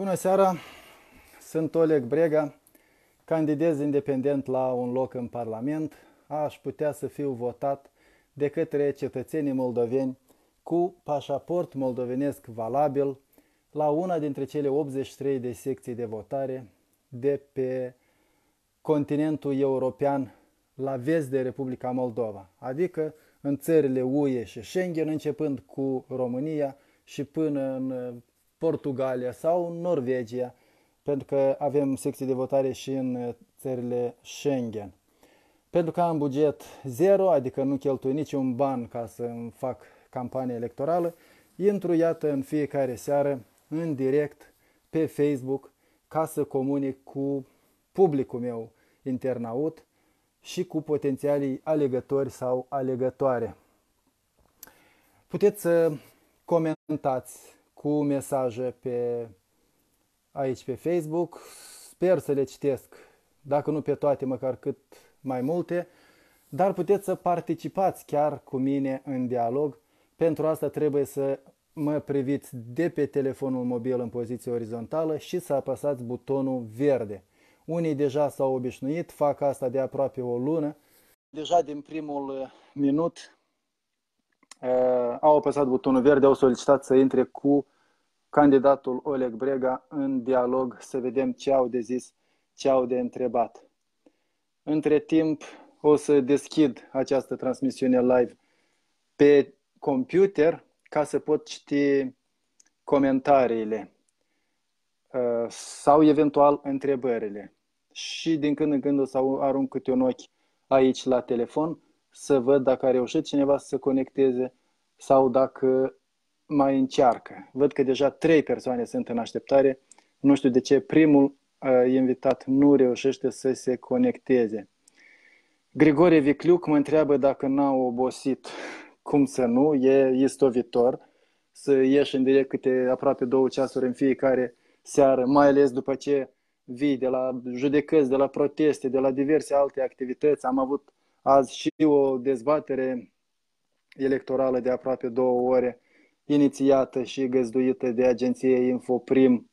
Bună seara! Sunt Oleg Brega, candidez independent la un loc în Parlament. Aș putea să fiu votat de către cetățenii moldoveni cu pașaport moldovenesc valabil la una dintre cele 83 de secții de votare de pe continentul european la vest de Republica Moldova, adică în țările UE și Schengen, începând cu România și până în Portugalia sau în Norvegia, pentru că avem secții de votare și în țările Schengen. Pentru că am buget zero, adică nu cheltui niciun ban ca să îmi fac campanie electorală, intru, iată, în fiecare seară, în direct, pe Facebook, ca să comunic cu publicul meu internaut și cu potențialii alegători sau alegătoare. Puteți să comentați cu mesaje pe, aici pe Facebook. Sper să le citesc, dacă nu pe toate, măcar cât mai multe, dar puteți să participați chiar cu mine în dialog. Pentru asta trebuie să mă priviți de pe telefonul mobil în poziție orizontală și să apăsați butonul verde. Unii deja s-au obișnuit, fac asta de aproape o lună. Deja din primul minut uh, au apăsat butonul verde, au solicitat să intre cu candidatul Oleg Brega în dialog, să vedem ce au de zis, ce au de întrebat. Între timp o să deschid această transmisiune live pe computer ca să pot citi comentariile uh, sau eventual întrebările. Și din când în când o să arunc câte un ochi aici la telefon să văd dacă a reușit cineva să se conecteze sau dacă mai încearcă. Văd că deja trei persoane sunt în așteptare. Nu știu de ce primul uh, invitat nu reușește să se conecteze. Grigore Vicliuc mă întreabă dacă n-a obosit. Cum să nu? E istovitor să ieși în direct câte aproape două ceasuri în fiecare seară, mai ales după ce vii de la judecăți, de la proteste, de la diverse alte activități. Am avut azi și o dezbatere electorală de aproape două ore inițiată și găzduită de agenția Infoprim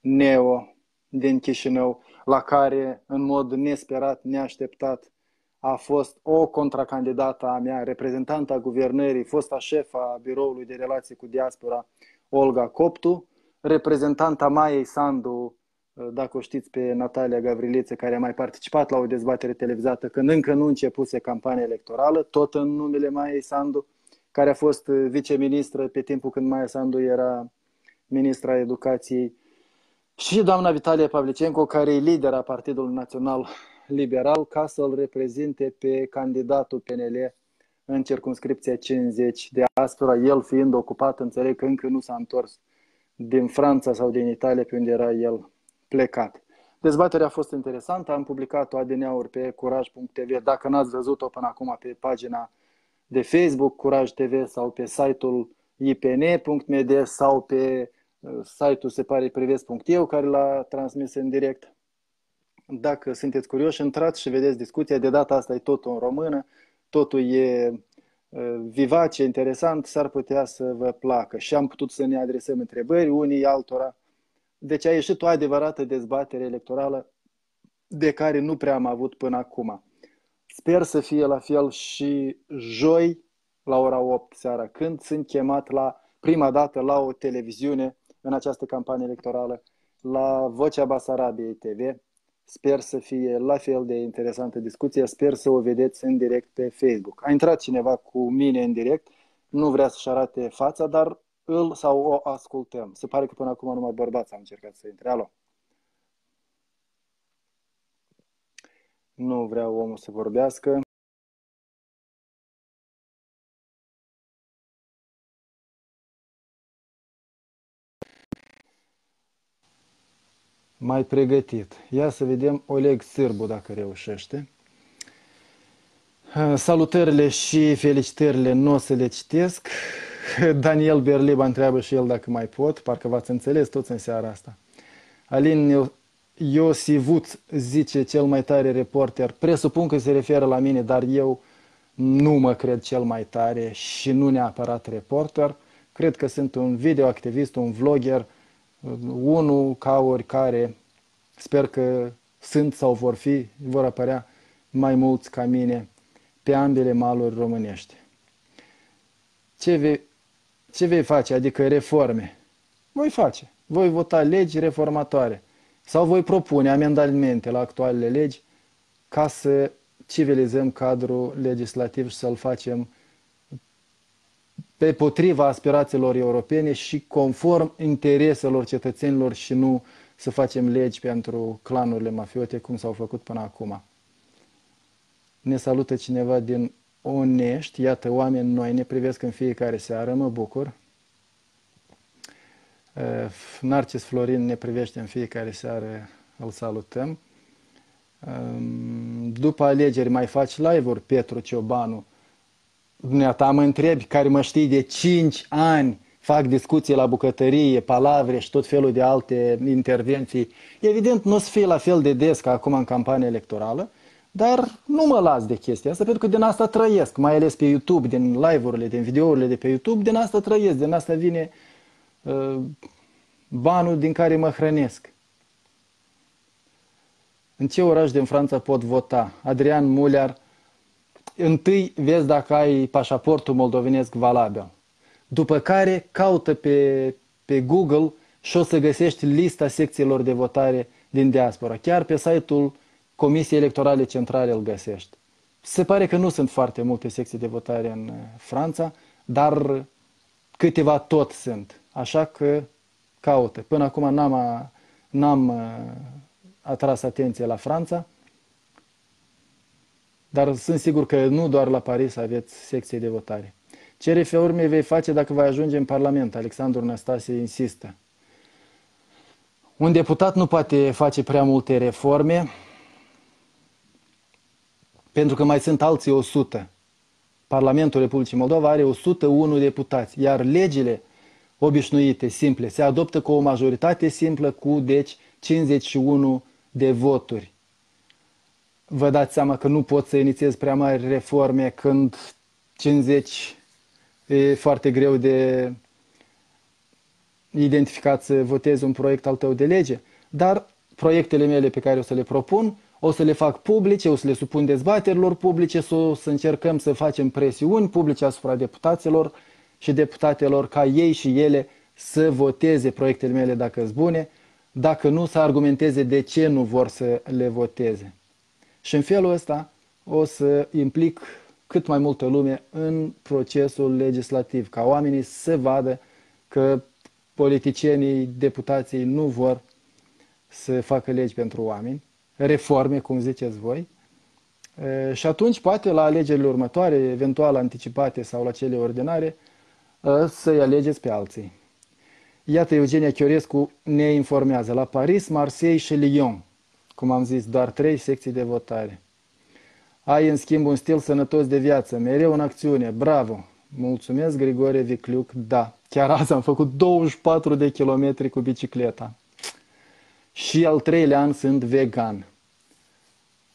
Neo din Chișinău, la care, în mod nesperat, neașteptat, a fost o contracandidată a mea, reprezentanta guvernării, fosta șefa biroului de relații cu diaspora, Olga Coptu, reprezentanta Maiei Sandu, dacă o știți pe Natalia Gavriliță, care a mai participat la o dezbatere televizată când încă nu începuse campania electorală, tot în numele Maiei Sandu, care a fost uh, viceministră pe timpul când Maia Sandu era ministra educației, și doamna Vitalie Pavlicenco, care e lidera Partidului Național Liberal, ca să-l reprezinte pe candidatul PNL în circunscripția 50 de aspera, el fiind ocupat, înțeleg că încă nu s-a întors din Franța sau din Italia, pe unde era el plecat. Dezbaterea a fost interesantă, am publicat-o adineauri pe curaj.tv, dacă n-ați văzut-o până acum pe pagina de Facebook, Curaj TV sau pe site-ul ipn.md sau pe uh, site-ul separeprives.eu care l-a transmis în direct. Dacă sunteți curioși, intrați și vedeți discuția. De data asta e totul în română, totul e uh, vivace, interesant, s-ar putea să vă placă. Și am putut să ne adresăm întrebări unii altora. Deci a ieșit o adevărată dezbatere electorală de care nu prea am avut până acum. Sper să fie la fel și joi la ora 8 seara, când sunt chemat la prima dată la o televiziune în această campanie electorală, la Vocea Basarabiei TV. Sper să fie la fel de interesantă discuția, sper să o vedeți în direct pe Facebook. A intrat cineva cu mine în direct, nu vrea să-și arate fața, dar îl sau o ascultăm. Se pare că până acum numai bărbați au încercat să intre. Alo! Nu vreau omul să vorbească. Mai pregătit. Ia să vedem Oleg Sârbu dacă reușește. Salutările și felicitările nu o să le citesc. Daniel Berliba întreabă și el dacă mai pot, parcă v-ați înțeles toți în seara asta. Alin Iosivut, zice cel mai tare reporter, presupun că se referă la mine, dar eu nu mă cred cel mai tare și nu neapărat reporter. Cred că sunt un videoactivist, un vlogger unul ca oricare, sper că sunt sau vor fi, vor apărea mai mulți ca mine pe ambele maluri românești. Ce vei, ce vei face? Adică reforme. Voi face. Voi vota legi reformatoare sau voi propune amendamente la actualele legi ca să civilizăm cadrul legislativ și să-l facem pe potriva aspirațiilor europene și conform intereselor cetățenilor și nu să facem legi pentru clanurile mafiote cum s-au făcut până acum. Ne salută cineva din Onești, iată oameni noi ne privesc în fiecare seară, mă bucur. Narcis Florin ne privește în fiecare seară, îl salutăm. După alegeri mai faci live-uri, Petru Ciobanu. Dumneata mă întrebi, care mă știi de 5 ani, fac discuții la bucătărie, palavre și tot felul de alte intervenții. Evident, nu o să fie la fel de des ca acum în campanie electorală, dar nu mă las de chestia asta, pentru că din asta trăiesc, mai ales pe YouTube, din live-urile, din videourile de pe YouTube, din asta trăiesc, din asta vine uh, banul din care mă hrănesc. În ce oraș din Franța pot vota? Adrian Muliar, întâi vezi dacă ai pașaportul moldovenesc valabil. După care caută pe, pe Google și o să găsești lista secțiilor de votare din diaspora. Chiar pe site-ul Comisiei Electorale Centrale îl găsești. Se pare că nu sunt foarte multe secții de votare în uh, Franța, dar câteva tot sunt. Așa că caută. Până acum n-am, n-am uh, atras atenție la Franța, dar sunt sigur că nu doar la Paris aveți secție de votare. Ce reforme vei face dacă vai ajunge în Parlament? Alexandru Năstase insistă. Un deputat nu poate face prea multe reforme, pentru că mai sunt alții 100. Parlamentul Republicii Moldova are 101 deputați, iar legile obișnuite, simple, se adoptă cu o majoritate simplă, cu, deci, 51 de voturi. Vă dați seama că nu pot să inițiez prea mari reforme când 50 e foarte greu de identificat să votezi un proiect al tău de lege, dar proiectele mele pe care o să le propun, o să le fac publice, o să le supun dezbaterilor publice, să, o să încercăm să facem presiuni publice asupra deputaților și deputatelor ca ei și ele să voteze proiectele mele dacă sunt bune, dacă nu să argumenteze de ce nu vor să le voteze. Și în felul ăsta o să implic cât mai multă lume în procesul legislativ, ca oamenii să vadă că politicienii, deputații nu vor să facă legi pentru oameni, reforme, cum ziceți voi, și atunci, poate la alegerile următoare, eventual anticipate sau la cele ordinare, să-i alegeți pe alții. Iată, Eugenia Chiorescu ne informează. La Paris, Marseille și Lyon, cum am zis, doar trei secții de votare. Ai, în schimb, un stil sănătos de viață, mereu în acțiune, bravo! Mulțumesc, Grigore Vicliuc, da. Chiar azi am făcut 24 de kilometri cu bicicleta. Și al treilea an sunt vegan.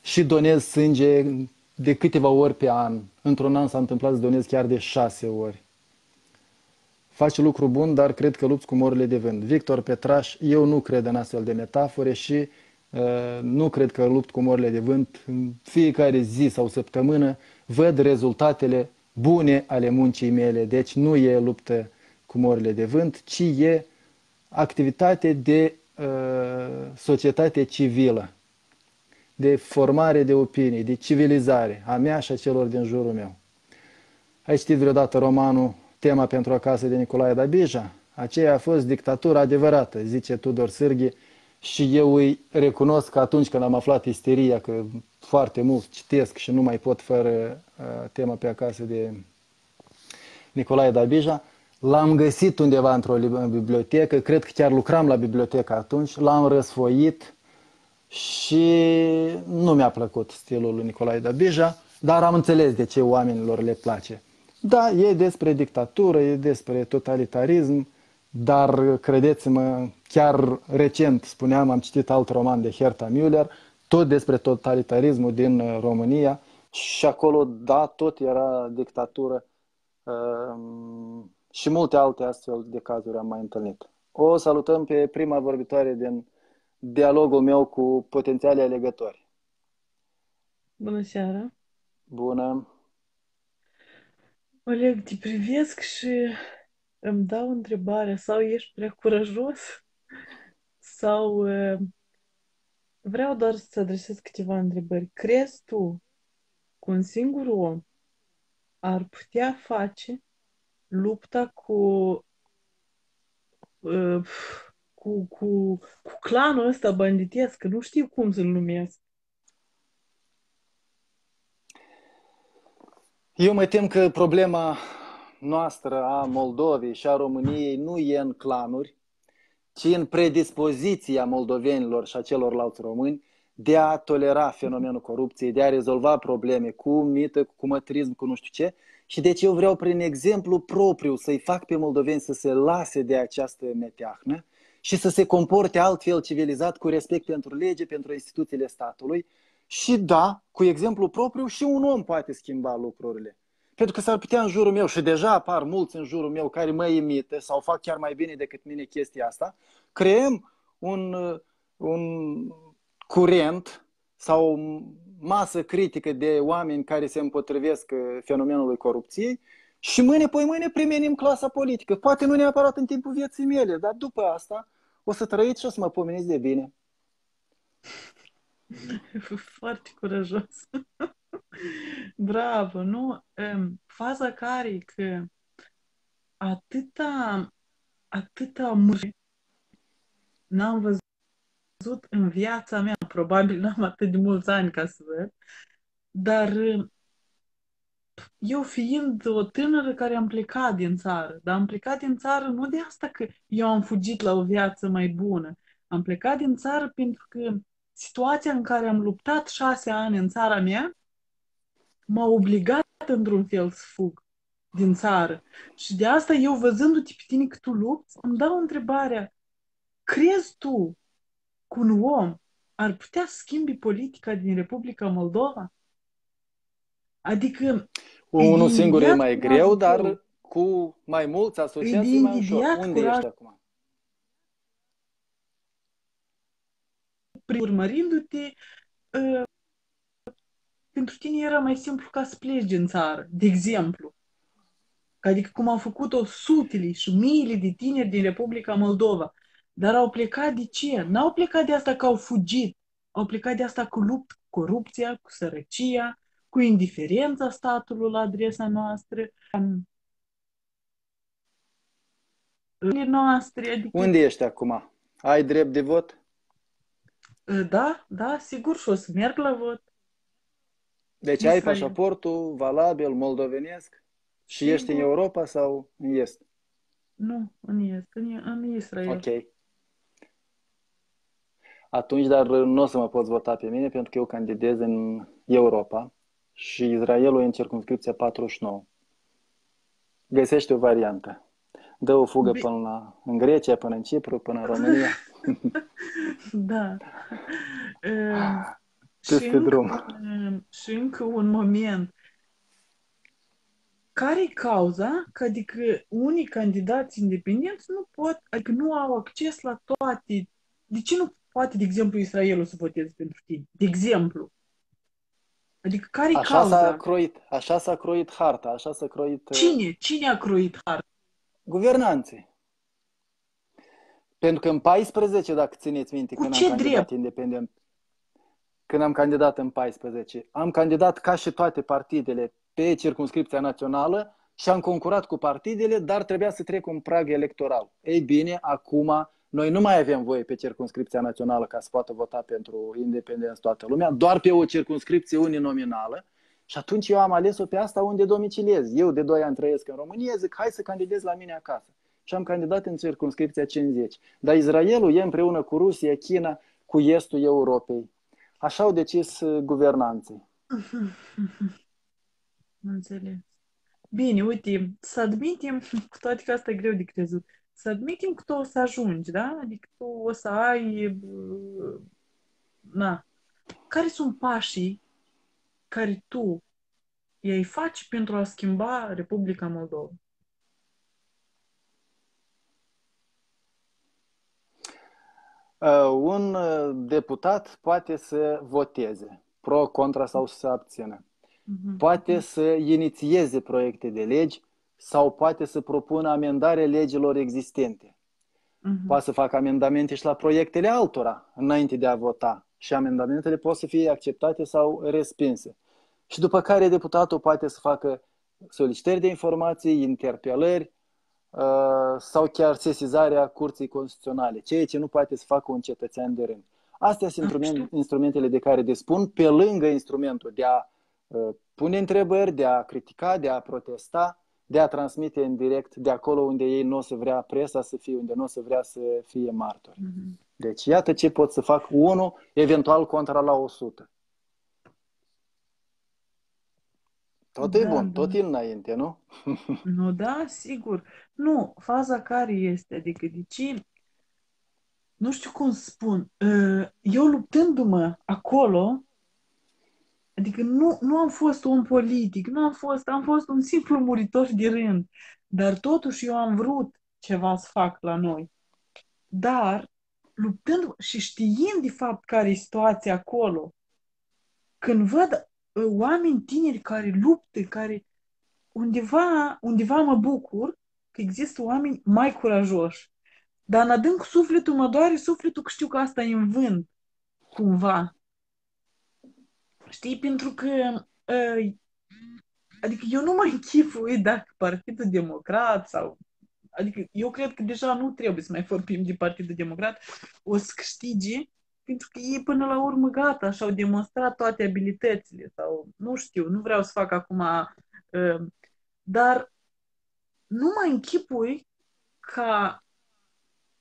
Și donez sânge de câteva ori pe an. Într-un an s-a întâmplat să donez chiar de șase ori. Faci lucru bun, dar cred că lupți cu morile de vânt. Victor Petraș, eu nu cred în astfel de metafore și uh, nu cred că lupt cu morile de vânt. În fiecare zi sau săptămână văd rezultatele bune ale muncii mele. Deci nu e luptă cu morile de vânt, ci e activitate de uh, societate civilă, de formare de opinii, de civilizare a mea și a celor din jurul meu. Ai citit vreodată romanul tema pentru acasă de Nicolae Dabija. Aceea a fost dictatura adevărată, zice Tudor Sârghi, și eu îi recunosc că atunci când am aflat isteria, că foarte mult citesc și nu mai pot fără uh, tema pe acasă de Nicolae Dabija, l-am găsit undeva într-o bibliotecă, cred că chiar lucram la bibliotecă atunci, l-am răsfoit și nu mi-a plăcut stilul lui Nicolae Dabija, dar am înțeles de ce oamenilor le place. Da, e despre dictatură, e despre totalitarism, dar credeți-mă, chiar recent spuneam, am citit alt roman de Herta Müller, tot despre totalitarismul din uh, România și acolo, da, tot era dictatură um, și multe alte astfel de cazuri am mai întâlnit. O salutăm pe prima vorbitoare din dialogul meu cu potențiali alegători. Bună seara! Bună! Oleg, te privesc și îmi dau întrebarea sau ești prea curajos sau uh, vreau doar să adresez câteva întrebări. Crezi tu că un singur om ar putea face lupta cu uh, cu, cu, cu clanul ăsta banditesc, nu știu cum să-l numesc. Eu mă tem că problema noastră a Moldovei și a României nu e în clanuri, ci în predispoziția moldovenilor și a celorlalți români de a tolera fenomenul corupției, de a rezolva probleme cu mită, cu mătrism, cu nu știu ce. Și deci eu vreau prin exemplu propriu să-i fac pe moldoveni să se lase de această meteahnă și să se comporte altfel civilizat cu respect pentru lege, pentru instituțiile statului. Și da, cu exemplu propriu, și un om poate schimba lucrurile. Pentru că s-ar putea în jurul meu, și deja apar mulți în jurul meu care mă imită sau fac chiar mai bine decât mine chestia asta, creăm un, un curent sau masă critică de oameni care se împotrivesc fenomenului corupției și mâine, poi mâine primenim clasa politică. Poate nu neapărat în timpul vieții mele, dar după asta o să trăiți și o să mă pomeniți de bine. Foarte curajos. Bravo, nu? Faza care e că atâta, atâta mârși n-am văzut în viața mea. Probabil n-am atât de mulți ani ca să văd, dar eu fiind o tânără care am plecat din țară, dar am plecat din țară nu de asta că eu am fugit la o viață mai bună. Am plecat din țară pentru că situația în care am luptat șase ani în țara mea m-a obligat într-un fel să fug din țară. Și de asta eu, văzându-te pe tine că tu lupți, îmi dau întrebarea, crezi tu că un om ar putea schimbi politica din Republica Moldova? Adică... Unul singur e mai greu, dar cu mai mulți asociații mai ușor. Unde curaj... ești acum? Urmărindu-te, uh, pentru tine era mai simplu ca să pleci din țară, de exemplu. Adică cum au făcut-o sutele și miile de tineri din Republica Moldova. Dar au plecat de ce? N-au plecat de asta că au fugit. Au plecat de asta cu lupt cu corupția, cu sărăcia, cu indiferența statului la adresa noastră. Noastre, adică... Unde ești acum? Ai drept de vot? Da, da, sigur și o să merg la vot. Deci Israel. ai pașaportul valabil moldovenesc și sigur. ești în Europa sau în Est? Nu, în Est, în, în Israel. Ok. Atunci, dar nu o să mă poți vota pe mine pentru că eu candidez în Europa și Israelul e în circunscripția 49. Găsește o variantă. Dă o fugă Bine. până la, în Grecia, până în Cipru, până în România. da. Peste și drum. Încă, și încă un moment. Care e cauza că adică unii candidați independenți nu pot, adică nu au acces la toate? De ce nu poate, de exemplu, Israelul să voteze pentru tine? De exemplu. Adică care e așa cauza? S-a croit, așa s-a croit harta, așa s-a croit... Uh, Cine? Cine a croit harta? Guvernanții. Pentru că în 14, dacă țineți minte, Cu când ce am candidat drept? independent, când am candidat în 14, am candidat ca și toate partidele pe circunscripția națională și am concurat cu partidele, dar trebuia să trec un prag electoral. Ei bine, acum noi nu mai avem voie pe circunscripția națională ca să poată vota pentru independență toată lumea, doar pe o circunscripție uninominală. Și atunci eu am ales-o pe asta unde domiciliez. Eu de 2 ani trăiesc în România, zic hai să candidez la mine acasă. Și am candidat în circunscripția 50. Dar Israelul e împreună cu Rusia, China, cu estul Europei. Așa au decis uh, guvernanții. Înțeles. Bine, uite, să admitem, cu toate că asta e greu de crezut, să admitem că tu o să ajungi, da? Adică tu o să ai... Uh, na. Care sunt pașii care tu i-ai faci pentru a schimba Republica Moldova? Uh, un uh, deputat poate să voteze pro, contra sau să se abțină. Uh-huh. Poate să inițieze proiecte de legi sau poate să propună amendare legilor existente. Uh-huh. Poate să facă amendamente și la proiectele altora înainte de a vota și amendamentele pot să fie acceptate sau respinse. Și după care deputatul poate să facă solicitări de informații, interpelări uh, sau chiar sesizarea Curții Constituționale, ceea ce nu poate să facă un cetățean de rând. Astea sunt instrumentele de care dispun, pe lângă instrumentul de a uh, pune întrebări, de a critica, de a protesta, de a transmite în direct de acolo unde ei nu o să vrea presa să fie, unde nu o să vrea să fie martori. Mm-hmm. Deci iată ce pot să fac unul, eventual contra la 100. Tot da, e bun, da. tot e înainte, nu? Nu, da, sigur. Nu, faza care este, adică de ce, nu știu cum spun, ă, eu luptându-mă acolo, adică nu, nu am fost un politic, nu am fost, am fost un simplu muritor de rând, dar totuși eu am vrut ceva să fac la noi. Dar luptând și știind de fapt care e situația acolo, când văd uh, oameni tineri care luptă, care undeva, undeva mă bucur că există oameni mai curajoși. Dar în adânc sufletul mă doare sufletul că știu că asta e în vânt, cumva. Știi? Pentru că uh, adică eu nu mă închipui dacă Partidul Democrat sau Adică eu cred că deja nu trebuie să mai vorbim de Partidul Democrat, o să câștige, pentru că ei până la urmă gata și-au demonstrat toate abilitățile sau nu știu, nu vreau să fac acum, uh, dar nu mai închipui ca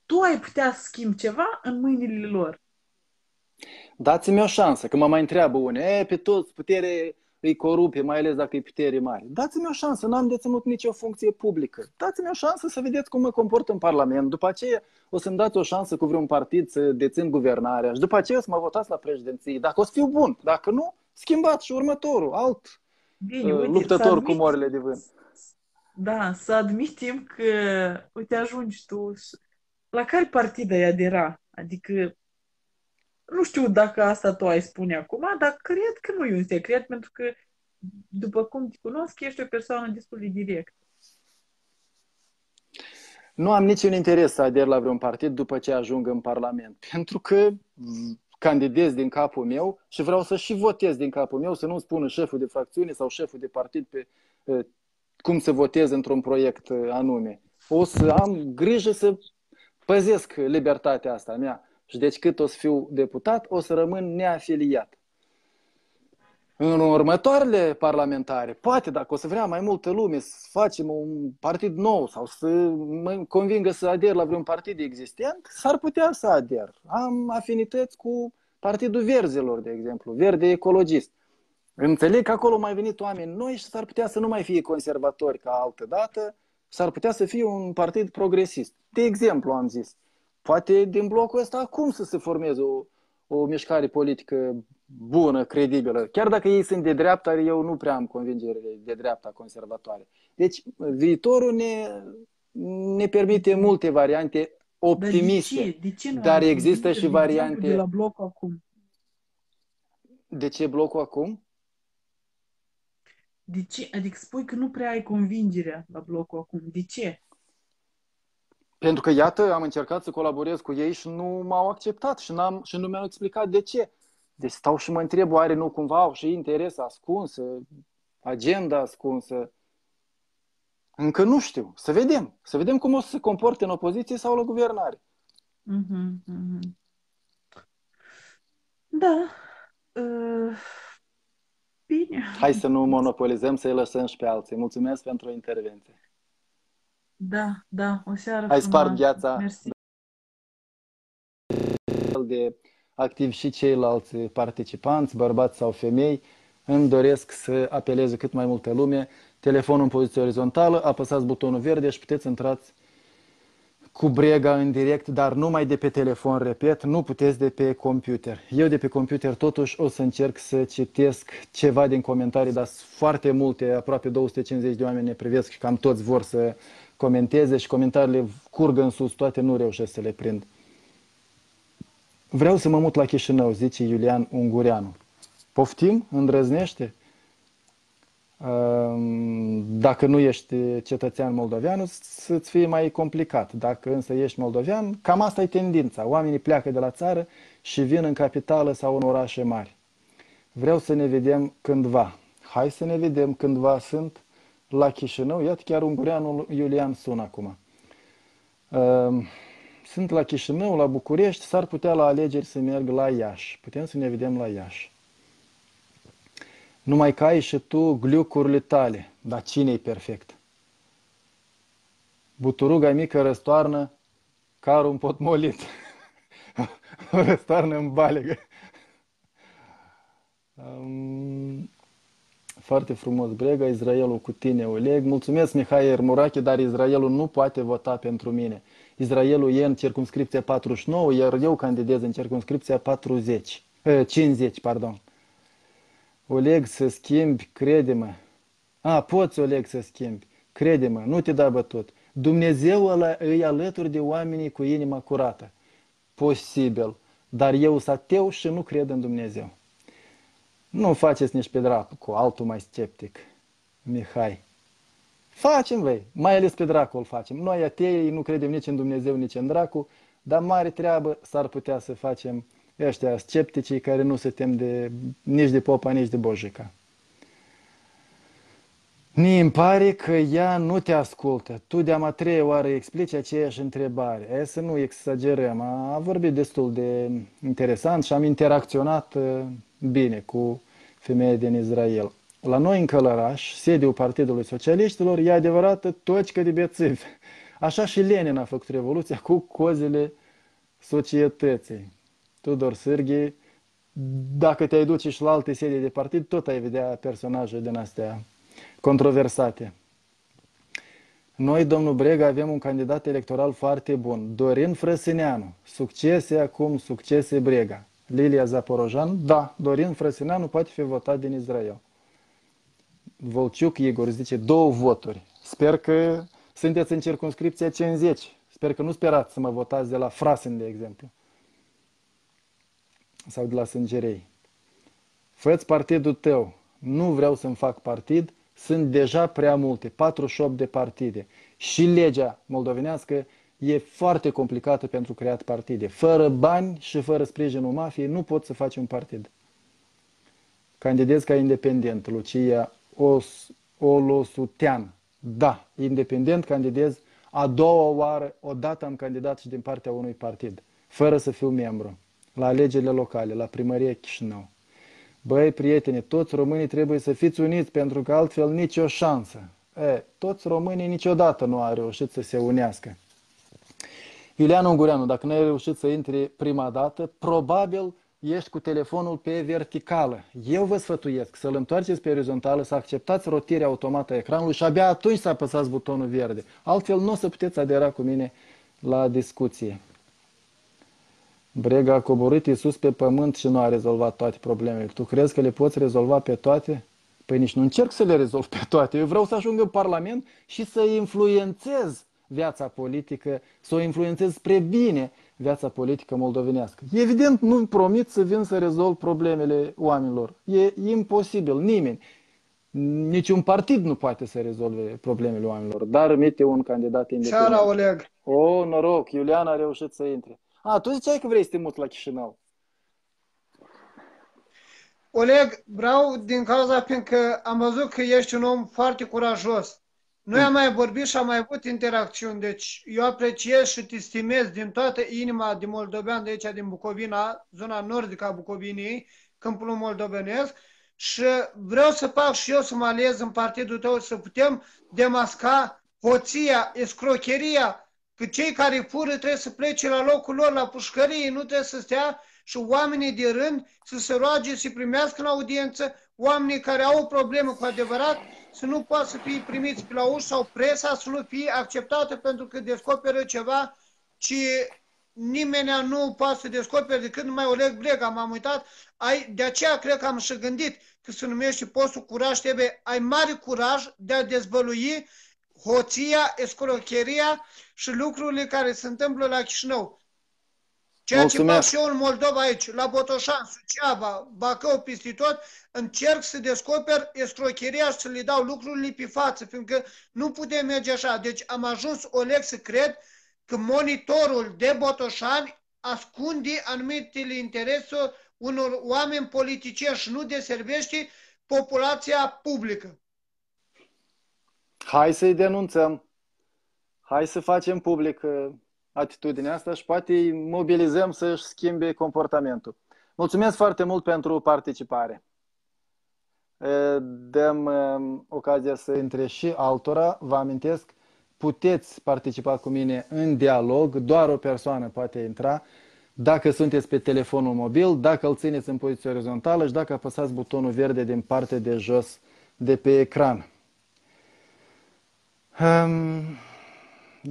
tu ai putea să schimbi ceva în mâinile lor. Dați-mi o șansă, că mă mai întreabă unii, e, pe toți putere îi corupe, mai ales dacă e putere mare. Dați-mi o șansă, n-am deținut nicio funcție publică. Dați-mi o șansă să vedeți cum mă comport în Parlament. După aceea o să-mi dați o șansă cu vreun partid să dețin guvernarea și după aceea o să mă votați la președinție. Dacă o să fiu bun, dacă nu, schimbați și următorul, alt Bine, uh, uite, luptător admit, cu morile de vânt. Da, să admitim că, uite, ajungi tu la care partid ai adera? Adică nu știu dacă asta tu ai spune acum, dar cred că nu e un secret, pentru că, după cum te cunosc, ești o persoană destul de direct. Nu am niciun interes să ader la vreun partid după ce ajung în Parlament, pentru că candidez din capul meu și vreau să și votez din capul meu, să nu spună șeful de fracțiune sau șeful de partid pe cum să votez într-un proiect anume. O să am grijă să păzesc libertatea asta mea și deci cât o să fiu deputat, o să rămân neafiliat. În următoarele parlamentare, poate dacă o să vrea mai multă lume să facem un partid nou sau să mă convingă să ader la vreun partid existent, s-ar putea să ader. Am afinități cu Partidul Verzilor, de exemplu, verde ecologist. Înțeleg că acolo mai venit oameni noi și s-ar putea să nu mai fie conservatori ca altă dată, s-ar putea să fie un partid progresist. De exemplu, am zis poate din blocul ăsta acum să se formeze o, o mișcare politică bună, credibilă. Chiar dacă ei sunt de dreapta, eu nu prea am convingere de dreapta conservatoare. Deci viitorul ne, ne permite multe variante optimiste. Dar, de ce? De ce nu dar există și variante... De la blocul acum. De ce blocul acum? De ce? Adică spui că nu prea ai convingerea la blocul acum. De ce? Pentru că, iată, am încercat să colaborez cu ei și nu m-au acceptat și, n-am, și nu mi-au explicat de ce. Deci stau și mă întreb, oare nu cumva au și interes ascuns, agenda ascunsă? Încă nu știu. Să vedem. Să vedem cum o să se comporte în opoziție sau la guvernare. Mm-hmm, mm-hmm. Da. Uh, bine. Hai să nu monopolizăm, să-i lăsăm și pe alții. Mulțumesc pentru intervenție. Da, da, o seară Ai spart gheața. Mersi. De activ și ceilalți participanți, bărbați sau femei, îmi doresc să apeleze cât mai multă lume. Telefonul în poziție orizontală, apăsați butonul verde și puteți intrați cu brega în direct, dar numai de pe telefon, repet, nu puteți de pe computer. Eu de pe computer totuși o să încerc să citesc ceva din comentarii, dar foarte multe, aproape 250 de oameni ne privesc și cam toți vor să comenteze și comentariile curgă în sus, toate nu reușesc să le prind. vreau să mă mut la Chișinău, zice Iulian Ungureanu. Poftim? Îndrăznește? Dacă nu ești cetățean moldovean, să-ți fie mai complicat. Dacă însă ești moldovean, cam asta e tendința. Oamenii pleacă de la țară și vin în capitală sau în orașe mari. Vreau să ne vedem cândva. Hai să ne vedem cândva. Sunt la Chișinău. Iată chiar ungureanul Iulian sună acum. Sunt la Chișinău, la București, s-ar putea la alegeri să merg la Iași. Putem să ne vedem la Iași. Numai că ai și tu gliucurile tale. Dar cine e perfect? Buturuga mică răstoarnă carul un potmolit. o răstoarnă în balegă. Um, foarte frumos, Brega, Israelul cu tine, Oleg. Mulțumesc, Mihai Ermurache, dar Israelul nu poate vota pentru mine. Israelul e în circunscripția 49, iar eu candidez în circunscripția 40. 50, pardon. Oleg să schimbi, crede-mă. A, poți, Oleg, să schimbi. Crede-mă, nu te da bătut. Dumnezeu ăla îi alături de oamenii cu inima curată. Posibil. Dar eu sunt ateu și nu cred în Dumnezeu. Nu faceți nici pe dracu cu altul mai sceptic. Mihai. Facem, vei. Mai ales pe dracu îl facem. Noi atei nu credem nici în Dumnezeu, nici în dracu, dar mare treabă s-ar putea să facem ăștia scepticii care nu se tem de, nici de popa, nici de bojica. Mi îmi pare că ea nu te ascultă. Tu de-am a treia oară explici aceeași întrebare. E să nu exagerăm. A vorbit destul de interesant și am interacționat uh, bine cu femeia din Israel. La noi în Călăraș, sediul Partidului Socialiștilor, e adevărată tocică de bețiv. Așa și Lenin a făcut revoluția cu cozile societății. Tudor Sârghi, dacă te-ai duce și la alte sedii de partid, tot ai vedea personaje din astea controversate. Noi, domnul Brega, avem un candidat electoral foarte bun, Dorin Frăsineanu. Succese acum, succese Brega. Lilia Zaporojan, da, Dorin Frăsineanu poate fi votat din Israel. Volciuc Igor zice două voturi. Sper că sunteți în circunscripția 50. Sper că nu sperați să mă votați de la Frasen, de exemplu sau de la sângerei. Fă-ți partidul tău. Nu vreau să-mi fac partid, sunt deja prea multe, 48 de partide. Și legea moldovenească e foarte complicată pentru creat partide. Fără bani și fără sprijinul mafiei nu poți să faci un partid. Candidez ca independent, Lucia Os, Olosutean. Da, independent candidez a doua oară, odată am candidat și din partea unui partid, fără să fiu membru la alegerile locale, la primăria Chișinău. Băi, prieteni, toți românii trebuie să fiți uniți, pentru că altfel nicio șansă. E, toți românii niciodată nu au reușit să se unească. Iulian Ungureanu, dacă nu ai reușit să intri prima dată, probabil ești cu telefonul pe verticală. Eu vă sfătuiesc să-l întoarceți pe orizontală, să acceptați rotirea automată a ecranului și abia atunci să apăsați butonul verde. Altfel nu o să puteți adera cu mine la discuție. Brega a coborât Iisus pe pământ și nu a rezolvat toate problemele. Tu crezi că le poți rezolva pe toate? Păi nici nu încerc să le rezolv pe toate. Eu vreau să ajung în Parlament și să influențez viața politică, să o influențez spre bine viața politică moldovenească. Evident, nu promit să vin să rezolv problemele oamenilor. E imposibil. Nimeni, niciun partid nu poate să rezolve problemele oamenilor, dar mite un candidat independent. Seara, Oleg! O, noroc, Iulian a reușit să intre. A, tu ziceai că vrei să te muți la Chișinău. Oleg, vreau din cauza fiindcă am văzut că ești un om foarte curajos. Noi am mai vorbit și am mai avut interacțiuni, deci eu apreciez și te stimez din toată inima de moldovean de aici, din Bucovina, zona nordică a Bucovinei, câmpul moldovenesc, și vreau să fac și eu să mă alez în partidul tău, să putem demasca hoția, escrocheria, că cei care fură trebuie să plece la locul lor, la pușcărie, nu trebuie să stea și oamenii de rând să se roage, să primească în audiență, oamenii care au o problemă cu adevărat să nu poată să fie primiți pe la ușă sau presa să nu fie acceptată pentru că descoperă ceva ce nimeni nu poate să descopere decât numai Oleg Blega. M-am uitat, ai, de aceea cred că am și gândit că se numește postul curaj, trebuie, ai mare curaj de a dezvălui hoția, escrocheria și lucrurile care se întâmplă la Chișinău. Ceea Mulțumesc. ce fac și eu în Moldova aici, la Botoșan, Suceava, Bacău, peste tot, încerc să descoper escrocheria și să le dau lucrurile pe față, fiindcă nu putem merge așa. Deci am ajuns, Oleg, să cred că monitorul de Botoșani ascunde anumitele interese unor oameni politicieni și nu deservește populația publică. Hai să-i denunțăm. Hai să facem public uh, atitudinea asta și poate îi mobilizăm să-și schimbe comportamentul. Mulțumesc foarte mult pentru participare. Uh, Dăm uh, ocazia să intre și altora. Vă amintesc, puteți participa cu mine în dialog, doar o persoană poate intra. Dacă sunteți pe telefonul mobil, dacă îl țineți în poziție orizontală și dacă apăsați butonul verde din partea de jos de pe ecran. Um,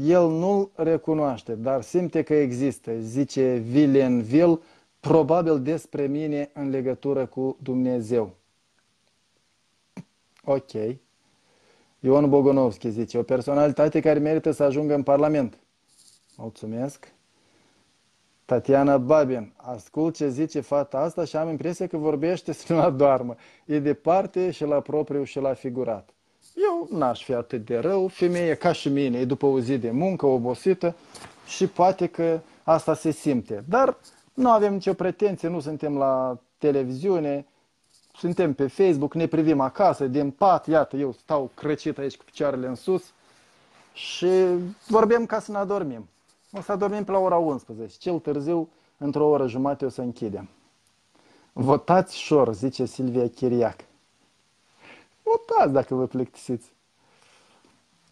el nu recunoaște, dar simte că există, zice Villenville, probabil despre mine în legătură cu Dumnezeu. Ok. Ion Bogonovski zice, o personalitate care merită să ajungă în Parlament. Mulțumesc. Tatiana Babin, ascult ce zice fata asta și am impresia că vorbește să nu adormă. E departe și la propriu și la figurat. Eu n-aș fi atât de rău, femeie ca și mine, e după o zi de muncă, obosită și poate că asta se simte. Dar nu avem nicio pretenție, nu suntem la televiziune, suntem pe Facebook, ne privim acasă, din pat, iată, eu stau crăcit aici cu picioarele în sus și vorbim ca să ne adormim. O să adormim pe la ora 11, cel târziu, într-o oră jumate o să închidem. Votați șor, zice Silvia Chiriac. Votați dacă vă plictisiți.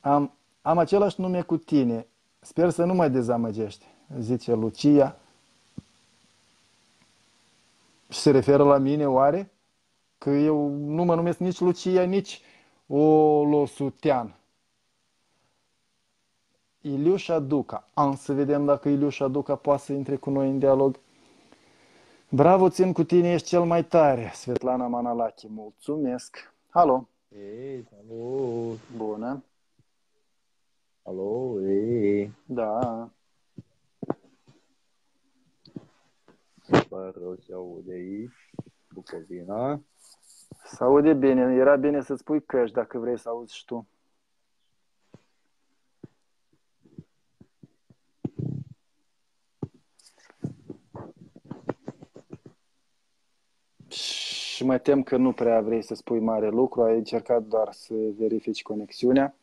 Am, am același nume cu tine. Sper să nu mai dezamăgești, zice Lucia. Și se referă la mine, oare? Că eu nu mă numesc nici Lucia, nici Olosutean. Iliușa Duca. Am să vedem dacă Iliușa Duca poate să intre cu noi în dialog. Bravo, țin cu tine, ești cel mai tare, Svetlana Manalachi. Mulțumesc. Halo. Ei, salut! Bună. Alo, ei! Da. Pare rău se aude aici, Bucovina. Se aude bine. Era bine să spui căști dacă vrei să auzi și tu. Și mă tem că nu prea vrei să spui mare lucru. Ai încercat doar să verifici conexiunea.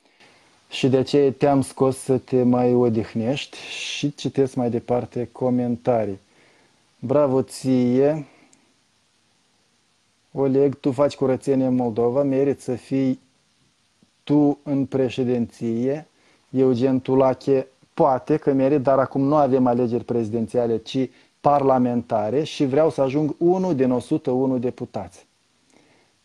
Și de aceea te-am scos să te mai odihnești și citesc mai departe comentarii. Bravo ție! Oleg, tu faci curățenie în Moldova, merit să fii tu în președinție. Eugen Tulache poate că merit, dar acum nu avem alegeri prezidențiale, ci parlamentare și vreau să ajung unul din 101 deputați.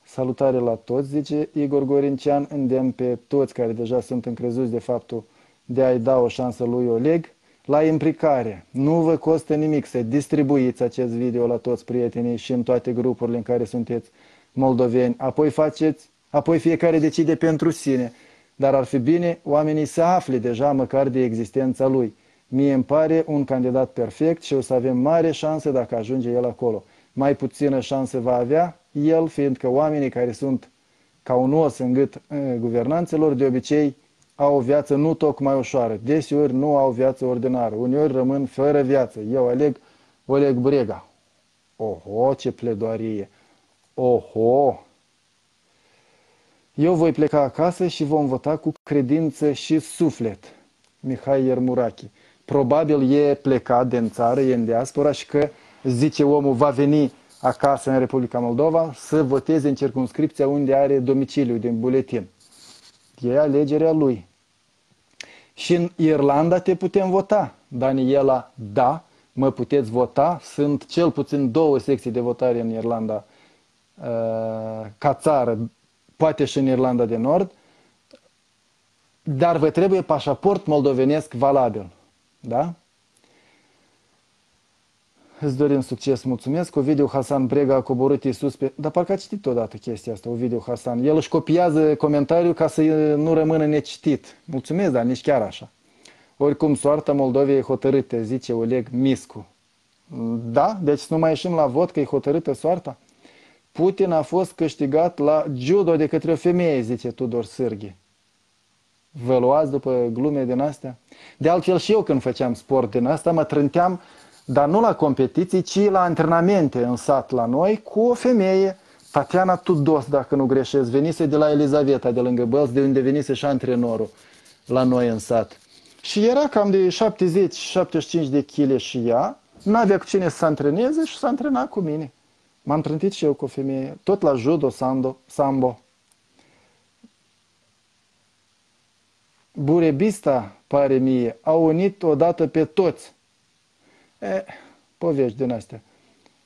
Salutare la toți, zice Igor Gorincean, îndemn pe toți care deja sunt încrezuți de faptul de a-i da o șansă lui Oleg la implicare. Nu vă costă nimic să distribuiți acest video la toți prietenii și în toate grupurile în care sunteți moldoveni. Apoi faceți, apoi fiecare decide pentru sine. Dar ar fi bine oamenii să afle deja măcar de existența lui. Mie îmi pare un candidat perfect și o să avem mare șansă dacă ajunge el acolo. Mai puțină șansă va avea el, fiindcă oamenii care sunt ca un os în gât guvernanțelor, de obicei au o viață nu tocmai ușoară. Deseori nu au viață ordinară. Uneori rămân fără viață. Eu aleg Oleg Brega. Oho, ce pledoarie! Oho! Eu voi pleca acasă și vom vota cu credință și suflet. Mihai Iermurachi. Probabil e plecat din țară, e în diaspora și că, zice omul, va veni acasă în Republica Moldova să voteze în circunscripția unde are domiciliu din buletin. E alegerea lui. Și în Irlanda te putem vota. Daniela, da, mă puteți vota. Sunt cel puțin două secții de votare în Irlanda uh, ca țară, poate și în Irlanda de Nord, dar vă trebuie pașaport moldovenesc valabil. Da? Îți dorim succes, mulțumesc. Ovidiu Hasan Brega a coborât Iisus pe... Dar parcă a citit odată chestia asta, Ovidiu Hasan. El își copiază comentariul ca să nu rămână necitit. Mulțumesc, dar nici chiar așa. Oricum, soarta Moldovei e hotărâtă, zice Oleg Miscu. Da, deci să nu mai ieșim la vot că e hotărâtă soarta. Putin a fost câștigat la judo de către o femeie, zice Tudor Sârghi. Vă luați după glume din astea? De altfel și eu când făceam sport din asta mă trânteam, dar nu la competiții, ci la antrenamente în sat la noi cu o femeie, Tatiana Tudos, dacă nu greșesc, venise de la Elizaveta, de lângă Bălți, de unde venise și antrenorul la noi în sat. Și era cam de 70-75 de kg și ea, n-avea cu cine să se antreneze și s-a antrenat cu mine. M-am trântit și eu cu o femeie, tot la judo, sando, sambo. Burebista, pare mie, a unit odată pe toți. E, povești din astea.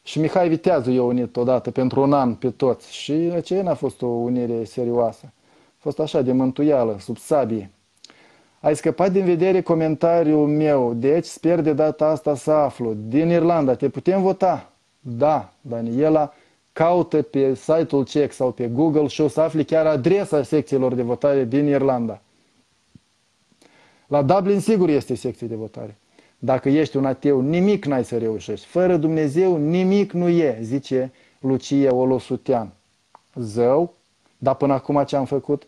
Și Mihai Viteazu i-a unit odată pentru un an pe toți. Și aceea n-a fost o unire serioasă. A fost așa de mântuială, sub sabie. Ai scăpat din vedere comentariul meu, deci sper de data asta să aflu. Din Irlanda, te putem vota? Da, Daniela, caută pe site-ul CEC sau pe Google și o să afli chiar adresa secțiilor de votare din Irlanda. La Dublin sigur este secție de votare. Dacă ești un ateu, nimic n-ai să reușești. Fără Dumnezeu nimic nu e, zice Lucia Olosutean. Zău, dar până acum ce am făcut?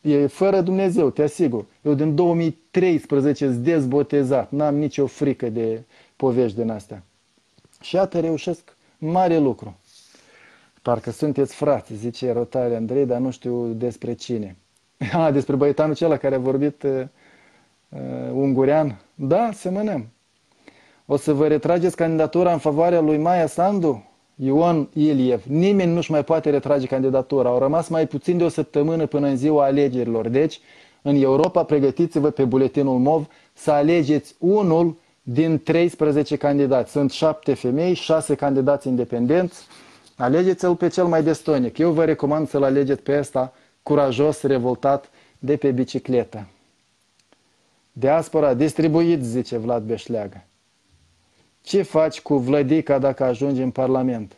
E fără Dumnezeu, te asigur. Eu din 2013 sunt dezbotezat, n-am nicio frică de povești din astea. Și iată reușesc mare lucru. Parcă sunteți frați, zice rotare Andrei, dar nu știu despre cine. A, despre băietanul acela care a vorbit uh, uh, ungurean. Da, semănăm. O să vă retrageți candidatura în favoarea lui Maia Sandu? Ion Iliev. Nimeni nu-și mai poate retrage candidatura. Au rămas mai puțin de o săptămână până în ziua alegerilor. Deci, în Europa, pregătiți-vă pe buletinul MOV să alegeți unul din 13 candidați. Sunt 7 femei, 6 candidați independenți. Alegeți-l pe cel mai destonic. Eu vă recomand să-l alegeți pe ăsta curajos, revoltat, de pe bicicletă. Diaspora distribuit, zice Vlad Beșleagă. Ce faci cu Vlădica dacă ajungi în Parlament?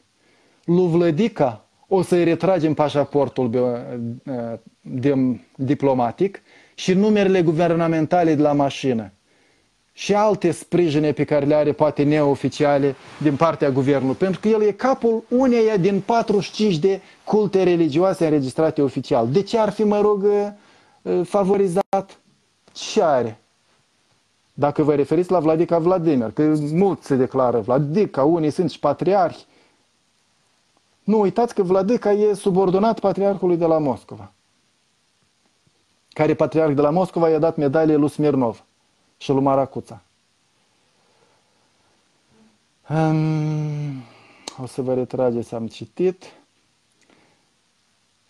Lui Vlădica o să-i retragem pașaportul diplomatic și numerele guvernamentale de la mașină și alte sprijine pe care le are poate neoficiale din partea guvernului, pentru că el e capul uneia din 45 de culte religioase înregistrate oficial. De ce ar fi, mă rog, favorizat? Ce are? Dacă vă referiți la Vladica Vladimir, că mulți se declară Vladica, unii sunt și patriarhi. Nu uitați că Vladica e subordonat patriarhului de la Moscova, care patriarh de la Moscova i-a dat medalie lui Smirnov și lui Maracuța. Um, o să vă retrageți, am citit.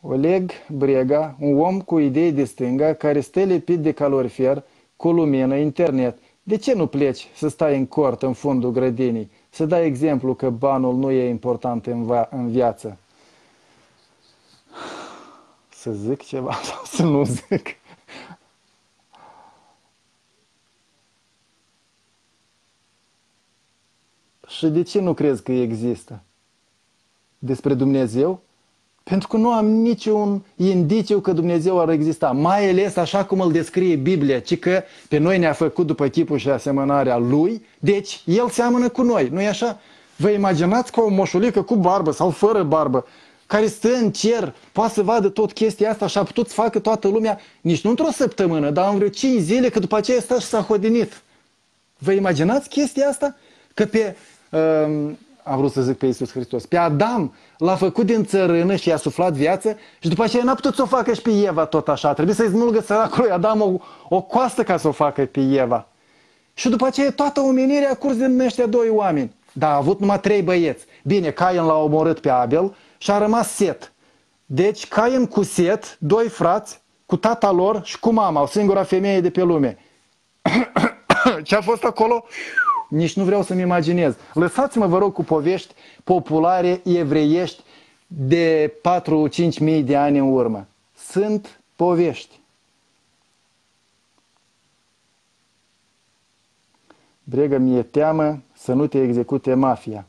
Oleg Brega, un om cu idei de stânga, care stă lipit de calorifer, cu lumină, internet. De ce nu pleci să stai în cort, în fundul grădinii, să dai exemplu că banul nu e important în, în viață? Să zic ceva sau să nu zic? Și de ce nu crezi că există? Despre Dumnezeu? Pentru că nu am niciun indiciu că Dumnezeu ar exista, mai ales așa cum îl descrie Biblia, ci că pe noi ne-a făcut după chipul și asemănarea Lui, deci El seamănă cu noi, nu-i așa? Vă imaginați că o moșulică cu barbă sau fără barbă, care stă în cer, poate să vadă tot chestia asta și a putut să facă toată lumea, nici nu într-o săptămână, dar în vreo 5 zile, că după aceea stă și s-a hodinit. Vă imaginați chestia asta? Că pe Ehm, am vrut să zic pe Iisus Hristos, pe Adam l-a făcut din țărână și i-a suflat viață și după aceea n-a putut să o facă și pe Eva tot așa. Trebuie să-i smulgă săracului Adam o, o coastă ca să o facă pe Eva. Și după aceea toată omenirea a curs din ăștia doi oameni. Da, a avut numai trei băieți. Bine, Cain l-a omorât pe Abel și a rămas Set. Deci Cain cu Set, doi frați, cu tata lor și cu mama, o singura femeie de pe lume. Ce a fost acolo? Nici nu vreau să-mi imaginez. Lăsați-mă, vă rog, cu povești populare evreiești de 4-5 mii de ani în urmă. Sunt povești. Brega, mi-e teamă să nu te execute mafia.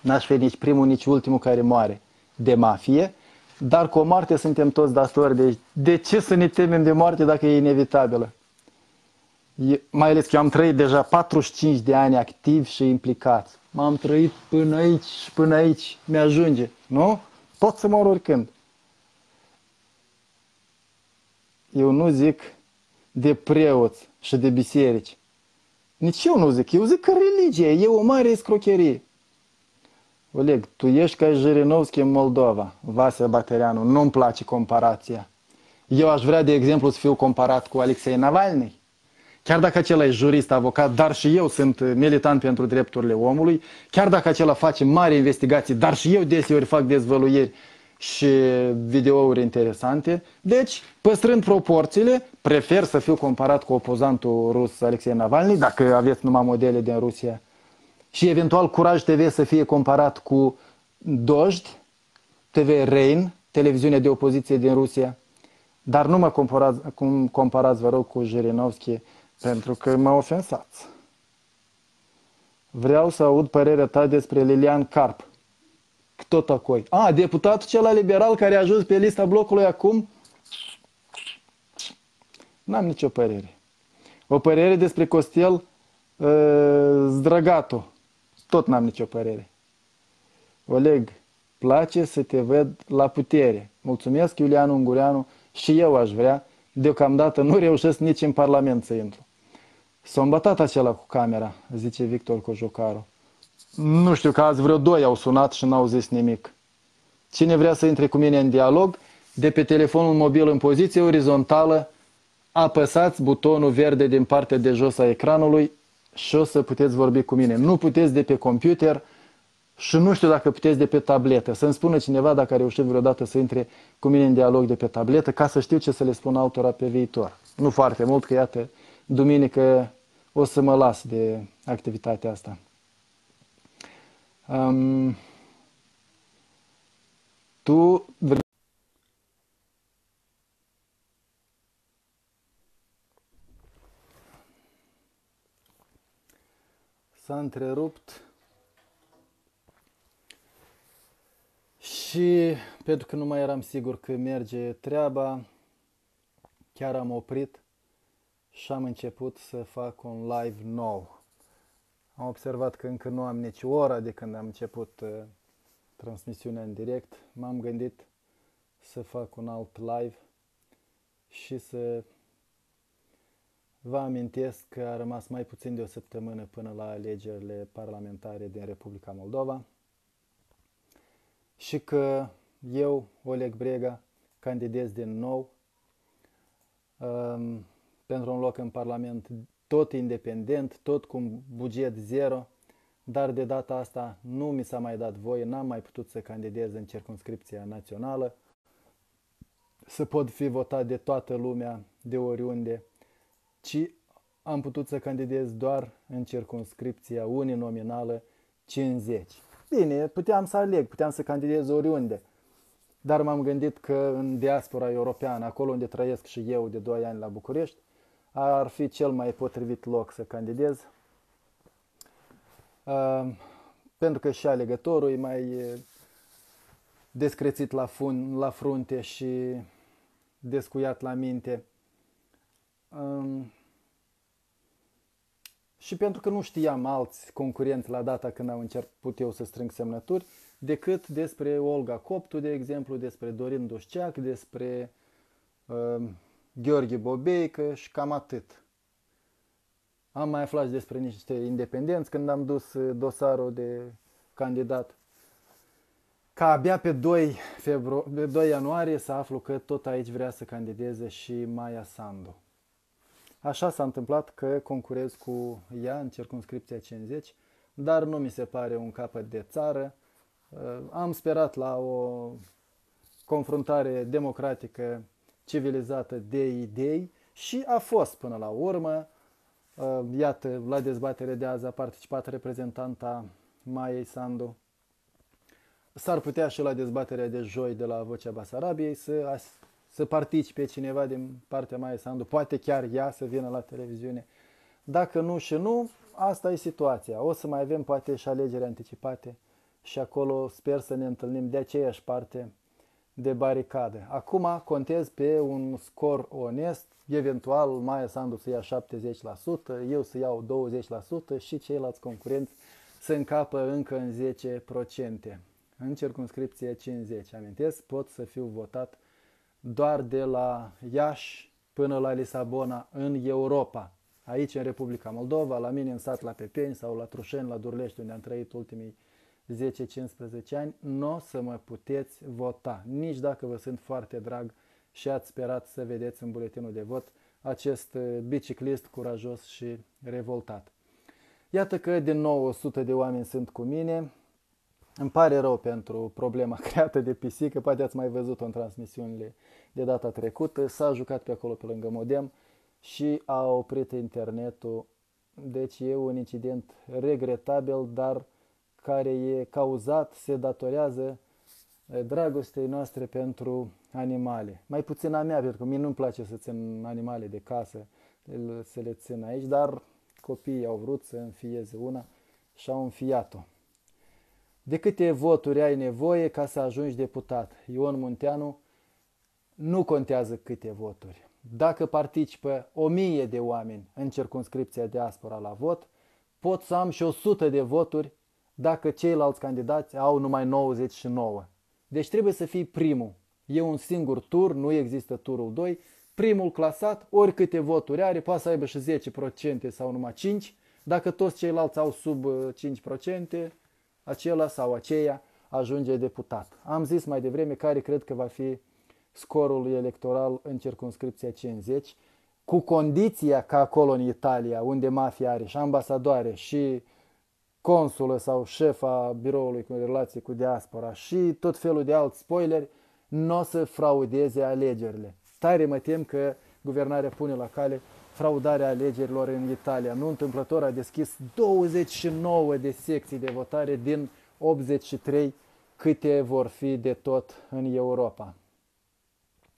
N-aș fi nici primul, nici ultimul care moare de mafie, dar cu o moarte suntem toți datori. Deci de ce să ne temem de moarte dacă e inevitabilă? E- Mai ales că eu am trăit deja 45 de ani activ și implicat. M-am trăit până aici și până aici. Mi-ajunge, nu? Pot să mor oricând. Eu nu zic de preoți și de biserici. Nici eu nu zic. Eu zic că religia e o mare escrocherie. Oleg, tu ești ca Jirinovski în Moldova, Vasea Baterianu. Nu-mi place comparația. Eu aș vrea, de exemplu, să fiu comparat cu Alexei Navalny. Chiar dacă acela e jurist, avocat, dar și eu sunt militant pentru drepturile omului, chiar dacă acela face mari investigații, dar și eu deseori fac dezvăluiri și videouri interesante. Deci, păstrând proporțiile, prefer să fiu comparat cu opozantul rus Alexei Navalny, dacă aveți numai modele din Rusia. Și eventual Curaj TV să fie comparat cu Dojd, TV Rain, televiziunea de opoziție din Rusia. Dar nu mă comparați, cum comparați, vă rog, cu Jirinovski, pentru că mă ofensați. Vreau să aud părerea ta despre Lilian Carp. Tot acoi. A, deputatul cel liberal care a ajuns pe lista blocului acum? N-am nicio părere. O părere despre Costel uh, Zdragatu. Tot n-am nicio părere. Oleg, place să te văd la putere. Mulțumesc, Iulian Ungureanu, și eu aș vrea. Deocamdată nu reușesc nici în Parlament să intru. S-a îmbătat acela cu camera, zice Victor Cojocaru. Nu știu că azi vreo doi au sunat și n-au zis nimic. Cine vrea să intre cu mine în dialog, de pe telefonul mobil în poziție orizontală, apăsați butonul verde din partea de jos a ecranului și o să puteți vorbi cu mine. Nu puteți de pe computer și nu știu dacă puteți de pe tabletă. Să-mi spună cineva dacă a reușit vreodată să intre cu mine în dialog de pe tabletă, ca să știu ce să le spun altora pe viitor. Nu foarte mult, că iată, duminică o să mă las de activitatea asta. Um, tu vre- S-a întrerupt și pentru că nu mai eram sigur că merge treaba, chiar am oprit și am început să fac un live nou. Am observat că încă nu am nici ora de când am început uh, transmisiunea în direct. M-am gândit să fac un alt live și să vă amintesc că a rămas mai puțin de o săptămână până la alegerile parlamentare din Republica Moldova și că eu, Oleg Brega, candidez din nou um, pentru un loc în Parlament tot independent, tot cu un buget zero, dar de data asta nu mi s-a mai dat voie, n-am mai putut să candidez în circunscripția națională, să pot fi votat de toată lumea, de oriunde, ci am putut să candidez doar în circunscripția uninominală 50. Bine, puteam să aleg, puteam să candidez oriunde, dar m-am gândit că în diaspora europeană, acolo unde trăiesc și eu de 2 ani la București, ar fi cel mai potrivit loc să candidez. Uh, pentru că și alegătorul e mai descrețit la, fun, la frunte și descuiat la minte. Um, și pentru că nu știam alți concurenți la data când am început eu să strâng semnături, decât despre Olga Coptu, de exemplu, despre Dorin Dușceac, despre uh, Gheorghe Bobeică și cam atât. Am mai aflat despre niște independenți când am dus dosarul de candidat. Ca abia pe 2, febru- pe 2 ianuarie să aflu că tot aici vrea să candideze și Maia Sandu. Așa s-a întâmplat că concurez cu ea în circunscripția 50, dar nu mi se pare un capăt de țară. Am sperat la o confruntare democratică civilizată de idei și a fost până la urmă. Uh, iată, la dezbatere de azi a participat reprezentanta Maiei Sandu. S-ar putea și la dezbaterea de joi de la Vocea Basarabiei să, să participe cineva din partea Maiei Sandu, poate chiar ea să vină la televiziune. Dacă nu și nu, asta e situația. O să mai avem poate și alegeri anticipate și acolo sper să ne întâlnim de aceeași parte de baricadă. Acum contez pe un scor onest, eventual Maia Sandu să ia 70%, eu să iau 20% și ceilalți concurenți să încapă încă în 10%. În circunscripție 50, amintesc, pot să fiu votat doar de la Iași până la Lisabona în Europa. Aici, în Republica Moldova, la mine în sat la Pepeni sau la Trușeni, la Durlești, unde am trăit ultimii 10-15 ani, nu o să mă puteți vota, nici dacă vă sunt foarte drag și ați sperat să vedeți în buletinul de vot acest uh, biciclist curajos și revoltat. Iată că din nou 100 de oameni sunt cu mine. Îmi pare rău pentru problema creată de pisică, poate ați mai văzut-o în transmisiunile de data trecută. S-a jucat pe acolo pe lângă modem și a oprit internetul. Deci e un incident regretabil, dar care e cauzat, se datorează dragostei noastre pentru animale. Mai puțin a mea, pentru că mie nu-mi place să țin animale de casă, să le țin aici, dar copiii au vrut să înfieze una și au înfiat-o. De câte voturi ai nevoie ca să ajungi deputat? Ion Munteanu, nu contează câte voturi. Dacă participă o mie de oameni în circunscripția diaspora la vot, pot să am și 100 de voturi dacă ceilalți candidați au numai 99. Deci trebuie să fii primul. E un singur tur, nu există turul 2. Primul clasat, oricâte voturi are, poate să aibă și 10% sau numai 5%. Dacă toți ceilalți au sub 5%, acela sau aceea ajunge deputat. Am zis mai devreme care cred că va fi scorul electoral în circunscripția 50, cu condiția ca acolo în Italia, unde mafia are și ambasadoare și consulă sau șefa biroului cu relații cu diaspora și tot felul de alți spoileri, nu o să fraudeze alegerile. Tare mă tem că guvernarea pune la cale fraudarea alegerilor în Italia. Nu întâmplător a deschis 29 de secții de votare din 83 câte vor fi de tot în Europa.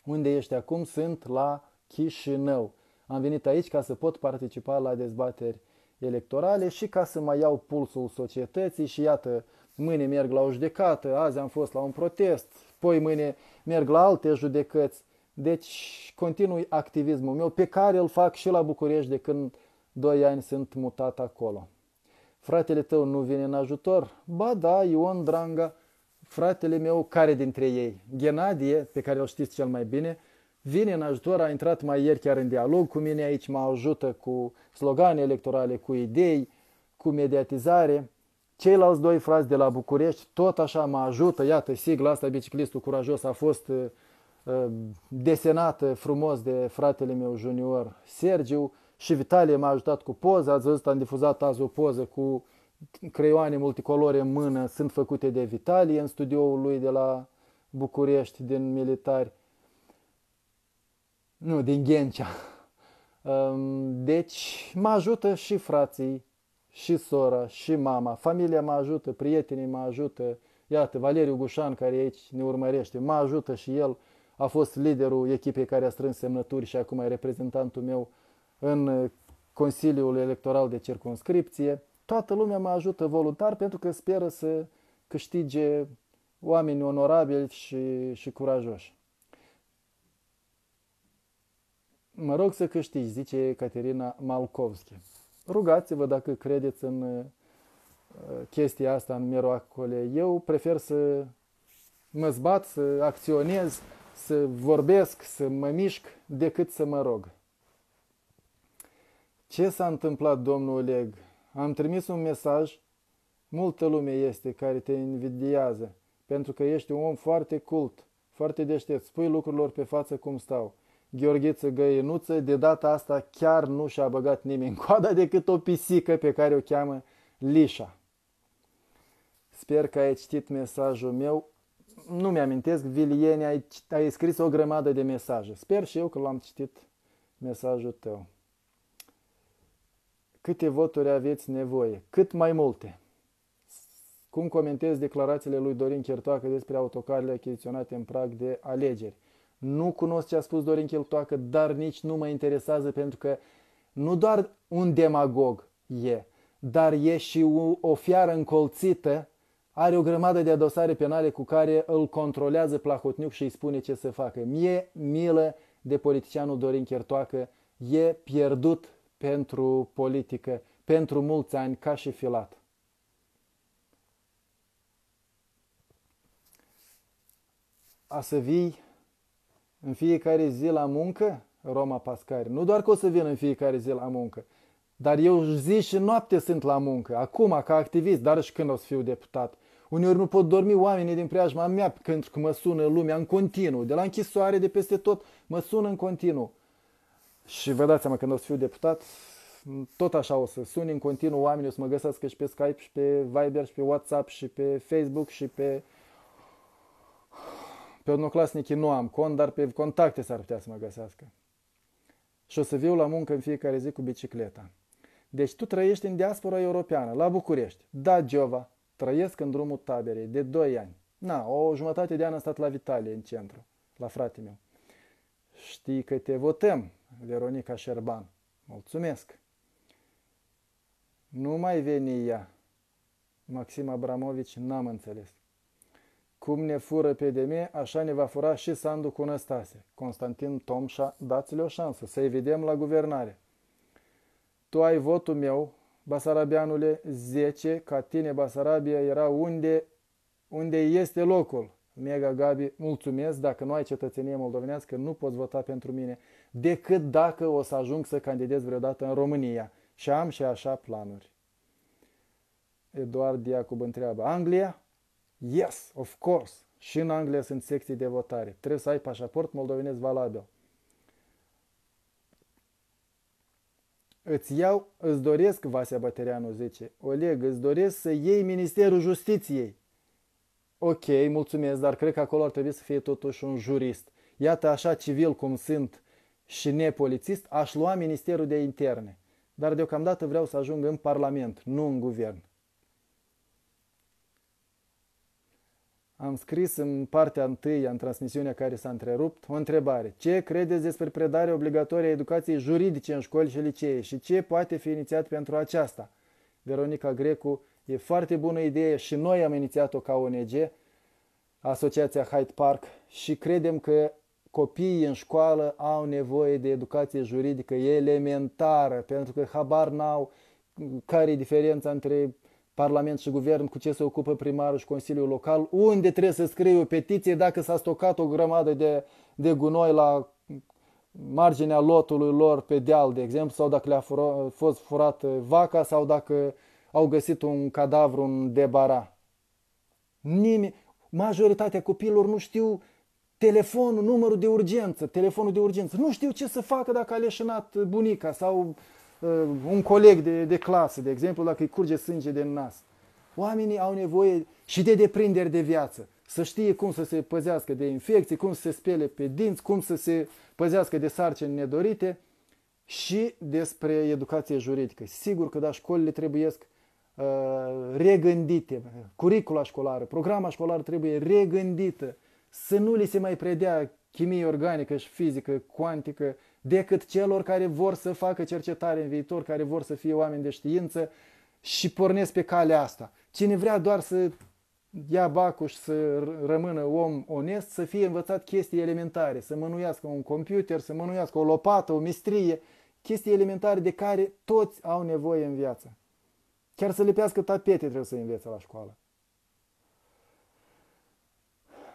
Unde ești acum? Sunt la Chișinău. Am venit aici ca să pot participa la dezbateri electorale și ca să mai iau pulsul societății și iată, mâine merg la o judecată, azi am fost la un protest, poi mâine merg la alte judecăți. Deci continui activismul meu pe care îl fac și la București de când doi ani sunt mutat acolo. Fratele tău nu vine în ajutor? Ba da, Ion Dranga, fratele meu, care dintre ei? Genadie, pe care îl știți cel mai bine, vine în ajutor, a intrat mai ieri chiar în dialog cu mine aici, mă ajută cu slogane electorale, cu idei, cu mediatizare. Ceilalți doi frați de la București tot așa mă ajută, iată, sigla asta, biciclistul curajos, a fost uh, uh desenată frumos de fratele meu junior Sergiu și Vitalie m-a ajutat cu poza, ați văzut, am difuzat azi o poză cu creioane multicolore în mână, sunt făcute de Vitalie în studioul lui de la București, din militari. Nu, din Ghencea. Deci mă ajută și frații, și sora, și mama. Familia mă ajută, prietenii mă ajută. Iată, Valeriu Gușan, care aici ne urmărește, mă ajută și el. A fost liderul echipei care a strâns semnături și acum e reprezentantul meu în Consiliul Electoral de Circunscripție. Toată lumea mă ajută voluntar pentru că speră să câștige oameni onorabili și, și curajoși. Mă rog să câștigi, zice Caterina Malkovski. Rugați-vă dacă credeți în uh, chestia asta, în miracole. Eu prefer să mă zbat, să acționez, să vorbesc, să mă mișc, decât să mă rog. Ce s-a întâmplat, domnul Oleg? Am trimis un mesaj, multă lume este care te invidiază, pentru că ești un om foarte cult, foarte deștept, spui lucrurilor pe față cum stau. Gheorgheță Găinuță, de data asta chiar nu și-a băgat nimeni în coada decât o pisică pe care o cheamă Lișa. Sper că ai citit mesajul meu. Nu mi-amintesc, Viliene, ai, ai scris o grămadă de mesaje. Sper și eu că l-am citit mesajul tău. Câte voturi aveți nevoie? Cât mai multe. Cum comentez declarațiile lui Dorin Chertoacă despre autocarele achiziționate în prag de alegeri? Nu cunosc ce a spus Dorin Chertoacă, dar nici nu mă interesează pentru că nu doar un demagog e, dar e și o fiară încolțită are o grămadă de dosare penale cu care îl controlează Plahotniuc și îi spune ce să facă. Mie milă de politicianul Dorin Chertoacă e pierdut pentru politică, pentru mulți ani, ca și filat. A să vii în fiecare zi la muncă, Roma Pascari. Nu doar că o să vin în fiecare zi la muncă, dar eu zi și noapte sunt la muncă, acum ca activist, dar și când o să fiu deputat. Uneori nu pot dormi oamenii din preajma mea pentru că mă sună lumea în continuu. De la închisoare, de peste tot, mă sună în continuu. Și vă dați seama, când o să fiu deputat, tot așa o să suni în continuu oamenii, o să mă găsească și pe Skype, și pe Viber, și pe WhatsApp, și pe Facebook, și pe... Pe odnoclasnici nu am cont, dar pe contacte s-ar putea să mă găsească. Și o să viu la muncă în fiecare zi cu bicicleta. Deci tu trăiești în diaspora europeană, la București. Da, Giova, trăiesc în drumul taberei de 2 ani. Na, o jumătate de an am stat la Vitalie, în centru, la frate meu. Știi că te votăm, Veronica Șerban. Mulțumesc. Nu mai veni ea. Maxim Abramovici n-am înțeles. Cum ne fură pe de așa ne va fura și Sandu cu Năstase. Constantin Tomșa, dați-le o șansă, să-i vedem la guvernare. Tu ai votul meu, Basarabianule, 10, ca tine Basarabia era unde, unde este locul. Mega Gabi, mulțumesc, dacă nu ai cetățenie moldovenească, nu poți vota pentru mine, decât dacă o să ajung să candidez vreodată în România. Și am și așa planuri. Eduard Diacub întreabă, Anglia? Yes, of course. Și în Anglia sunt secții de votare. Trebuie să ai pașaport moldovenesc valabil. Îți iau, îți doresc, Vasea Bătereanu zice, Oleg, îți doresc să iei Ministerul Justiției. Ok, mulțumesc, dar cred că acolo ar trebui să fie totuși un jurist. Iată așa civil cum sunt și nepolițist, aș lua Ministerul de Interne. Dar deocamdată vreau să ajung în Parlament, nu în guvern. Am scris în partea întâi, în transmisiunea care s-a întrerupt, o întrebare. Ce credeți despre predarea obligatorie a educației juridice în școli și licee și ce poate fi inițiat pentru aceasta? Veronica Grecu, e foarte bună idee și noi am inițiat-o ca ONG, Asociația Hyde Park, și credem că copiii în școală au nevoie de educație juridică elementară, pentru că habar n-au care e diferența între Parlament și Guvern, cu ce se ocupă primarul și Consiliul Local, unde trebuie să scrie o petiție dacă s-a stocat o grămadă de, de gunoi la marginea lotului lor pe deal, de exemplu, sau dacă le-a fura, fost furat vaca sau dacă au găsit un cadavru în debara. Nimeni, majoritatea copiilor nu știu telefonul, numărul de urgență, telefonul de urgență. Nu știu ce să facă dacă a leșinat bunica sau uh, un coleg de, de clasă, de exemplu, dacă îi curge sânge de nas. Oamenii au nevoie și de deprinderi de viață. Să știe cum să se păzească de infecții, cum să se spele pe dinți, cum să se păzească de sarcini nedorite și despre educație juridică. Sigur că da, școlile trebuie uh, regândite, curicula școlară, programa școlară trebuie regândită, să nu li se mai predea chimie organică și fizică, cuantică, decât celor care vor să facă cercetare în viitor, care vor să fie oameni de știință și pornesc pe calea asta. Cine vrea doar să ia bacul și să rămână om onest, să fie învățat chestii elementare, să mânuiască un computer, să mânuiască o lopată, o mistrie, chestii elementare de care toți au nevoie în viață. Chiar să lipească tapete trebuie să învețe la școală.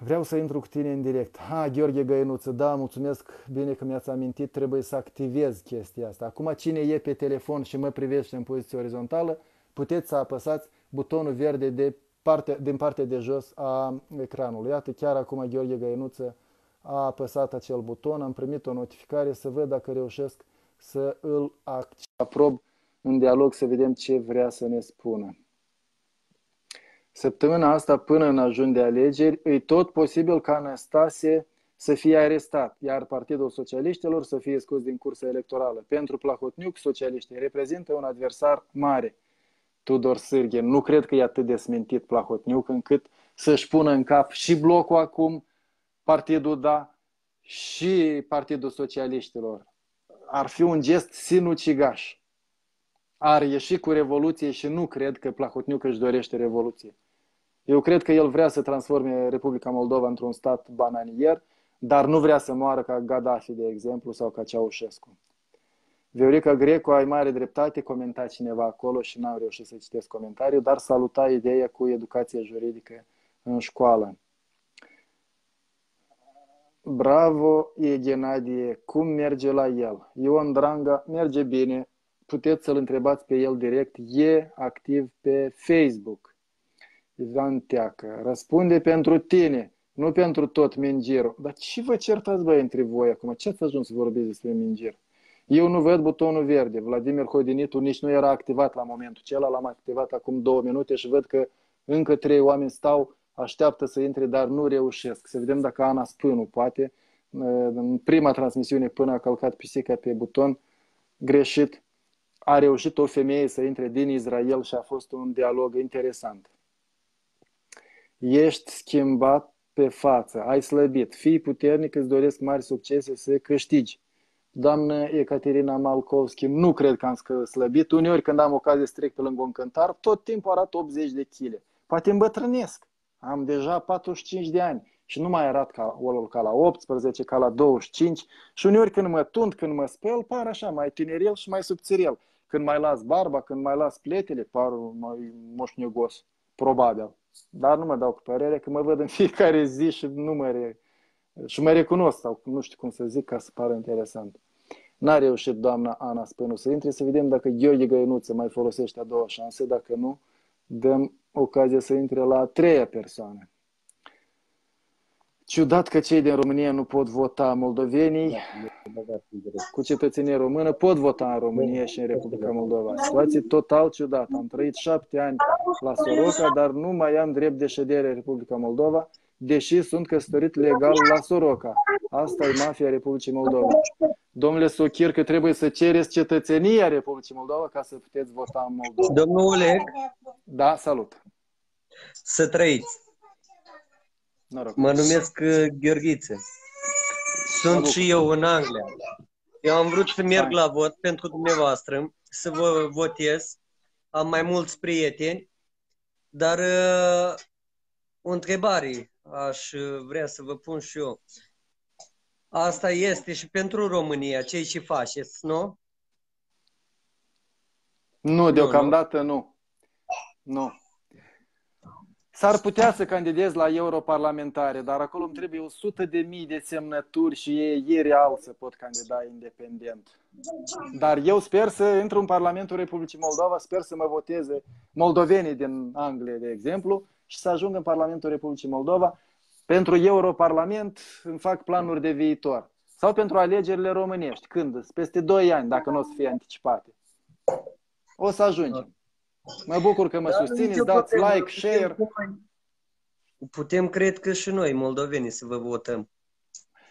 Vreau să intru cu tine în direct. Ha, Gheorghe Găinuță, da, mulțumesc, bine că mi-ați amintit, trebuie să activez chestia asta. Acum cine e pe telefon și mă privește în poziție orizontală, puteți să apăsați butonul verde de parte, din partea de jos a ecranului. Iată, chiar acum Gheorghe Găinuță a apăsat acel buton, am primit o notificare să văd dacă reușesc să îl aprob în dialog, să vedem ce vrea să ne spună. Săptămâna asta, până în ajun de alegeri, e tot posibil ca Anastase să fie arestat, iar Partidul Socialiștilor să fie scos din cursa electorală. Pentru Plahotniuc, socialiștii reprezintă un adversar mare. Tudor Sârghe, nu cred că e atât de smintit Plahotniuc încât să-și pună în cap și blocul acum, Partidul Da și Partidul Socialiștilor. Ar fi un gest sinucigaș ar ieși cu revoluție și nu cred că Plahotniuc își dorește revoluție. Eu cred că el vrea să transforme Republica Moldova într-un stat bananier, dar nu vrea să moară ca Gaddafi, de exemplu, sau ca Ceaușescu. Viorica Grecu, ai mare dreptate, comenta cineva acolo și n-am reușit să citesc comentariul, dar saluta ideea cu educație juridică în școală. Bravo, e Genadie, cum merge la el? Ion Dranga merge bine, puteți să-l întrebați pe el direct, e activ pe Facebook. Ivan Teacă, răspunde pentru tine, nu pentru tot mingirul. Dar ce vă certați, băi, între voi acum? Ce ați ajuns să vorbiți despre mingir? Eu nu văd butonul verde. Vladimir Hodinitu nici nu era activat la momentul acela, l-am activat acum două minute și văd că încă trei oameni stau, așteaptă să intre, dar nu reușesc. Să vedem dacă Ana Spânu poate. În prima transmisiune, până a călcat pisica pe buton, greșit, a reușit o femeie să intre din Israel și a fost un dialog interesant. Ești schimbat pe față, ai slăbit, fii puternic, îți doresc mari succese să câștigi. Doamnă Ecaterina Malkovski, nu cred că am slăbit. Uneori când am ocazie să trec pe lângă un cântar, tot timpul arată 80 de kg. Poate îmbătrânesc. Am deja 45 de ani și nu mai arat ca, ca la 18, ca la 25 și uneori când mă tund, când mă spăl, par așa mai tinerel și mai subțirel. Când mai las barba, când mai las pletele, par mai moșniogos, probabil. Dar nu mă dau cu părere că mă văd în fiecare zi și nu mă, re... și mă recunosc sau nu știu cum să zic ca să pară interesant. N-a reușit doamna Ana Spănu să intre, să vedem dacă Gheorghe Găinuță mai folosește a doua șansă, dacă nu, dăm ocazia să intre la a treia persoană. Ciudat că cei din România nu pot vota moldovenii cu cetățenie română, pot vota în România și în Republica Moldova. Situație total ciudată. Am trăit șapte ani la Soroca, dar nu mai am drept de ședere în Republica Moldova, deși sunt căsătorit legal la Soroca. Asta e mafia Republicii Moldova. Domnule Sochir, că trebuie să cereți cetățenia Republicii Moldova ca să puteți vota în Moldova. Domnul Oleg. Da, salut. Să trăiți. Noroc. Mă numesc uh, Gheorghiță. Sunt și eu în Anglia. Eu am vrut să merg la vot pentru dumneavoastră, să vă votez. Am mai mulți prieteni, dar uh, o întrebare aș uh, vrea să vă pun și eu. Asta este și pentru România, cei ce faceți, nu? Nu, deocamdată nu. Nu. S-ar putea să candidez la europarlamentare, dar acolo îmi trebuie 100 de mii de semnături și e, e real să pot candida independent. Dar eu sper să intru în Parlamentul Republicii Moldova, sper să mă voteze moldovenii din Anglia, de exemplu, și să ajung în Parlamentul Republicii Moldova. Pentru Europarlament îmi fac planuri de viitor. Sau pentru alegerile românești. Când? Peste 2 ani, dacă nu o să fie anticipate. O să ajungem. Mă bucur că mă Dar susțineți, dați putem, like, share. Putem, cred că și noi, moldovenii, să vă votăm.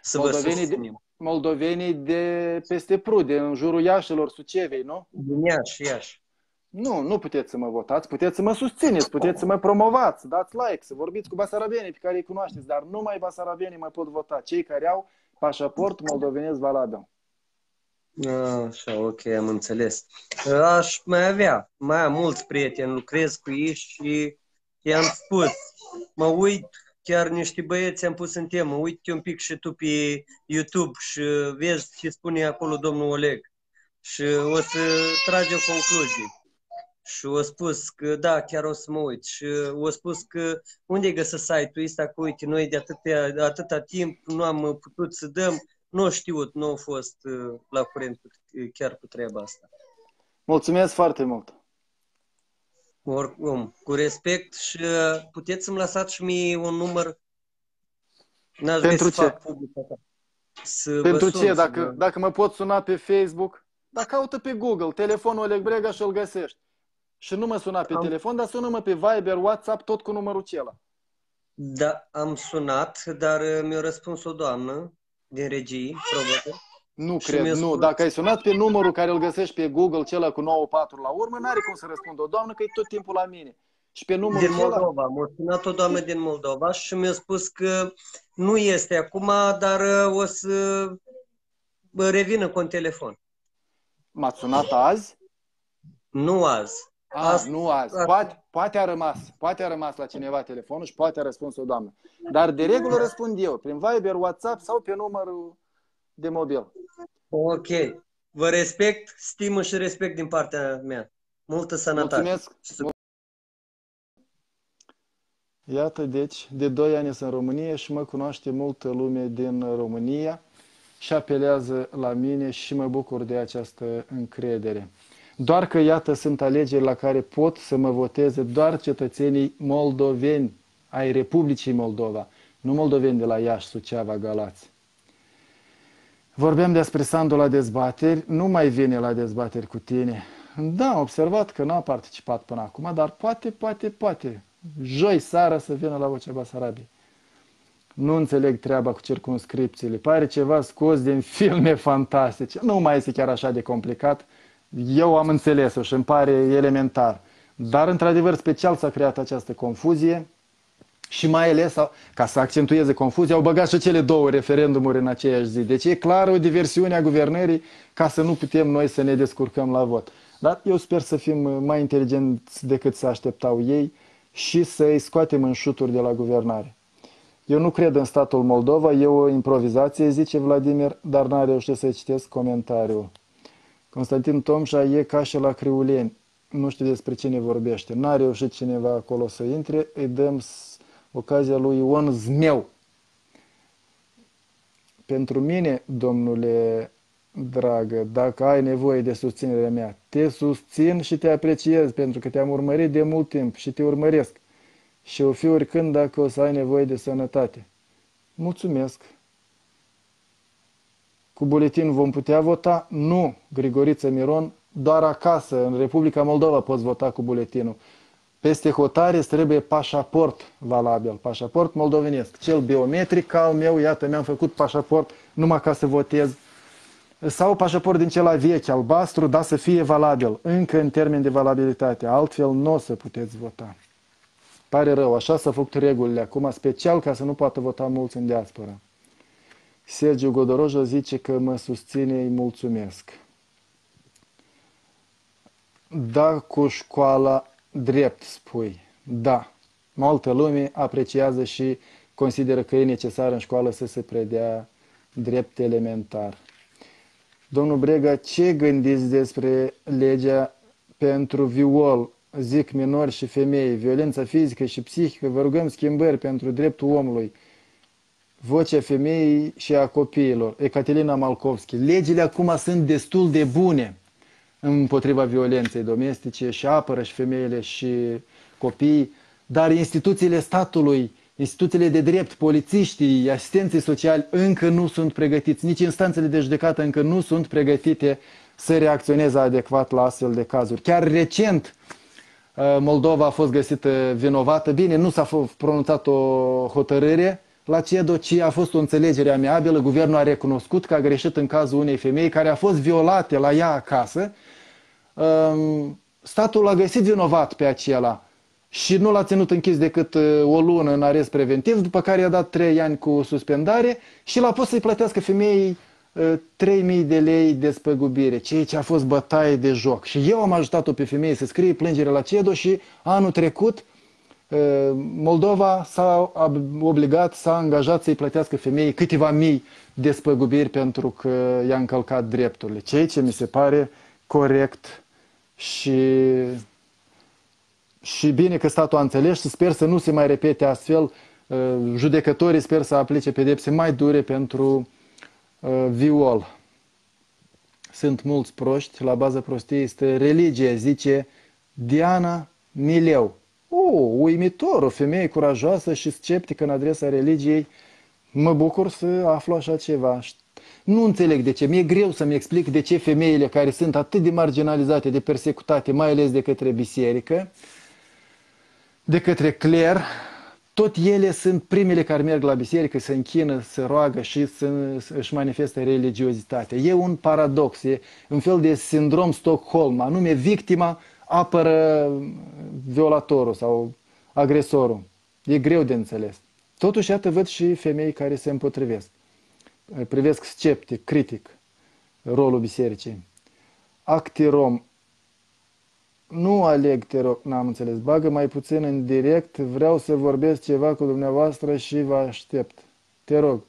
Să moldovenii vă susținem. De, moldovenii de peste Prude, în jurul Iașilor, Sucevei, nu? Din Iași, Iași. Nu, nu puteți să mă votați, puteți să mă susțineți, puteți să mă promovați, dați like, să vorbiți cu basarabenii pe care îi cunoașteți, dar numai basarabenii mă pot vota, cei care au pașaport moldovenesc valabil. Așa, ok, am înțeles. Aș mai avea, mai am mulți prieteni, lucrez cu ei și i-am spus, mă uit, chiar niște băieți am pus în temă, uite un pic și tu pe YouTube și vezi ce spune acolo domnul Oleg și o să trage o concluzie. Și o spus că da, chiar o să mă uit. Și o spus că unde găsă site-ul ăsta, că uite, noi de atâta, atâta timp nu am putut să dăm nu a știut, nu a fost uh, la curent chiar cu treaba asta. Mulțumesc foarte mult! Oricum, cu respect și uh, puteți să-mi lăsați și mie un număr N-aș Pentru ce? Public, să Pentru ce? Dacă, vă... dacă mă pot suna pe Facebook, dar caută pe Google, telefonul Oleg Brega și îl găsești. Și nu mă suna pe am... telefon, dar sună-mă pe Viber, WhatsApp, tot cu numărul acela. Da, am sunat, dar uh, mi-a răspuns o doamnă din regii, probabil. Nu cred, nu. Dacă ai sunat pe numărul care îl găsești pe Google, cel cu 94 la urmă, n-are cum să răspundă o doamnă că e tot timpul la mine. Și pe numărul din Moldova. M-a sunat o doamnă din Moldova și mi-a spus că nu este acum, dar uh, o să revină cu un telefon. M-a sunat azi? Nu azi. A, Asta- nu azi. Poate, poate a rămas. Poate a rămas la cineva telefonul și poate a răspuns o doamnă. Dar de regulă răspund eu, prin Viber, WhatsApp sau pe numărul de mobil. Ok. Vă respect, stimă și respect din partea mea. Multă sănătate. Mulțumesc. Și să- Iată, deci, de 2 ani sunt în România și mă cunoaște multă lume din România și apelează la mine și mă bucur de această încredere. Doar că, iată, sunt alegeri la care pot să mă voteze doar cetățenii moldoveni ai Republicii Moldova, nu moldoveni de la Iași, Suceava, Galați. Vorbeam despre Sandu la dezbateri, nu mai vine la dezbateri cu tine. Da, am observat că n-a participat până acum, dar poate, poate, poate. Joi seara să vină la Vocea Basarabiei. Nu înțeleg treaba cu circunscripțiile. Pare ceva scos din filme fantastice. Nu mai este chiar așa de complicat. Eu am înțeles-o și îmi pare elementar. Dar, într-adevăr, special s-a creat această confuzie și mai ales, au- ca să accentueze confuzia, au băgat și cele două referendumuri în aceeași zi. Deci e clar o diversiune a guvernării ca să nu putem noi să ne descurcăm la vot. Dar eu sper să fim mai inteligenți decât se așteptau ei și să îi scoatem în șuturi de la guvernare. Eu nu cred în statul Moldova, e o improvizație, zice Vladimir, dar n-a reușit să citesc comentariul. Constantin Tomșa e ca și la Criuleni. Nu știu despre cine vorbește. N-a reușit cineva acolo să intre, îi dăm s- ocazia lui Ion Zmeu. Pentru mine, domnule dragă, dacă ai nevoie de susținerea mea, te susțin și te apreciez pentru că te-am urmărit de mult timp și te urmăresc. Și o fi oricând dacă o să ai nevoie de sănătate. Mulțumesc. Cu buletin vom putea vota? Nu, Grigoriță Miron, doar acasă, în Republica Moldova poți vota cu buletinul. Peste hotare îți trebuie pașaport valabil, pașaport moldovenesc, cel biometric ca al meu, iată, mi-am făcut pașaport numai ca să votez. Sau pașaport din cel vechi, albastru, dar să fie valabil, încă în termen de valabilitate, altfel nu o să puteți vota. Pare rău, așa s-au făcut regulile acum, special ca să nu poată vota mulți în diaspora. Sergiu Godoroja zice că mă susține, îi mulțumesc. Da, cu școala drept, spui. Da. Multă lume apreciază și consideră că e necesar în școală să se predea drept elementar. Domnul Brega, ce gândiți despre legea pentru viol, zic minori și femei, violența fizică și psihică, vă rugăm schimbări pentru dreptul omului, vocea femeii și a copiilor, Ecaterina Malkovski. Legile acum sunt destul de bune împotriva violenței domestice și apără și femeile și copiii, dar instituțiile statului, instituțiile de drept, polițiștii, asistenții sociali încă nu sunt pregătiți, nici instanțele de judecată încă nu sunt pregătite să reacționeze adecvat la astfel de cazuri. Chiar recent uh, Moldova a fost găsită vinovată, bine, nu s-a f- pronunțat o hotărâre la CEDO, ci a fost o înțelegere amiabilă, guvernul a recunoscut că a greșit în cazul unei femei care a fost violate la ea acasă, Um, statul a găsit vinovat pe acela și nu l-a ținut închis decât uh, o lună în arest preventiv, după care i-a dat 3 ani cu suspendare și l-a pus să-i plătească femeii uh, 3000 de lei despăgubire, ceea ce a fost bătaie de joc. Și eu am ajutat-o pe femeie să scrie plângere la CEDO și anul trecut uh, Moldova s-a ab- obligat, s-a angajat să-i plătească femeii câteva mii despăgubiri pentru că i-a încălcat drepturile, ceea ce mi se pare corect și, și bine că statul a înțeles și sper să nu se mai repete astfel. Uh, Judecătorii sper să aplice pedepse mai dure pentru uh, viol. Sunt mulți proști, la baza prostiei este religie, zice Diana Mileu. O, uimitor, o femeie curajoasă și sceptică în adresa religiei. Mă bucur să aflu așa ceva. Nu înțeleg de ce. Mi-e greu să-mi explic de ce femeile care sunt atât de marginalizate, de persecutate, mai ales de către biserică, de către cler, tot ele sunt primele care merg la biserică, se închină, se roagă și să își manifestă religiozitatea. E un paradox, e un fel de sindrom Stockholm, anume victima apără violatorul sau agresorul. E greu de înțeles. Totuși, iată, văd și femei care se împotrivesc privesc sceptic, critic rolul bisericii. Actirom, Nu aleg, te rog, n-am înțeles. Bagă mai puțin în direct, vreau să vorbesc ceva cu dumneavoastră și vă aștept. Te rog.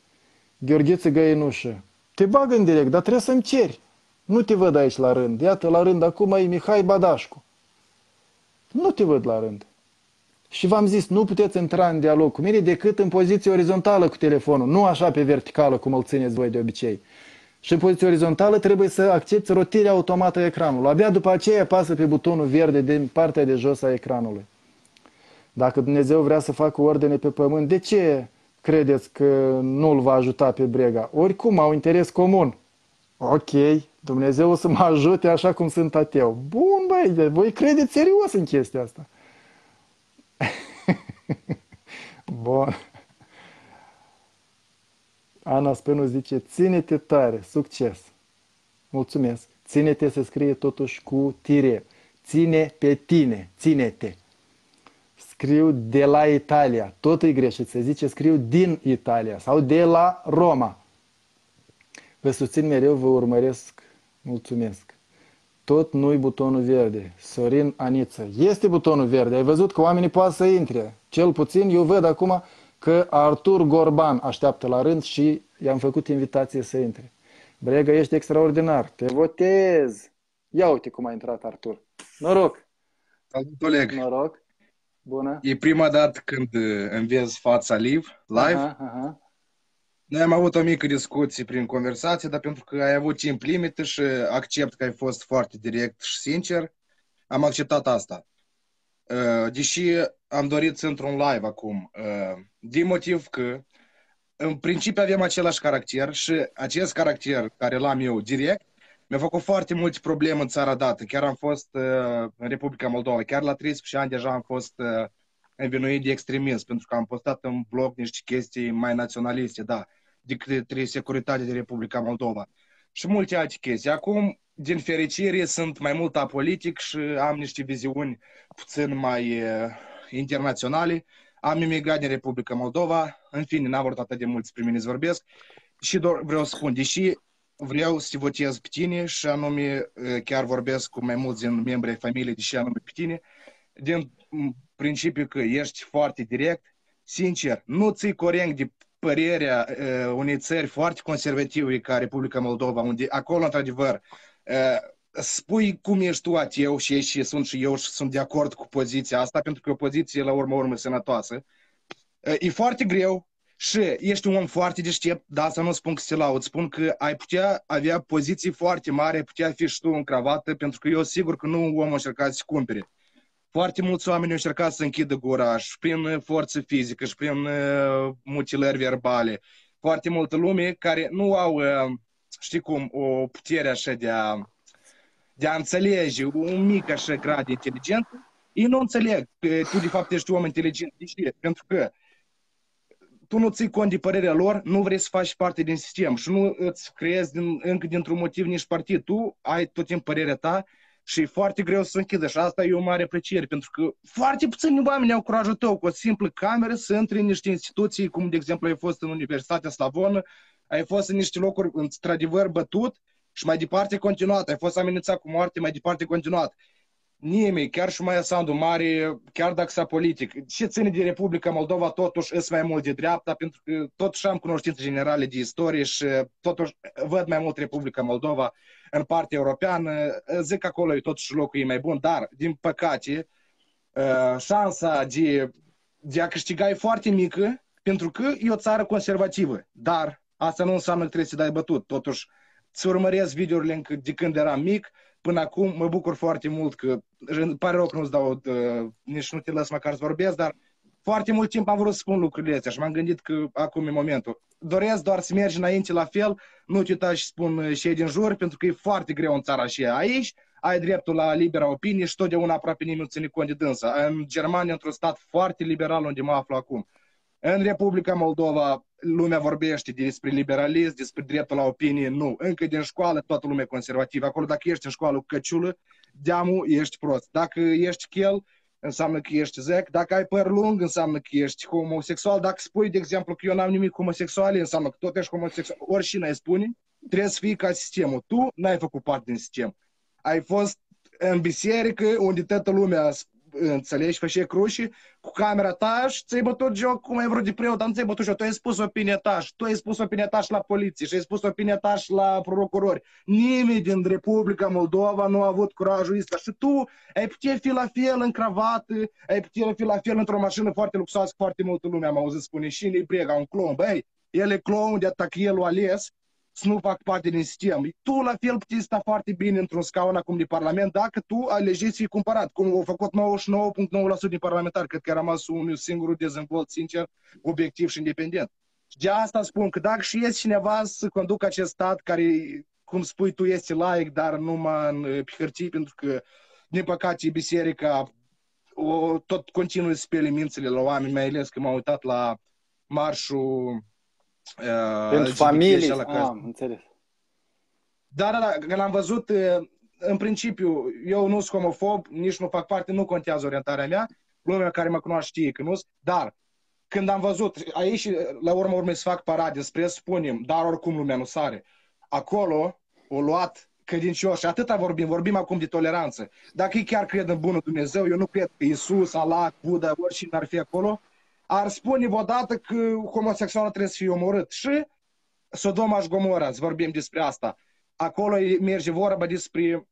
Gheorghiță Găinușă. Te bag în direct, dar trebuie să-mi ceri. Nu te văd aici la rând. Iată, la rând acum e Mihai Badașcu. Nu te văd la rând. Și v-am zis, nu puteți intra în dialog cu mine decât în poziție orizontală cu telefonul, nu așa pe verticală cum îl țineți voi de obicei. Și în poziție orizontală trebuie să accepti rotirea automată a ecranului. Abia după aceea pasă pe butonul verde din partea de jos a ecranului. Dacă Dumnezeu vrea să facă ordine pe pământ, de ce credeți că nu îl va ajuta pe Brega? Oricum au interes comun. Ok, Dumnezeu o să mă ajute așa cum sunt ateu. Bun, băi, voi credeți serios în chestia asta. Bun. Ana Spenu zice, ține-te tare, succes. Mulțumesc. Ține-te se scrie totuși cu tire. Ține pe tine, ține-te. Scriu de la Italia, tot e greșit, se zice scriu din Italia sau de la Roma. Vă susțin mereu, vă urmăresc, mulțumesc. Tot nu-i butonul verde. Sorin Aniță. Este butonul verde. Ai văzut că oamenii poate să intre. Cel puțin eu văd acum că Artur Gorban așteaptă la rând și i-am făcut invitație să intre. Brega, ești extraordinar. Te votez. Ia uite cum a intrat Artur. Noroc. Salut, Oleg. Noroc. Bună. E prima dată când uh, îmi vezi fața live. live. Aha, aha. Noi am avut o mică discuție prin conversație, dar pentru că ai avut timp limită și accept că ai fost foarte direct și sincer, am acceptat asta. Uh, Deși am dorit să intru în live acum, uh, din motiv că în principiu avem același caracter și acest caracter care l-am eu direct mi-a făcut foarte multe probleme în țara dată. Chiar am fost uh, în Republica Moldova, chiar la 13 ani deja am fost învinuit de extremism, pentru că am postat în blog niște chestii mai naționaliste, da de către Securitatea de Republica Moldova și multe alte chestii. Acum, din fericire, sunt mai mult apolitic și am niște viziuni puțin mai uh, internaționale. Am emigrat din Republica Moldova, în fine, n-am vrut atât de mult spre mine să vorbesc și doar vreau să spun, deși vreau să te votez pe tine și anume chiar vorbesc cu mai mulți din membrii familiei, deși anume pe tine, din principiu că ești foarte direct, sincer, nu ți corect de părerea uh, unei țări foarte conservative ca Republica Moldova, unde acolo, într-adevăr, uh, spui cum ești tu ateu și și sunt și eu și sunt de acord cu poziția asta, pentru că e o poziție, la urmă urmă, sănătoasă. Uh, e foarte greu și ești un om foarte deștept, da, să nu spun că se laud, spun că ai putea avea poziții foarte mari, ai putea fi și tu în cravată, pentru că eu sigur că nu omul încerca să cumpere. Foarte mulți oameni au încercat să închidă gura și prin forță fizică și prin uh, mutilări verbale. Foarte multă lume care nu au, uh, știi cum, o putere așa de a, de a înțelege un mic așa grad de inteligență, ei nu înțeleg că tu de fapt ești om inteligent. De ce? Pentru că tu nu ții cont de părerea lor, nu vrei să faci parte din sistem și nu îți creezi din, încă dintr-un motiv nici partid. Tu ai tot timpul părerea ta și e foarte greu să închidă și asta e o mare apreciere, pentru că foarte puțini oameni au curajul tău cu o simplă cameră să intri în niște instituții, cum de exemplu ai fost în Universitatea Slavonă, ai fost în niște locuri într-adevăr bătut și mai departe continuat, ai fost amenințat cu moarte, mai departe continuat. Nimeni, chiar și mai Sandu Mare, chiar dacă s-a politic, ce ține de Republica Moldova, totuși îs mai mult de dreapta, pentru că totuși am cunoștințe generale de istorie și totuși văd mai mult Republica Moldova în partea europeană, zic că acolo e totuși locul e mai bun, dar, din păcate, uh, șansa de, de a câștiga e foarte mică, pentru că e o țară conservativă. Dar asta nu înseamnă că trebuie să dai bătut. Totuși, să urmăresc videourile de când eram mic, până acum mă bucur foarte mult că, îmi pare rău că nu-ți dau, uh, nici nu te las măcar să vorbesc, dar foarte mult timp am vrut să spun lucrurile astea și m-am gândit că acum e momentul. Doresc doar să mergi înainte la fel, nu te uita și spun uh, și din jur, pentru că e foarte greu în țara și aici, ai dreptul la libera opinie și totdeauna aproape nimeni nu ține cont de dânsa. În Germania, într-un stat foarte liberal unde mă aflu acum. În Republica Moldova, lumea vorbește despre liberalism, despre dreptul la opinie, nu. Încă din școală, toată lumea e conservativă. Acolo, dacă ești în școală cu căciulă, deamul, ești prost. Dacă ești chel, înseamnă că ești zec. Dacă ai păr lung, înseamnă că ești homosexual. Dacă spui, de exemplu, că eu n-am nimic cu homosexual, înseamnă că tot ești homosexual. Oricine ai spune, trebuie să fii ca sistemul. Tu n-ai făcut parte din sistem. Ai fost în biserică, unde toată lumea înțelegi, fășe cruci cu camera ta și ți-ai bătut joc cum ai vrut de preot, dar nu ți-ai bătut joc. Tu ai spus opinia ta și tu ai spus opinia ta și la poliție și ai spus opinia ta și la procurori. Nimeni din Republica Moldova nu a avut curajul ăsta și tu ai putea fi la fel în cravată, ai putea fi la fel într-o mașină foarte luxoasă, foarte multă lume am auzit spune și în Brega, un clon. Băi, el e clon de atac el a ales să nu fac parte din sistem. Tu la fel puteți sta foarte bine într-un scaun acum de Parlament dacă tu alegi să fii cumpărat, cum au făcut 99,9% din parlamentari. Cred că a rămas unul singur dezvolt, sincer, obiectiv și independent. De asta spun că dacă și este cineva să conducă acest stat care, cum spui tu, este laic, dar numai în, pe hârtii, pentru că, din păcate, biserica o, tot continuă să spele mințele la oameni, mai ales că m-am uitat la marșul Uh, Pentru familii, la care... am înțeles. Da, da, da, când am văzut, uh, în principiu, eu nu sunt homofob, nici nu fac parte, nu contează orientarea mea, lumea care mă cunoaște știe că nu dar când am văzut, aici, la urmă urmei să fac parade, spre spunem, dar oricum lumea nu sare. Acolo, o luat credincioși, atâta vorbim, vorbim acum de toleranță. Dacă ei chiar cred în bunul Dumnezeu, eu nu cred că Isus, Allah, Buddha, oricine ar fi acolo, ar spune odată că homosexualul trebuie să fie omorât. Și Sodoma și Gomora, să vorbim despre asta. Acolo merge vorba despre,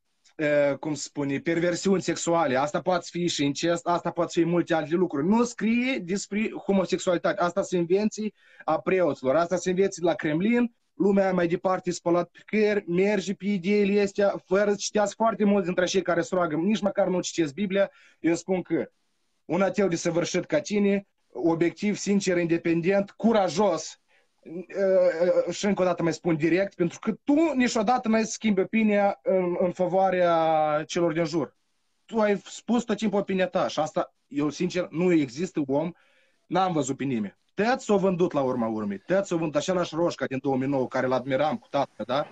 cum spune, perversiuni sexuale. Asta poate fi și incest, asta poate fi multe alte lucruri. Nu scrie despre homosexualitate. Asta sunt invenții a preoților. Asta sunt invenții la Kremlin. Lumea mai departe spălat pe căieri, merge pe ideile astea, fără să citească foarte mulți dintre cei care se roagă. Nici măcar nu citesc Biblia. Eu spun că un ateu de săvârșit ca tine obiectiv, sincer, independent, curajos și încă o dată mai spun direct, pentru că tu niciodată n-ai schimbi opinia în, în favoarea celor din jur. Tu ai spus tot timpul opinia ta și asta, eu sincer, nu există om, n-am văzut pe nimeni. Tăt s-a vândut la urma urmei. Tăt s-a vândut același Roșca din 2009, care l-admiram cu tată, da?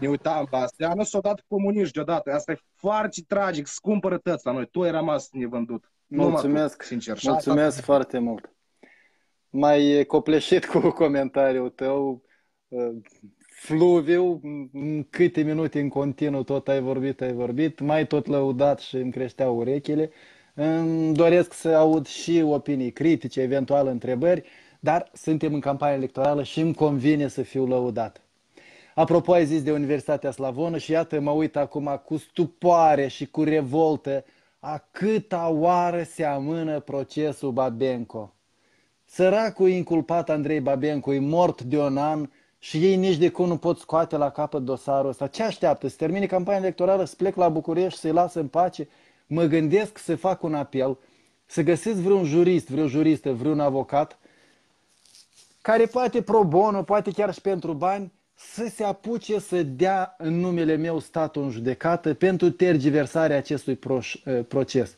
Ne uitam la astea, nu s-a dat comuniști deodată. Asta e foarte tragic, scumpără tăți la noi. Tu ai rămas nevândut. Mulțumesc, sincer. Mulțumesc asta... foarte mult. Mai copleșit cu comentariul tău, uh, fluviu, câte minute în continuu tot ai vorbit, ai vorbit, mai tot lăudat și îmi creșteau urechile. Îmi doresc să aud și opinii critice, eventual întrebări, dar suntem în campanie electorală și îmi convine să fiu lăudat. Apropo, ai zis de Universitatea Slavonă și iată, mă uit acum cu stupoare și cu revoltă a câta oară se amână procesul Babenco. Săracul inculpat Andrei Babenco e mort de un an și ei nici de cum nu pot scoate la capăt dosarul ăsta. Ce așteaptă? Să termine campania electorală, să plec la București, să-i las în pace? Mă gândesc să fac un apel, să găsesc vreun jurist, vreun juristă, vreun avocat, care poate pro bono, poate chiar și pentru bani, să se apuce să dea în numele meu statul în judecată pentru tergiversarea acestui eh, proces.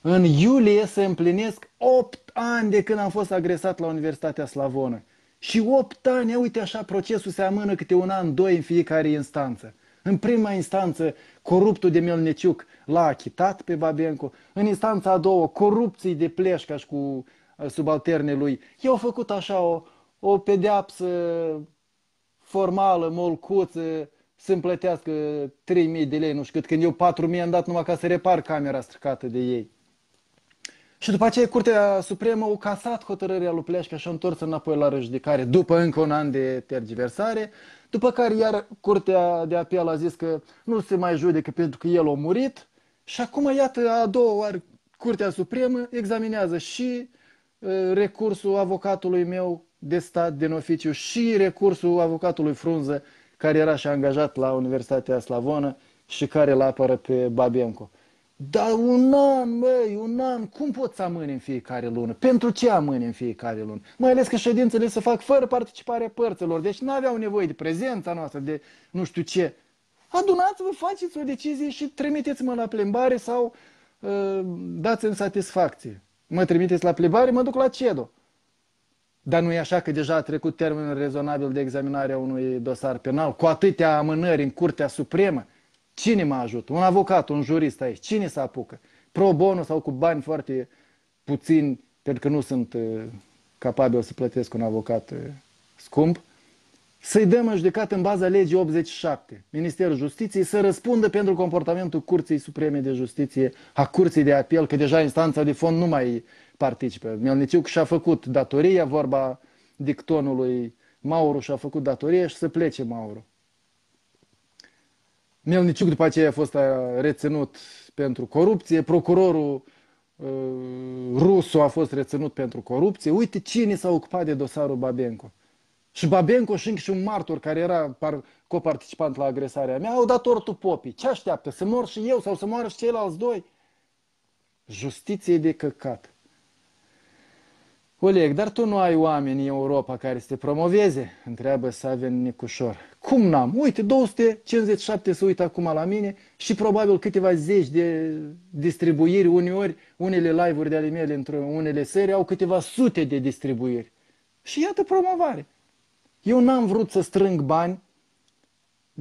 În iulie se împlinesc 8 ani de când am fost agresat la Universitatea Slavonă. Și 8 ani, uite așa, procesul se amână câte un an, doi în fiecare instanță. În prima instanță, coruptul de Melneciuc l-a achitat pe Babenco. În instanța a doua, corupții de Pleșcaș cu eh, subalterne lui. I-au făcut așa o, o pedeapsă formală, molcuță, să-mi plătească 3.000 de lei, nu știu cât, când eu 4.000 am dat numai ca să repar camera stricată de ei. Și după aceea Curtea Supremă a casat hotărârea lui Pleșca și a întors înapoi la răjudicare după încă un an de tergiversare, după care iar Curtea de Apel a zis că nu se mai judecă pentru că el a murit și acum, iată, a doua oară Curtea Supremă examinează și uh, recursul avocatului meu de stat din oficiu și recursul avocatului Frunză, care era și angajat la Universitatea Slavonă și care l apără pe Babenco. Dar un an, măi, un an, cum pot să amâni în fiecare lună? Pentru ce amâni în fiecare lună? Mai ales că ședințele se fac fără participarea părților, deci nu aveau nevoie de prezența noastră, de nu știu ce. Adunați-vă, faceți o decizie și trimiteți-mă la plimbare sau uh, dați-mi satisfacție. Mă trimiteți la plimbare, mă duc la CEDO. Dar nu e așa că deja a trecut termenul rezonabil de examinare a unui dosar penal, cu atâtea amânări în Curtea Supremă. Cine mă ajută? Un avocat, un jurist aici. Cine se apucă? Pro bono sau cu bani foarte puțini, pentru că nu sunt uh, capabil să plătesc un avocat uh, scump. să-i dăm în judecată în baza legii 87, Ministerul Justiției, să răspundă pentru comportamentul Curții Supreme de Justiție, a Curții de Apel, că deja instanța de fond nu mai participă. Melniciuc și-a făcut datoria, vorba dictonului Mauru și-a făcut datoria și să plece Mauru. Melniciuc după aceea a fost reținut pentru corupție, procurorul uh, rusu a fost reținut pentru corupție. Uite cine s-a ocupat de dosarul Babenco. Și Babenco și încă și un martor care era par, coparticipant la agresarea mea au dat ortul popii. Ce așteaptă? Să mor și eu sau să moară și ceilalți doi? Justiție de căcat. Oleg, dar tu nu ai oameni în Europa care să te promoveze? Întreabă Saven Nicușor. Cum n-am? Uite, 257 se uită acum la mine și probabil câteva zeci de distribuiri, uneori unele live-uri de ale mele într unele serii au câteva sute de distribuiri. Și iată promovare. Eu n-am vrut să strâng bani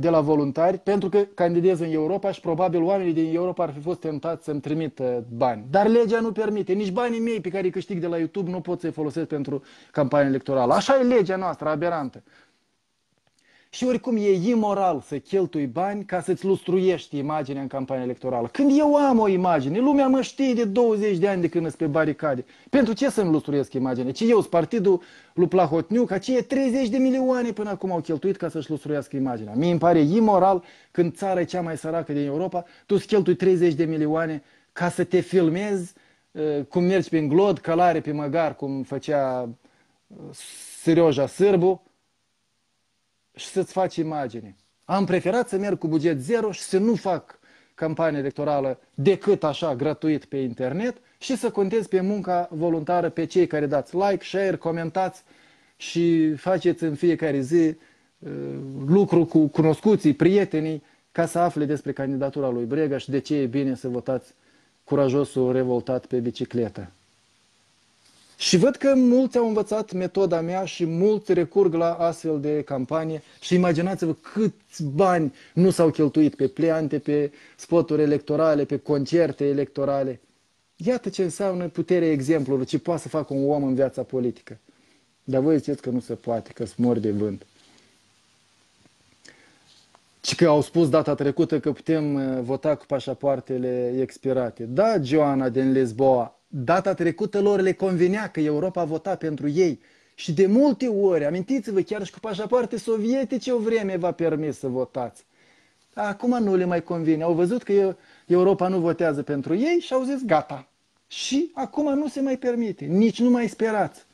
de la voluntari pentru că candidez în Europa și probabil oamenii din Europa ar fi fost tentați să-mi trimită bani. Dar legea nu permite. Nici banii mei pe care îi câștig de la YouTube nu pot să-i folosesc pentru campanie electorală. Așa e legea noastră, aberantă. Și oricum e imoral să cheltui bani ca să-ți lustruiești imaginea în campania electorală. Când eu am o imagine, lumea mă știe de 20 de ani de când sunt pe baricade. Pentru ce să-mi lustruiesc imaginea? Ce eu sunt partidul lui Plahotniuc, ca ce 30 de milioane până acum au cheltuit ca să-și lustruiască imaginea. Mie îmi pare imoral când țara e cea mai săracă din Europa, tu îți cheltui 30 de milioane ca să te filmezi uh, cum mergi prin glod, călare pe măgar, cum făcea uh, Sirioja Sârbu, și să-ți faci imagine. Am preferat să merg cu buget zero și să nu fac campanie electorală decât așa, gratuit pe internet și să contez pe munca voluntară pe cei care dați like, share, comentați și faceți în fiecare zi uh, lucru cu cunoscuții, prietenii, ca să afle despre candidatura lui Brega și de ce e bine să votați curajosul revoltat pe bicicletă. Și văd că mulți au învățat metoda mea și mulți recurg la astfel de campanie și imaginați-vă câți bani nu s-au cheltuit pe pleante, pe spoturi electorale, pe concerte electorale. Iată ce înseamnă puterea exemplului, ce poate să facă un om în viața politică. Dar voi ziceți că nu se poate, că mor de vânt. Și că au spus data trecută că putem uh, vota cu pașapoartele expirate. Da, Joana din Lisboa, data trecută lor le convenea că Europa vota pentru ei. Și de multe ori, amintiți-vă, chiar și cu pașapoarte sovietice o vreme va permis să votați. Dar acum nu le mai convine. Au văzut că Europa nu votează pentru ei și au zis gata. Și acum nu se mai permite. Nici nu mai sperați.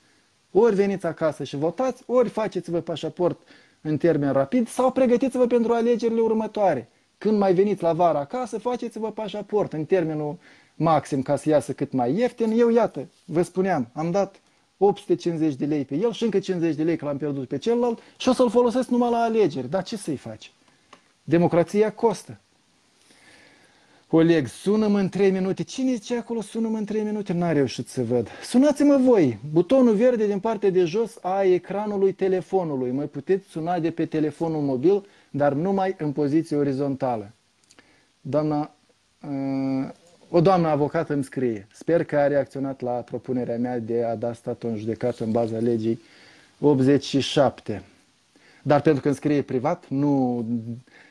Ori veniți acasă și votați, ori faceți-vă pașaport în termen rapid sau pregătiți-vă pentru alegerile următoare. Când mai veniți la vară acasă, faceți-vă pașaport în termenul maxim ca să iasă cât mai ieftin. Eu, iată, vă spuneam, am dat 850 de lei pe el și încă 50 de lei că l-am pierdut pe celălalt și o să-l folosesc numai la alegeri. Dar ce să-i faci? Democrația costă. Oleg, sună-mă în 3 minute. Cine zice acolo sună-mă în 3 minute? N-a reușit să văd. Sunați-mă voi. Butonul verde din partea de jos a ecranului telefonului. Mă puteți suna de pe telefonul mobil, dar numai în poziție orizontală. Doamna uh, o doamnă avocat îmi scrie, sper că a reacționat la propunerea mea de a da statul în judecată în baza legii 87. Dar pentru că îmi scrie privat, nu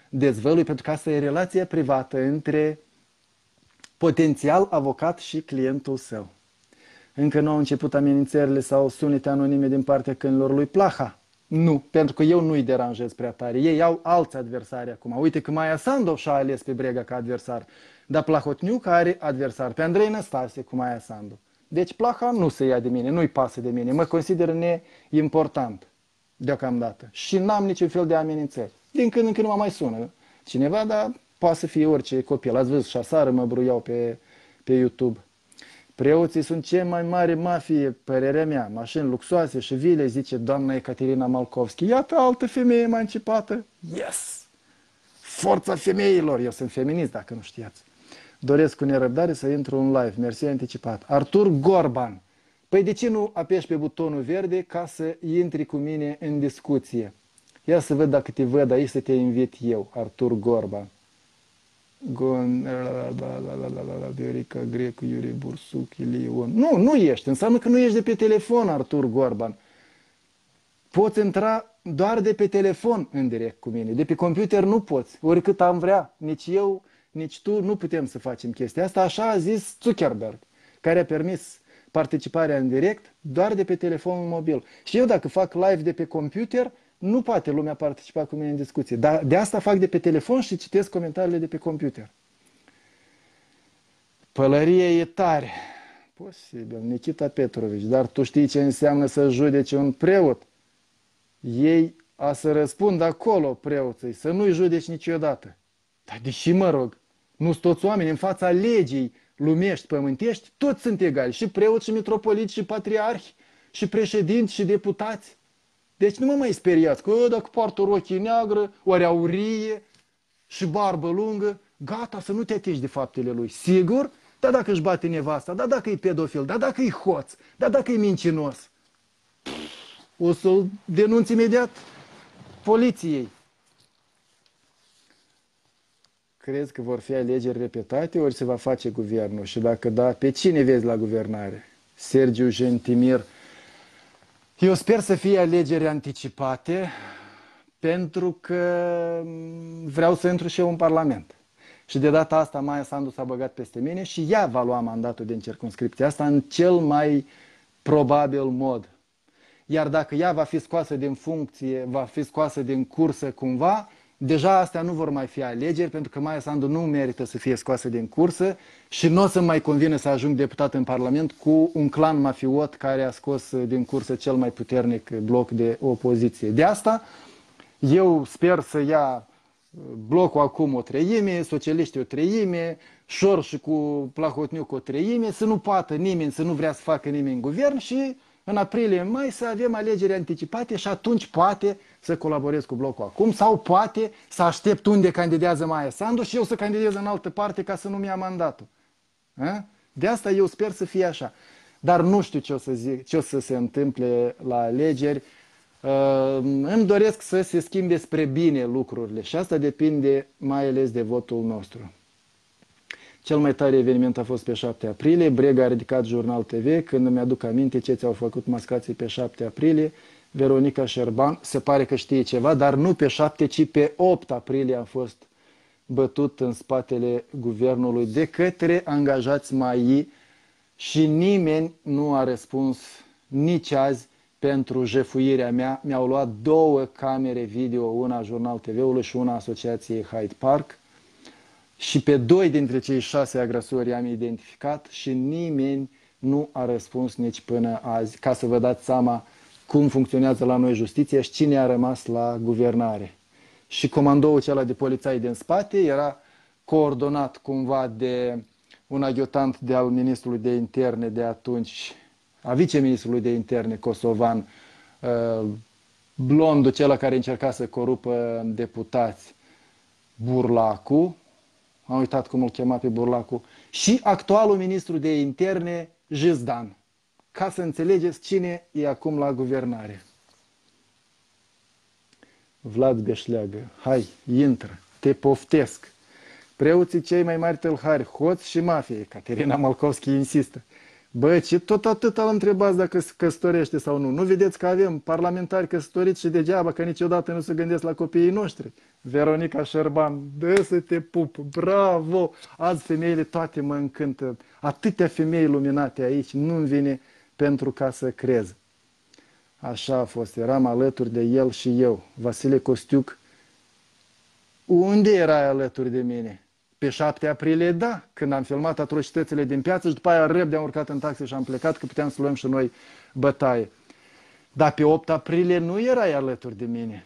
dezvălui, pentru că asta e relația privată între potențial avocat și clientul său. Încă nu au început amenințările sau sunete anonime din partea câinilor lui Plaha. Nu, pentru că eu nu-i deranjez prea tare. Ei au alți adversari acum. Uite că Maia Sandu și-a ales pe Brega ca adversar. Dar Plahotniuc are adversar pe Andrei Năstase cu Maia Sandu. Deci Plaha nu se ia de mine, nu-i pasă de mine. Mă consider neimportant deocamdată. Și n-am niciun fel de amenințări. Din când în când mă mai sună cineva, dar poate să fie orice copil. Ați văzut și asară mă bruiau pe, pe YouTube. Preoții sunt cea mai mare mafie, părerea mea, mașini luxoase și vile, zice doamna Ecaterina Malkovski. Iată altă femeie emancipată. Yes! Forța femeilor! Eu sunt feminist, dacă nu știați. Doresc cu nerăbdare să intru în live. Mersi anticipat. Artur Gorban. Păi de ce nu apeși pe butonul verde ca să intri cu mine în discuție? Ia să văd dacă te văd aici să te invit eu, Artur Gorban. Gon, la, Viorica Grecu, Iuri Bursuc, Ilion. Nu, nu ești. Înseamnă că nu ești de pe telefon, Artur Gorban. Poți intra doar de pe telefon în direct cu mine. De pe computer nu poți, oricât am vrea. Nici eu, nici tu nu putem să facem chestia asta. Așa a zis Zuckerberg, care a permis participarea în direct doar de pe telefonul mobil. Și eu dacă fac live de pe computer, nu poate lumea participa cu mine în discuție. Dar de asta fac de pe telefon și citesc comentariile de pe computer. Pălărie e tare. Posibil, Nikita Petrovici, dar tu știi ce înseamnă să judece un preot? Ei a să răspund acolo preoții, să nu-i judeci niciodată. Dar deși mă rog, nu sunt toți oameni în fața legii lumești, pământești, toți sunt egali, și preoți, și mitropoliți, și patriarhi, și președinți, și deputați. Deci nu mă mai speriați că dacă poartă rochie neagră, ori aurie și barbă lungă, gata să nu te atingi de faptele lui. Sigur? Dar dacă își bate nevasta, dar dacă e pedofil, dar dacă e hoț, dar dacă e mincinos, o să-l denunț imediat poliției. Crezi că vor fi alegeri repetate ori se va face guvernul? Și dacă da, pe cine vezi la guvernare? Sergiu Gentimir. Eu sper să fie alegeri anticipate pentru că vreau să intru și eu în Parlament. Și de data asta Maia Sandu s-a băgat peste mine și ea va lua mandatul din circunscripția asta în cel mai probabil mod. Iar dacă ea va fi scoasă din funcție, va fi scoasă din cursă cumva, deja astea nu vor mai fi alegeri, pentru că Maia Sandu nu merită să fie scoasă din cursă și nu o să mai convine să ajung deputat în Parlament cu un clan mafiot care a scos din cursă cel mai puternic bloc de opoziție. De asta eu sper să ia blocul acum o treime, socialiștii o treime, Șorș și cu Plahotniuc o treime, să nu poată nimeni, să nu vrea să facă nimeni în guvern și în aprilie-mai să avem alegeri anticipate și atunci poate să colaborez cu blocul acum sau poate să aștept unde candidează Maia Sandu și eu să candidez în altă parte ca să nu-mi ia mandatul. A? De asta eu sper să fie așa. Dar nu știu ce o să, zic, ce o să se întâmple la alegeri. Uh, îmi doresc să se schimbe spre bine lucrurile și asta depinde mai ales de votul nostru. Cel mai tare eveniment a fost pe 7 aprilie. Brega a ridicat Jurnal TV când îmi aduc aminte ce ți-au făcut mascații pe 7 aprilie. Veronica Șerban se pare că știe ceva, dar nu pe 7, ci pe 8 aprilie a fost bătut în spatele guvernului de către angajați mai și nimeni nu a răspuns nici azi pentru jefuirea mea. Mi-au luat două camere video, una Jurnal TV-ului și una Asociației Hyde Park și pe doi dintre cei șase agresori am identificat și nimeni nu a răspuns nici până azi, ca să vă dați seama cum funcționează la noi justiția și cine a rămas la guvernare. Și comandoul acela de polițai din spate era coordonat cumva de un aghiotant de al ministrului de interne de atunci, a viceministrului de interne kosovan, uh, blondul cel care încerca să corupă deputați, Burlacu, am uitat cum îl chema pe Burlacu, și actualul ministru de interne, Jizdan. Ca să înțelegeți cine e acum la guvernare. Vlad Beșleagă, hai, intră, te poftesc. Preoții cei mai mari tâlhari, hoți și mafie, Caterina Malkovski insistă. Bă, ce tot atât îl întrebați dacă se căsătorește sau nu? Nu vedeți că avem parlamentari căsătoriți și degeaba, că niciodată nu se gândesc la copiii noștri? Veronica Șerban, dă să te pup, bravo! Azi femeile toate mă încântă. Atâtea femei luminate aici, nu-mi vine pentru ca să crez. Așa a fost, eram alături de el și eu. Vasile Costiuc, unde erai alături de mine? Pe 7 aprilie, da, când am filmat atrocitățile din piață și după aia repede am urcat în taxi și am plecat, că puteam să luăm și noi bătaie. Dar pe 8 aprilie nu erai alături de mine.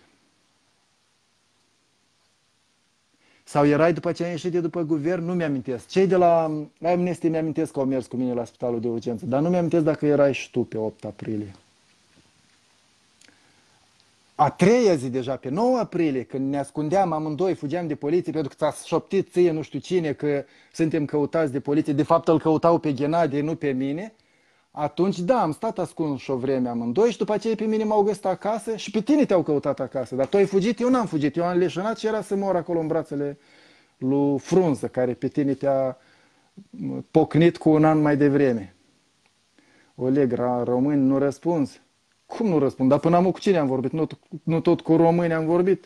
Sau erai după ce ai ieșit de după guvern, nu mi-amintesc. Cei de la, la Amnesty mi-amintesc că au mers cu mine la spitalul de urgență, dar nu mi-amintesc dacă erai și tu pe 8 aprilie. A treia zi deja, pe 9 aprilie, când ne ascundeam amândoi, fugeam de poliție, pentru că ți-a șoptit ție nu știu cine că suntem căutați de poliție, de fapt îl căutau pe Ghenadie, nu pe mine, atunci, da, am stat ascuns și o vreme amândoi și după aceea pe mine m-au găsit acasă și pe tine te-au căutat acasă. Dar tu ai fugit, eu n-am fugit, eu am leșinat și era să mor acolo în brațele lui Frunză, care pe tine te-a pocnit cu un an mai devreme. Oleg, români, nu răspunzi. Cum nu răspund? Dar până am cu cine am vorbit? Nu, nu tot cu români am vorbit?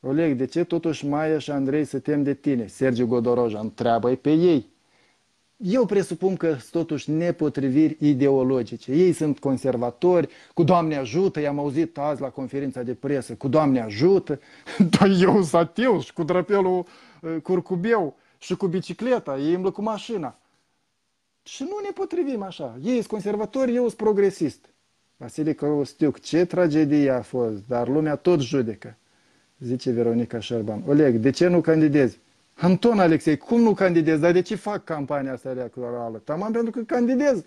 Oleg, de ce totuși Maia și Andrei se tem de tine? Sergiu Godoroja, întreabă pe ei. Eu presupun că sunt totuși nepotriviri ideologice. Ei sunt conservatori, cu Doamne ajută, i-am auzit azi la conferința de presă, cu Doamne ajută, dar eu sunt ateu și cu drapelul uh, curcubeu și cu bicicleta, ei îmblă cu mașina. Și nu ne potrivim așa. Ei sunt conservatori, eu sunt progresist. Vasile Corostiuc, ce tragedie a fost, dar lumea tot judecă, zice Veronica Șerban. Oleg, de ce nu candidezi? Anton Alexei, cum nu candidez? Dar de ce fac campania asta electorală? Tamam pentru că candidez.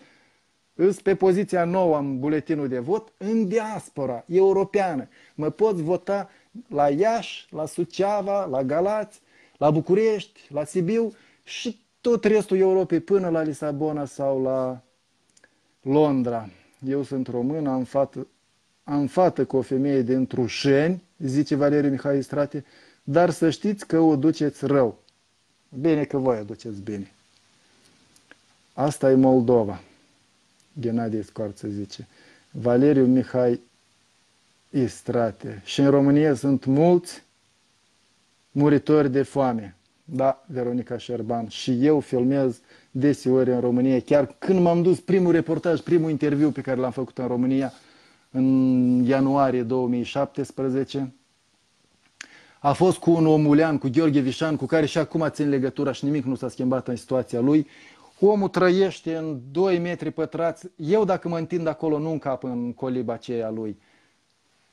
Îs pe poziția nouă în buletinul de vot în diaspora europeană. Mă pot vota la Iași, la Suceava, la Galați, la București, la Sibiu și tot restul Europei până la Lisabona sau la Londra. Eu sunt român, am fată, am fată cu o femeie din Trușeni, zice Valeriu Mihai Strate, dar să știți că o duceți rău. Bine că voi o duceți bine. Asta e Moldova. Ghenadie Scoarță zice. Valeriu Mihai Istrate. Și în România sunt mulți muritori de foame. Da, Veronica Șerban. Și eu filmez deseori în România. Chiar când m-am dus primul reportaj, primul interviu pe care l-am făcut în România, în ianuarie 2017, a fost cu un omulean, cu Gheorghe Vișan, cu care și acum țin legătura și nimic nu s-a schimbat în situația lui. Omul trăiește în 2 metri pătrați. Eu dacă mă întind acolo nu încap în coliba aceea lui.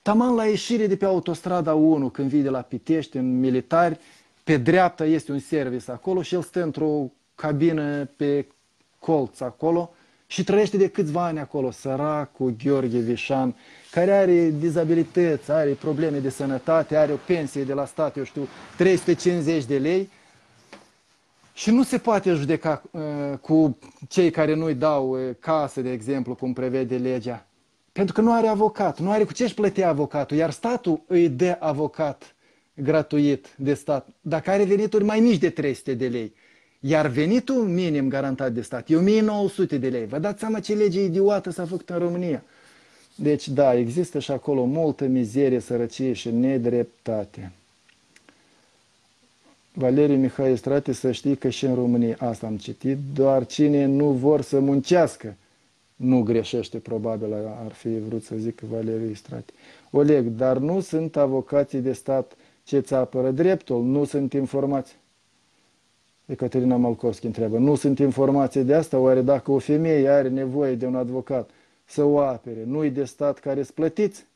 Taman la ieșire de pe autostrada 1, când vii de la Pitești, în militari, pe dreapta este un service acolo și el stă într-o cabină pe colț acolo și trăiește de câțiva ani acolo, săracul Gheorghe Vișan, care are dizabilități, are probleme de sănătate, are o pensie de la stat, eu știu, 350 de lei și nu se poate judeca uh, cu cei care nu-i dau uh, casă, de exemplu, cum prevede legea. Pentru că nu are avocat, nu are cu ce-și plăti avocatul, iar statul îi dă avocat gratuit de stat, dacă are venituri mai mici de 300 de lei. Iar venitul minim garantat de stat e 1900 de lei. Vă dați seama ce lege idiotă s-a făcut în România. Deci, da, există și acolo multă mizerie, sărăcie și nedreptate. Valeriu Mihai Strate să știi că și în România asta am citit, doar cine nu vor să muncească nu greșește, probabil ar fi vrut să zic Valeriu Strate. Oleg, dar nu sunt avocații de stat ce ți apără dreptul, nu sunt informați. Ecaterina Malkovski întreabă, nu sunt informații de asta, oare dacă o femeie are nevoie de un advocat să o apere, nu-i de stat care îți plătiți?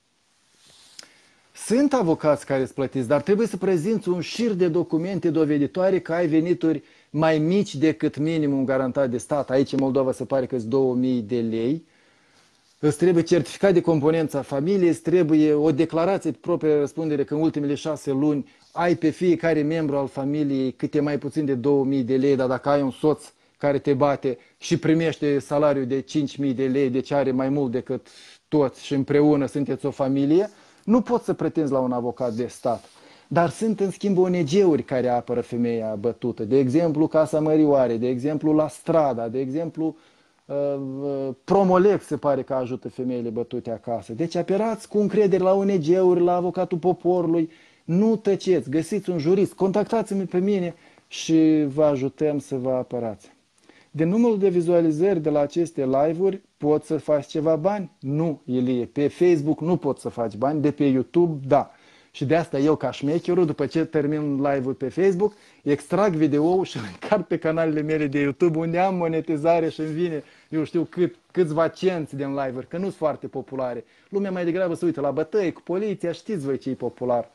Sunt avocați care îți plătiți, dar trebuie să prezinți un șir de documente doveditoare că ai venituri mai mici decât minimum garantat de stat. Aici în Moldova se pare că sunt 2000 de lei. Îți trebuie certificat de componența familiei, îți trebuie o declarație de proprie răspundere că în ultimele șase luni ai pe fiecare membru al familiei câte mai puțin de 2000 de lei, dar dacă ai un soț care te bate și primește salariul de 5000 de lei, deci are mai mult decât toți și împreună sunteți o familie, nu poți să pretinzi la un avocat de stat. Dar sunt în schimb ONG-uri care apără femeia bătută. De exemplu, Casa Mărioare, de exemplu, La Strada, de exemplu, uh, uh, Promolex se pare că ajută femeile bătute acasă. Deci aperați cu încredere la ONG-uri, la avocatul poporului, nu tăceți, găsiți un jurist, contactați-mi pe mine și vă ajutăm să vă apărați. De numărul de vizualizări de la aceste live-uri poți să faci ceva bani? Nu, Ilie. Pe Facebook nu poți să faci bani, de pe YouTube, da. Și de asta eu, ca șmecherul, după ce termin live-ul pe Facebook, extrag video și îl încarc pe canalele mele de YouTube, unde am monetizare și îmi vine, eu știu, cât, câțiva cenți din live-uri, că nu sunt foarte populare. Lumea mai degrabă se uită la bătăi cu poliția, știți voi ce e popular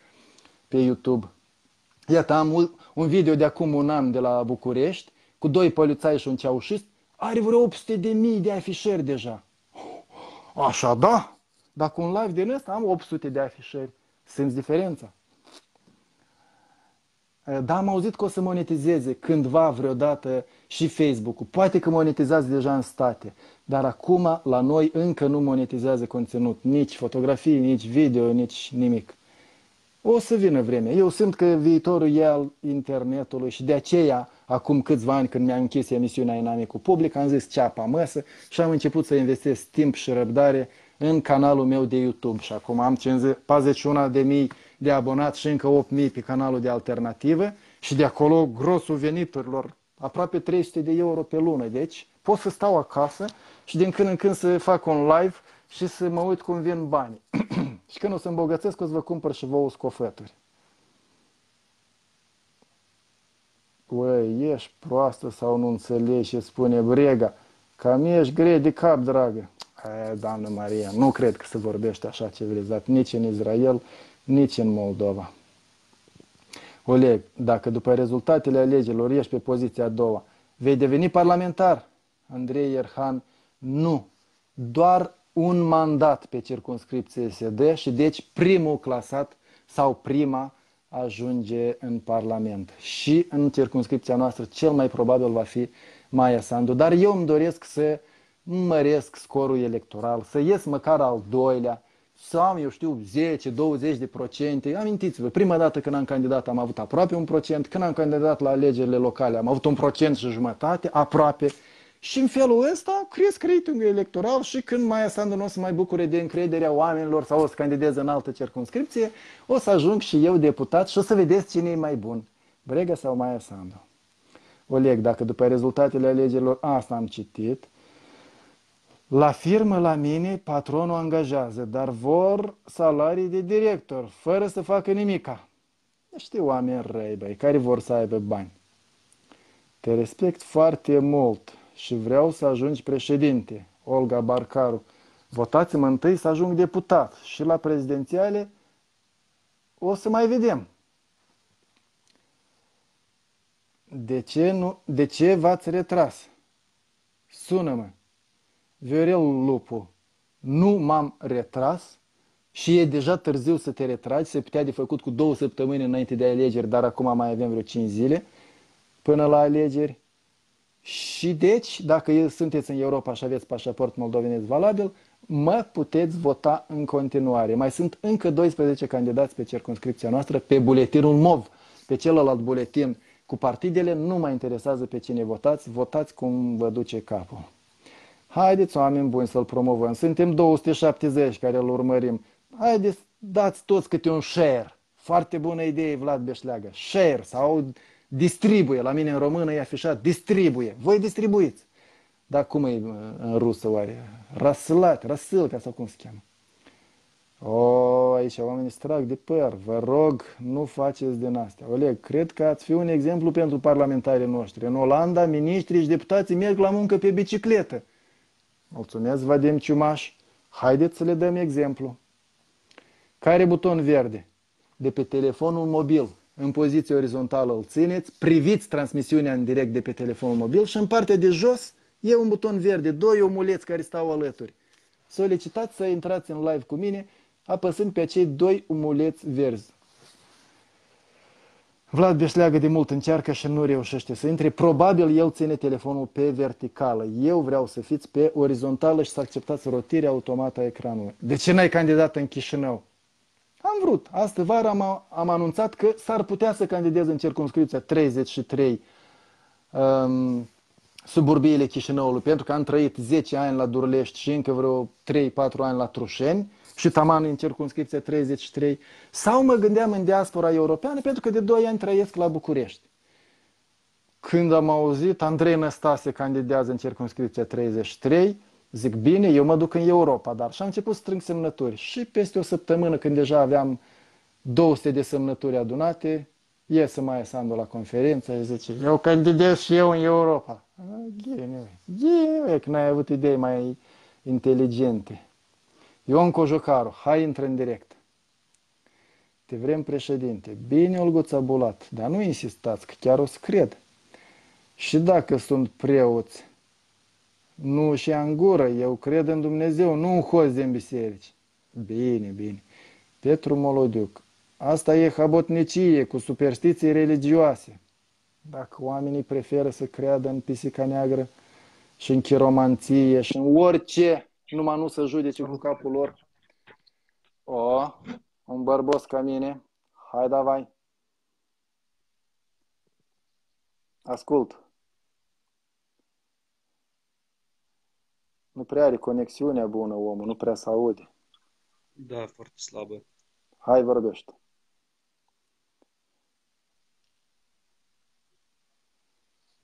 pe YouTube. Iată, am un video de acum un an de la București, cu doi polițai și un ceaușist, are vreo 800 de mii de afișări deja. Așa, da? Dar cu un live din ăsta am 800 de afișări. Simți diferența? Da, am auzit că o să monetizeze cândva vreodată și Facebook-ul. Poate că monetizează deja în state, dar acum la noi încă nu monetizează conținut, nici fotografii, nici video, nici nimic. O să vină vremea. Eu simt că viitorul e al internetului și de aceea, acum câțiva ani, când mi-am închis emisiunea Inamicul Public, am zis ceapa măsă și am început să investesc timp și răbdare în canalul meu de YouTube și acum am 50 41 de mii de abonați și încă 8 mii pe canalul de alternativă și de acolo grosul veniturilor, aproape 300 de euro pe lună. Deci pot să stau acasă și din când în când să fac un live și să mă uit cum vin banii. și când o să îmbogățesc, o să vă cumpăr și vouă scofeturi. Băi, ești proastă sau nu înțelegi ce spune Brega? Cam ești grei de cap, dragă. Aia, doamnă Maria, nu cred că se vorbește așa civilizat, nici în Israel, nici în Moldova. Oleg, dacă după rezultatele alegerilor ești pe poziția a doua, vei deveni parlamentar? Andrei Ierhan, nu. Doar un mandat pe circunscripție SD și deci primul clasat sau prima ajunge în Parlament. Și în circunscripția noastră cel mai probabil va fi Maia Sandu. Dar eu îmi doresc să măresc scorul electoral, să ies măcar al doilea, să am, eu știu, 10-20 de procente. Amintiți-vă, prima dată când am candidat am avut aproape un procent, când am candidat la alegerile locale am avut un procent și jumătate, aproape. Și în felul ăsta cresc ratingul electoral și când Maia Sandu nu o să mai bucure de încrederea oamenilor sau o să candideze în altă circunscripție, o să ajung și eu deputat și o să vedeți cine e mai bun, Brega sau Maia Sandu. Oleg, dacă după rezultatele alegerilor, asta am citit, la firmă, la mine, patronul angajează, dar vor salarii de director, fără să facă nimica. Știu oameni răi, băi, care vor să aibă bani. Te respect foarte mult și vreau să ajungi președinte, Olga Barcaru. Votați-mă întâi să ajung deputat și la prezidențiale o să mai vedem. De ce, nu, de ce v-ați retras? Sună-mă. Viorel Lupu, nu m-am retras și e deja târziu să te retragi, se putea de făcut cu două săptămâni înainte de alegeri, dar acum mai avem vreo 5 zile până la alegeri. Și deci, dacă sunteți în Europa și aveți pașaport moldovenesc valabil, mă puteți vota în continuare. Mai sunt încă 12 candidați pe circunscripția noastră pe buletinul MOV. Pe celălalt buletin cu partidele nu mă interesează pe cine votați, votați cum vă duce capul. Haideți, oameni buni, să-l promovăm. Suntem 270 care îl urmărim. Haideți, dați toți câte un share. Foarte bună idee, Vlad Beșleagă. Share sau distribuie. La mine în română e afișat distribuie. Voi distribuiți. Dar cum e în rusă oare? Raslat, rasılca sau cum se cheamă. O, aici oamenii strag de păr. Vă rog, nu faceți din astea. Oleg, cred că ați fi un exemplu pentru parlamentarii noștri. În Olanda, miniștrii și deputații merg la muncă pe bicicletă. Mulțumesc, Vadim Ciumaș. Haideți să le dăm exemplu. Care buton verde? De pe telefonul mobil, în poziție orizontală îl țineți, priviți transmisiunea în direct de pe telefonul mobil și în partea de jos e un buton verde, doi omuleți care stau alături. Solicitați să intrați în live cu mine apăsând pe acei doi omuleți verzi. Vlad Beșleagă de mult încearcă și nu reușește să intre. Probabil el ține telefonul pe verticală. Eu vreau să fiți pe orizontală și să acceptați rotirea automată a ecranului. De ce n-ai candidat în Chișinău? Am vrut. Astă vară am, am anunțat că s-ar putea să candidez în circunscripția 33 um, suburbiile Chișinăului, pentru că am trăit 10 ani la Durlești și încă vreo 3-4 ani la Trușeni și taman în circunscripția 33, sau mă gândeam în diaspora europeană pentru că de 2 ani trăiesc la București. Când am auzit Andrei Năstase candidează în circunscripția 33, zic bine, eu mă duc în Europa, dar și am început să strâng semnături. Și peste o săptămână, când deja aveam 200 de semnături adunate, iese mai Sandu la conferință și zice, eu candidez și eu în Europa. Ghine, ghine, că n-ai avut idei mai inteligente. Ion Cojocaru, hai intră în direct. Te vrem președinte. Bine, Olguța Bulat, dar nu insistați, că chiar o să cred. Și dacă sunt preoți, nu și în gură, eu cred în Dumnezeu, nu în hoți din biserici. Bine, bine. Petru Molodiuc, asta e habotnicie cu superstiții religioase. Dacă oamenii preferă să creadă în pisica neagră și în chiromanție și în orice numai nu să judece cu capul lor. O, un bărbos ca mine. Hai, davai. Ascult. Nu prea are conexiunea bună omul, nu prea se aude. Da, foarte slabă. Hai, vorbește.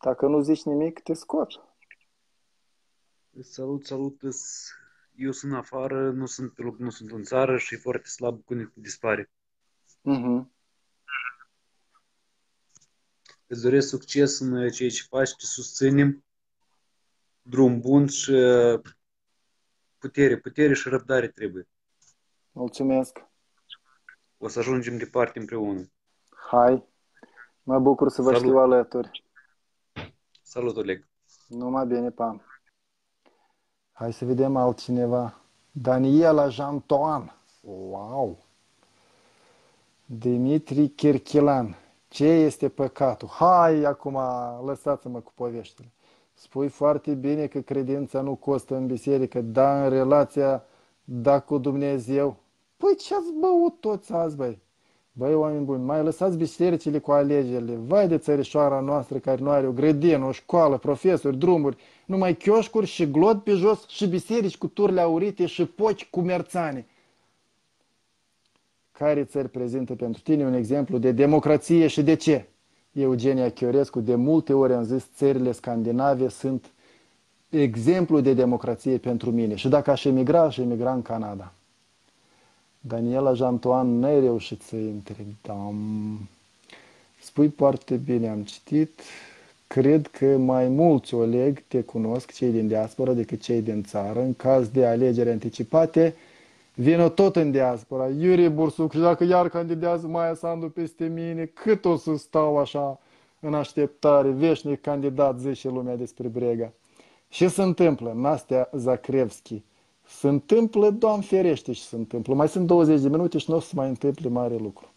Dacă nu zici nimic, te scot. Salut, salut. îs- Eu sunt afară, nu sunt, pe loc, nu sunt în țară și e foarte slab când dispare. Mhm. Îți doresc succes în ceea ce faci, te susținem. Drum bun și putere, putere și răbdare trebuie. Mulțumesc. O să ajungem departe împreună. Hai. Mă bucur să vă Salut. știu alături. Salut, Oleg. Numai bine, pam. Hai să vedem altcineva. Daniela Jantoan. Wow! Dimitri Chirchilan. Ce este păcatul? Hai, acum, lăsați-mă cu poveștile. Spui foarte bine că credința nu costă în biserică, dar în relația da cu Dumnezeu. Păi ce ați băut toți azi, băi? Băi, oameni buni, mai lăsați bisericile cu alegerile. Vai de țărișoara noastră care nu are o grădină, o școală, profesori, drumuri, numai chioșcuri și glod pe jos și biserici cu turle aurite și poci cu merțane. Care țări prezintă pentru tine un exemplu de democrație și de ce? Eugenia Chiorescu, de multe ori am zis, țările scandinave sunt exemplu de democrație pentru mine. Și dacă aș emigra, aș emigra în Canada. Daniela Jantoan, n-ai reușit să intri. Dam. Spui foarte bine, am citit. Cred că mai mulți Oleg te cunosc, cei din diaspora, decât cei din țară. În caz de alegeri anticipate, vină tot în diaspora. Iurie Bursuc, și dacă iar candidează Maia Sandu peste mine, cât o să stau așa în așteptare, veșnic candidat, zice lumea despre Brega. Și se întâmplă, Nastea Zacrevski, se întâmplă, Doamne ferește și se întâmplă. Mai sunt 20 de minute și nu o să mai întâmple mare lucru.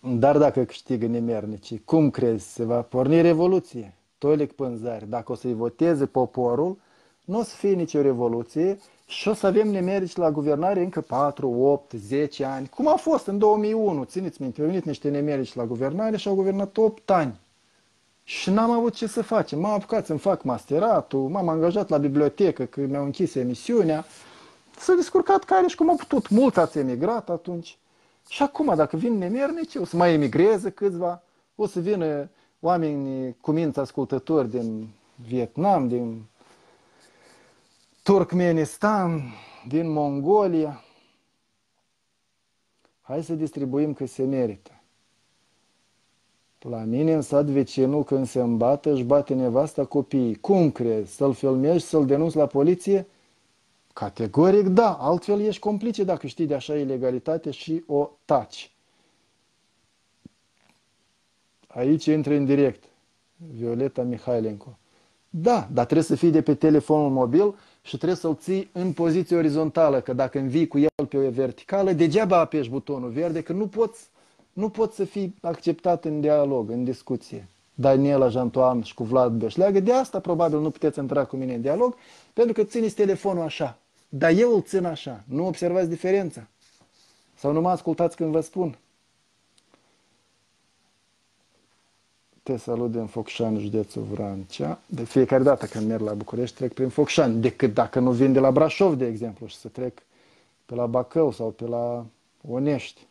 Dar dacă câștigă nemernicii, cum crezi? Se va porni revoluție? Tolic Pânzari, dacă o să-i voteze poporul, nu o să fie nicio revoluție și o să avem nemernici la guvernare încă 4, 8, 10 ani. Cum a fost în 2001, țineți minte, au venit niște nemernici la guvernare și au guvernat 8 ani. Și n-am avut ce să facem. M-am apucat să-mi fac masteratul, m-am angajat la bibliotecă, că mi-au închis emisiunea. S-a descurcat care și cum a putut. Mulți ați emigrat atunci. Și acum, dacă vin nemernici, o să mai emigreze câțiva, o să vină oameni cu minți ascultători din Vietnam, din Turkmenistan, din Mongolia. Hai să distribuim că se merită. La mine în sat vecinul când se îmbată își bate nevasta copiii. Cum crezi? Să-l filmezi, să-l denunți la poliție? Categoric da, altfel ești complice dacă știi de așa ilegalitate și o taci. Aici intră în direct Violeta Mihailenco. Da, dar trebuie să fii de pe telefonul mobil și trebuie să-l ții în poziție orizontală, că dacă învii cu el pe o verticală, degeaba apeși butonul verde, că nu poți, nu poți să fii acceptat în dialog, în discuție. Daniela Jantoan și cu Vlad Beșleagă, de asta probabil nu puteți intra cu mine în dialog, pentru că țineți telefonul așa. Dar eu îl țin așa. Nu observați diferența? Sau nu mă ascultați când vă spun? Te salut din Focșani, județul Vrancea. De fiecare dată când merg la București trec prin Focșani, decât dacă nu vin de la Brașov, de exemplu, și să trec pe la Bacău sau pe la Onești.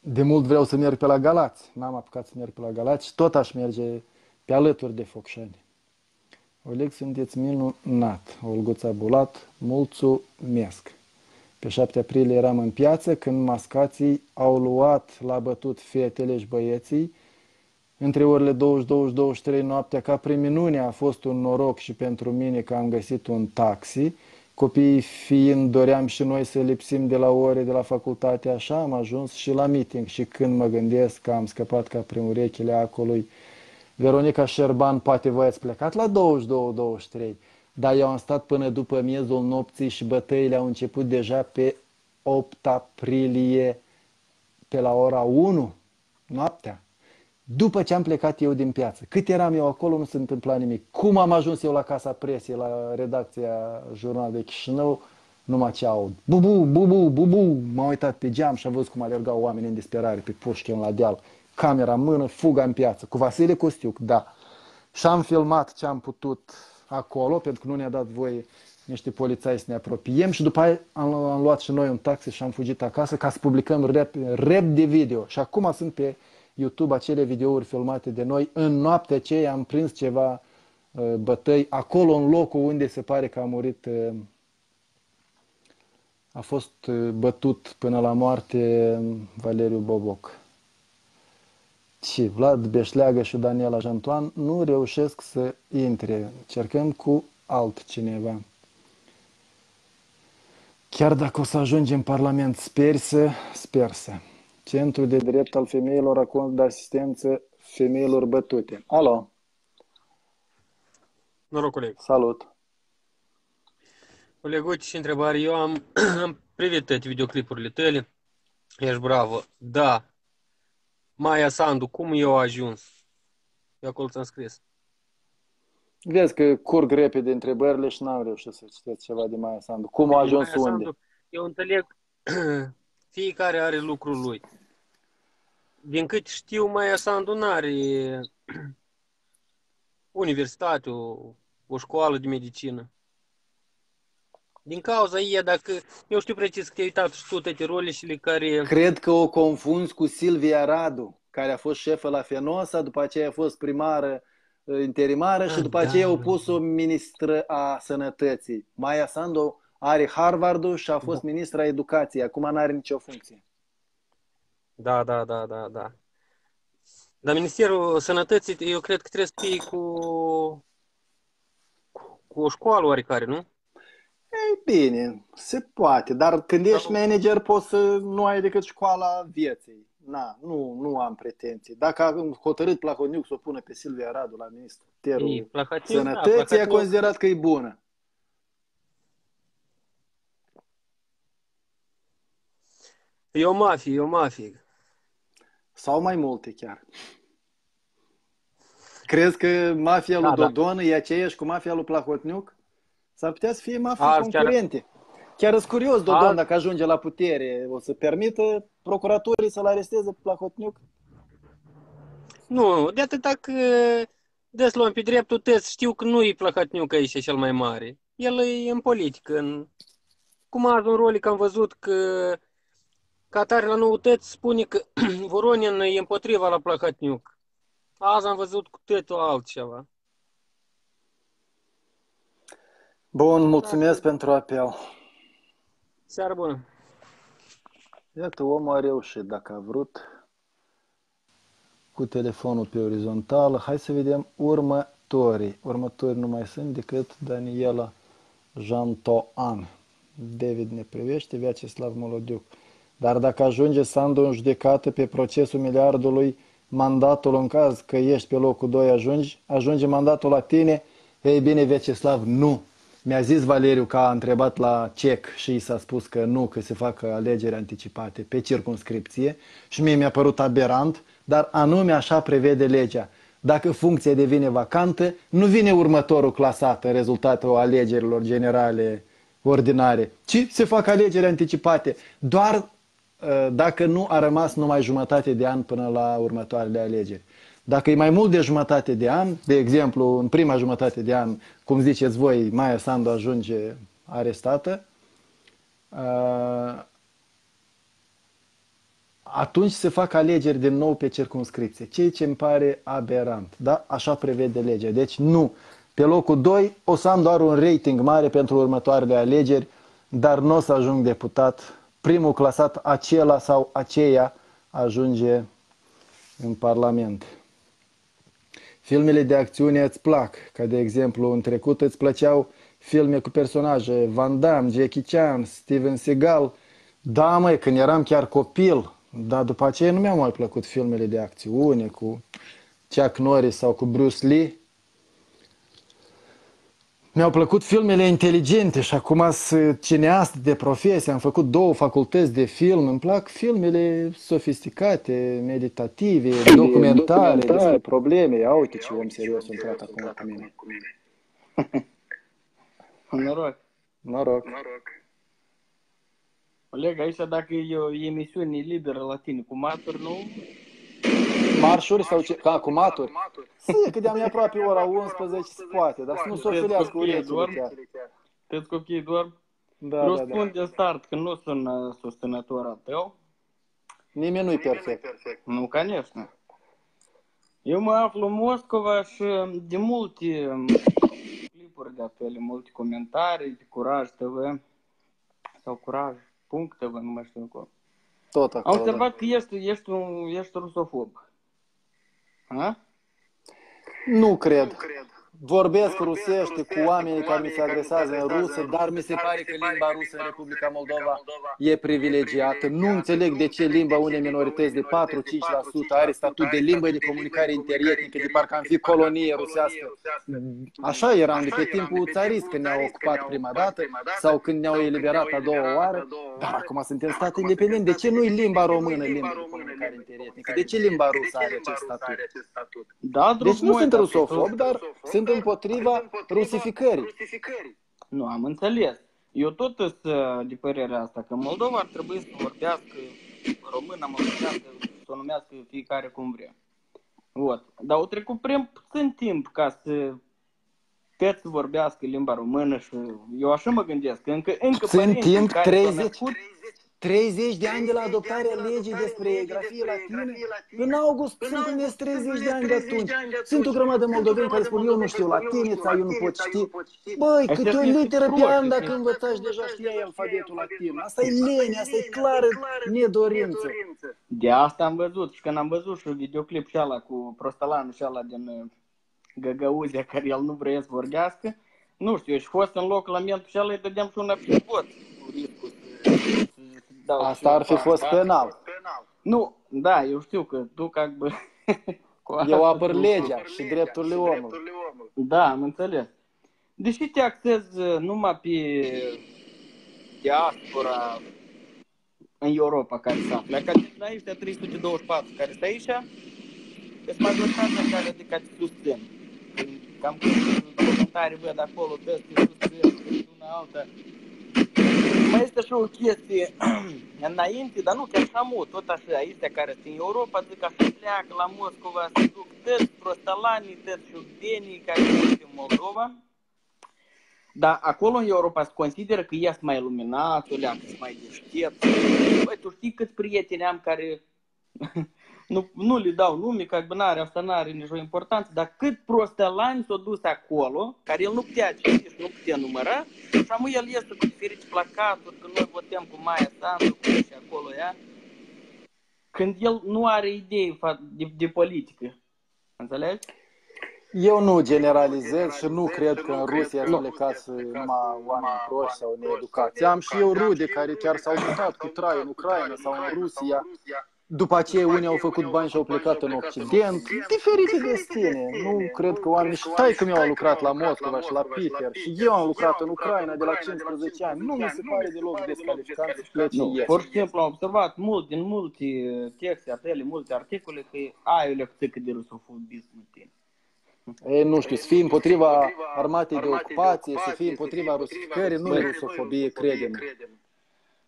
De mult vreau să merg pe la Galați. N-am apucat să merg pe la Galați și tot aș merge pe alături de Focșani. Oleg, sunteți minunat. Olguța Bulat, mulțumesc. Pe 7 aprilie eram în piață când mascații au luat la bătut fetele și băieții. Între orele 22-23 noaptea, ca prin minune, a fost un noroc și pentru mine că am găsit un taxi. Copiii fiind, doream și noi să lipsim de la ore de la facultate, așa am ajuns și la meeting. Și când mă gândesc că am scăpat ca prin urechile acolui, Veronica Șerban, poate voi ați plecat la 22-23, dar eu am stat până după miezul nopții și bătăile au început deja pe 8 aprilie, pe la ora 1 noaptea. După ce am plecat eu din piață, cât eram eu acolo, nu se întâmpla nimic. Cum am ajuns eu la Casa Presiei, la redacția Jurnal de Chișinău, numai ce aud. Bubu, bubu, bubu, m-am uitat pe geam și am văzut cum alergau oameni în disperare pe Pușkin la deal camera în mână, fuga în piață, cu Vasile Costiuc, da. Și am filmat ce am putut acolo, pentru că nu ne-a dat voie niște polițai să ne apropiem și după aia am, am luat și noi un taxi și am fugit acasă ca să publicăm rep, rep de video. Și acum sunt pe YouTube acele videouri filmate de noi. În noaptea aceea am prins ceva uh, bătăi acolo în locul unde se pare că a murit uh, a fost uh, bătut până la moarte Valeriu Boboc. Și Vlad Beșleagă și Daniela Jantoan nu reușesc să intre. Cercăm cu altcineva. Chiar dacă o să ajungem în Parlament, sper să, sper să. Centrul de drept al femeilor acordă asistență femeilor bătute. Alo, Noroc, coleg. salut. Coleg, uite și întrebare. Eu am, am privit toate videoclipurile tale. Ești bravo. Da. Maia Sandu, cum eu a ajuns? Eu acolo ți-am scris. Vezi că curg repede întrebările și n-am reușit să citesc ceva de Maia Sandu. Cum a ajuns Maia unde? Sandu, eu înțeleg, fiecare are lucrul lui. Din cât știu, Maia Sandu n-are universitate, o, o școală de medicină. Din cauza ei, dacă eu știu precis că te-ai uitat și tu toate rolele care... Cred că o confunzi cu Silvia Radu, care a fost șefă la Fenosa, după aceea a fost primară uh, interimară și Ah, după da, aceea au da, pus-o ministră a sănătății. Maia Sandu are Harvardul și a fost ministra educației. Acum n-are nicio funcție. Da, da, da, da, da. Dar Ministerul Sănătății, eu cred că trebuie să fie cu, cu, cu o școală oarecare, nu? Ei bine, se poate, dar când ești manager poți să nu ai decât școala vieții. Na, nu, nu am pretenții. Dacă am hotărât Plahotniuc să o pună pe Silvia Radu la E Ministerul Plahotniuc, da, Sănătății, a Plahotniuc. considerat că e bună. E o mafie, e o mafie. Sau mai multe chiar. Crezi că mafia lui Da, da. Dodon e aceeași cu mafia lui Plahotniuc? S-ar putea să fie mafii Alți chiar- concurente. Chiar sunt curios, Dodon, Alți- dacă ajunge la putere, o să permită procuratorii să-l aresteze pe Plahotniuc? Nu, de atâta că des luăm pe dreptul test, știu că nu e Plahotniuc aici cel mai mare. El e în politică. În... Cum azi un rolic am văzut că Qatar la noutăți spune că Voronin e împotriva la Plahotniuc. Azi am văzut cu totul altceva. Bun, mulțumesc pentru apel. Seară bună! Iată, omul a reușit dacă a vrut cu telefonul pe orizontală. Hai să vedem următorii. Următorii nu mai sunt decât Daniela Jantoan. David ne privește, Vyacheslav Molodiuc. Dar dacă ajunge Sandu în judecată pe procesul miliardului, mandatul în caz că ești pe locul 2 ajungi, ajunge mandatul la tine, ei bine, Vyacheslav, nu. Mi-a zis Valeriu că a întrebat la CEC și și s-a spus că nu, că se fac alegeri anticipate pe circunscripție și mie mi-a părut aberant, dar anume așa prevede legea. Dacă funcția devine vacantă, nu vine următorul clasat în rezultatul alegerilor generale ordinare, ci se fac alegeri anticipate doar uh, dacă nu a rămas numai jumătate de an până la următoarele alegeri. Dacă e mai mult de jumătate de an, de exemplu, în prima jumătate de an, cum ziceți voi, Maia Sandu ajunge arestată, uh, atunci se fac alegeri din nou pe circunscripție, ceea ce îmi pare aberant. Da? Așa prevede legea. Deci nu. Pe locul 2 o să am doar un rating mare pentru următoarele alegeri, dar nu o să ajung deputat. Primul clasat, acela sau aceea, ajunge în Parlament. Filmele de acțiune îți plac, ca de exemplu în trecut îți plăceau filme cu personaje Van Damme, Jackie Chan, Steven Seagal. Da, măi, când eram chiar copil, dar după aceea nu mi-au mai plăcut filmele de acțiune cu Chuck Norris sau cu Bruce Lee. Mi-au plăcut filmele inteligente și acum sunt cineast de profesie, am făcut două facultăți de film, îmi plac filmele sofisticate, meditative, documentare, despre probleme. Ia uite ce om serios a intrat acum cu mine. Noroc. Noroc. Oleg, aici dacă e o emisiune liberă la tine cu maturi, nu? marșuri sau ce? Ca, cu maturi? Să că de-am aproape ora 11 se poate, dar să nu s-o filească urechile chiar. Toți copiii dorm? Da, Eu da, spun da. de start că nu sunt uh, susținător al tău. Nimeni nu-i perfect. Nu, конечно. Eu mă aflu în Moscova și de multe um, clipuri de apele, multe comentarii de Curaj TV sau Curaj punct TV, nu mai știu acolo. Tot Am acolo. da. observat că ești, ești, un, ești rusofob. A? Nu cred. Vorbesc rusește cu oamenii care mi se adresează în rusă, dar mi se pare că limba rusă în Republica Moldova e privilegiată. Nu înțeleg de ce limba unei minorități de 4-5% are statut de limbă de comunicare interetnică, de parcă am fi colonie rusească. Așa eram de pe timpul țarist când ne-au ocupat prima dată sau când ne-au eliberat a doua oară, dar acum suntem stat independent. De ce nu-i limba română limba de comunicare interetnică? De ce limba rusă are acest statut? Da, Deci nu drumul sunt ăsta, rusofob, tu- dar sunt împotriva rusificării. Nu, am înțeles. Eu tot sunt uh, de părerea asta, că Moldova ar trebui să vorbească română, moldovenească, să o numească fiecare cum vrea. Вот. Dar au trecut prea puțin timp ca să cât să vorbească limba română și eu așa mă gândesc, că încă, încă Puțin părinții timp, care s-au 30, născut, 30 de ani de la adoptarea legii despre grafie latină? În august se împlinesc 30 de ani de atunci. Sunt o grămadă de moldoveni care spun eu nu știu latinița, eu nu pot ști. Băi, Astea câte o sunt literă pe proști, an dacă sunt- învățași deja știai alfabetul latin. Asta e lene, asta e clară nedorință. De asta am văzut și când am văzut și videoclip și ala cu prostalanul și ala din uh, Găgăuzia care el nu vrea să vorbească, nu știu, eu și fost în loc la mentul și ala îi dădeam și un apșipot cu riscul să, să, să dau și Asta eu ar fi bani, fost da? penal. Nu, da, eu știu că tu ca bă, cu Eu asta apăr tu- legea și drepturile omului. Da, am înțeles. Deși te axezi uh, numai pe diaspora în Europa care se află, ca din ăștia 324 care sunt aici, sunt majoritatea care de care te susțin. Cam câte comentarii văd acolo, că te susțin, că una alta. Mai este și o chestie înainte, dar nu chiar și am tot așa, aici care sunt în Europa, zic așa pleacă la Moscova, să duc toți prostalanii, toți șugdenii care sunt în Moldova. Dar acolo în Europa se consideră că ești mai iluminat, o leacă, mai deștept. Băi, tu știi câți prieteni am care nu, nu le dau nume, că bă, n-are, asta n-are nicio importanță, dar cât prostelani s-au dus acolo, care el nu putea citi și nu putea număra, și am el iese cu diferite placaturi, că noi votăm cu Maia Sandu, cu și acolo ea, când el nu are idei fa- de, de politică. Înțelegi? Eu nu generalizez și nu cred că în Rusia sunt plecați numai oameni proști sau needucați. Am și eu rude care chiar s-au mutat cu trai în Ucraina sau în Rusia. După aceea unii au făcut bani și au plecat în Occident. Diferite destine. Nu cred că oamenii... Și tai că mi au lucrat la Moscova și la Peter. Și eu am lucrat în Ucraina de la 15 ani. Nu mi se pare deloc descalificant să plece Nu, ieri. pur și simplu am observat mult, din multe texte, apele, multe articole, că ai o lecție de rusofobism în tine. Ei, nu știu, să fii împotriva armatei de ocupație, să fii împotriva rusificării, nu e rusofobie, crede-mă.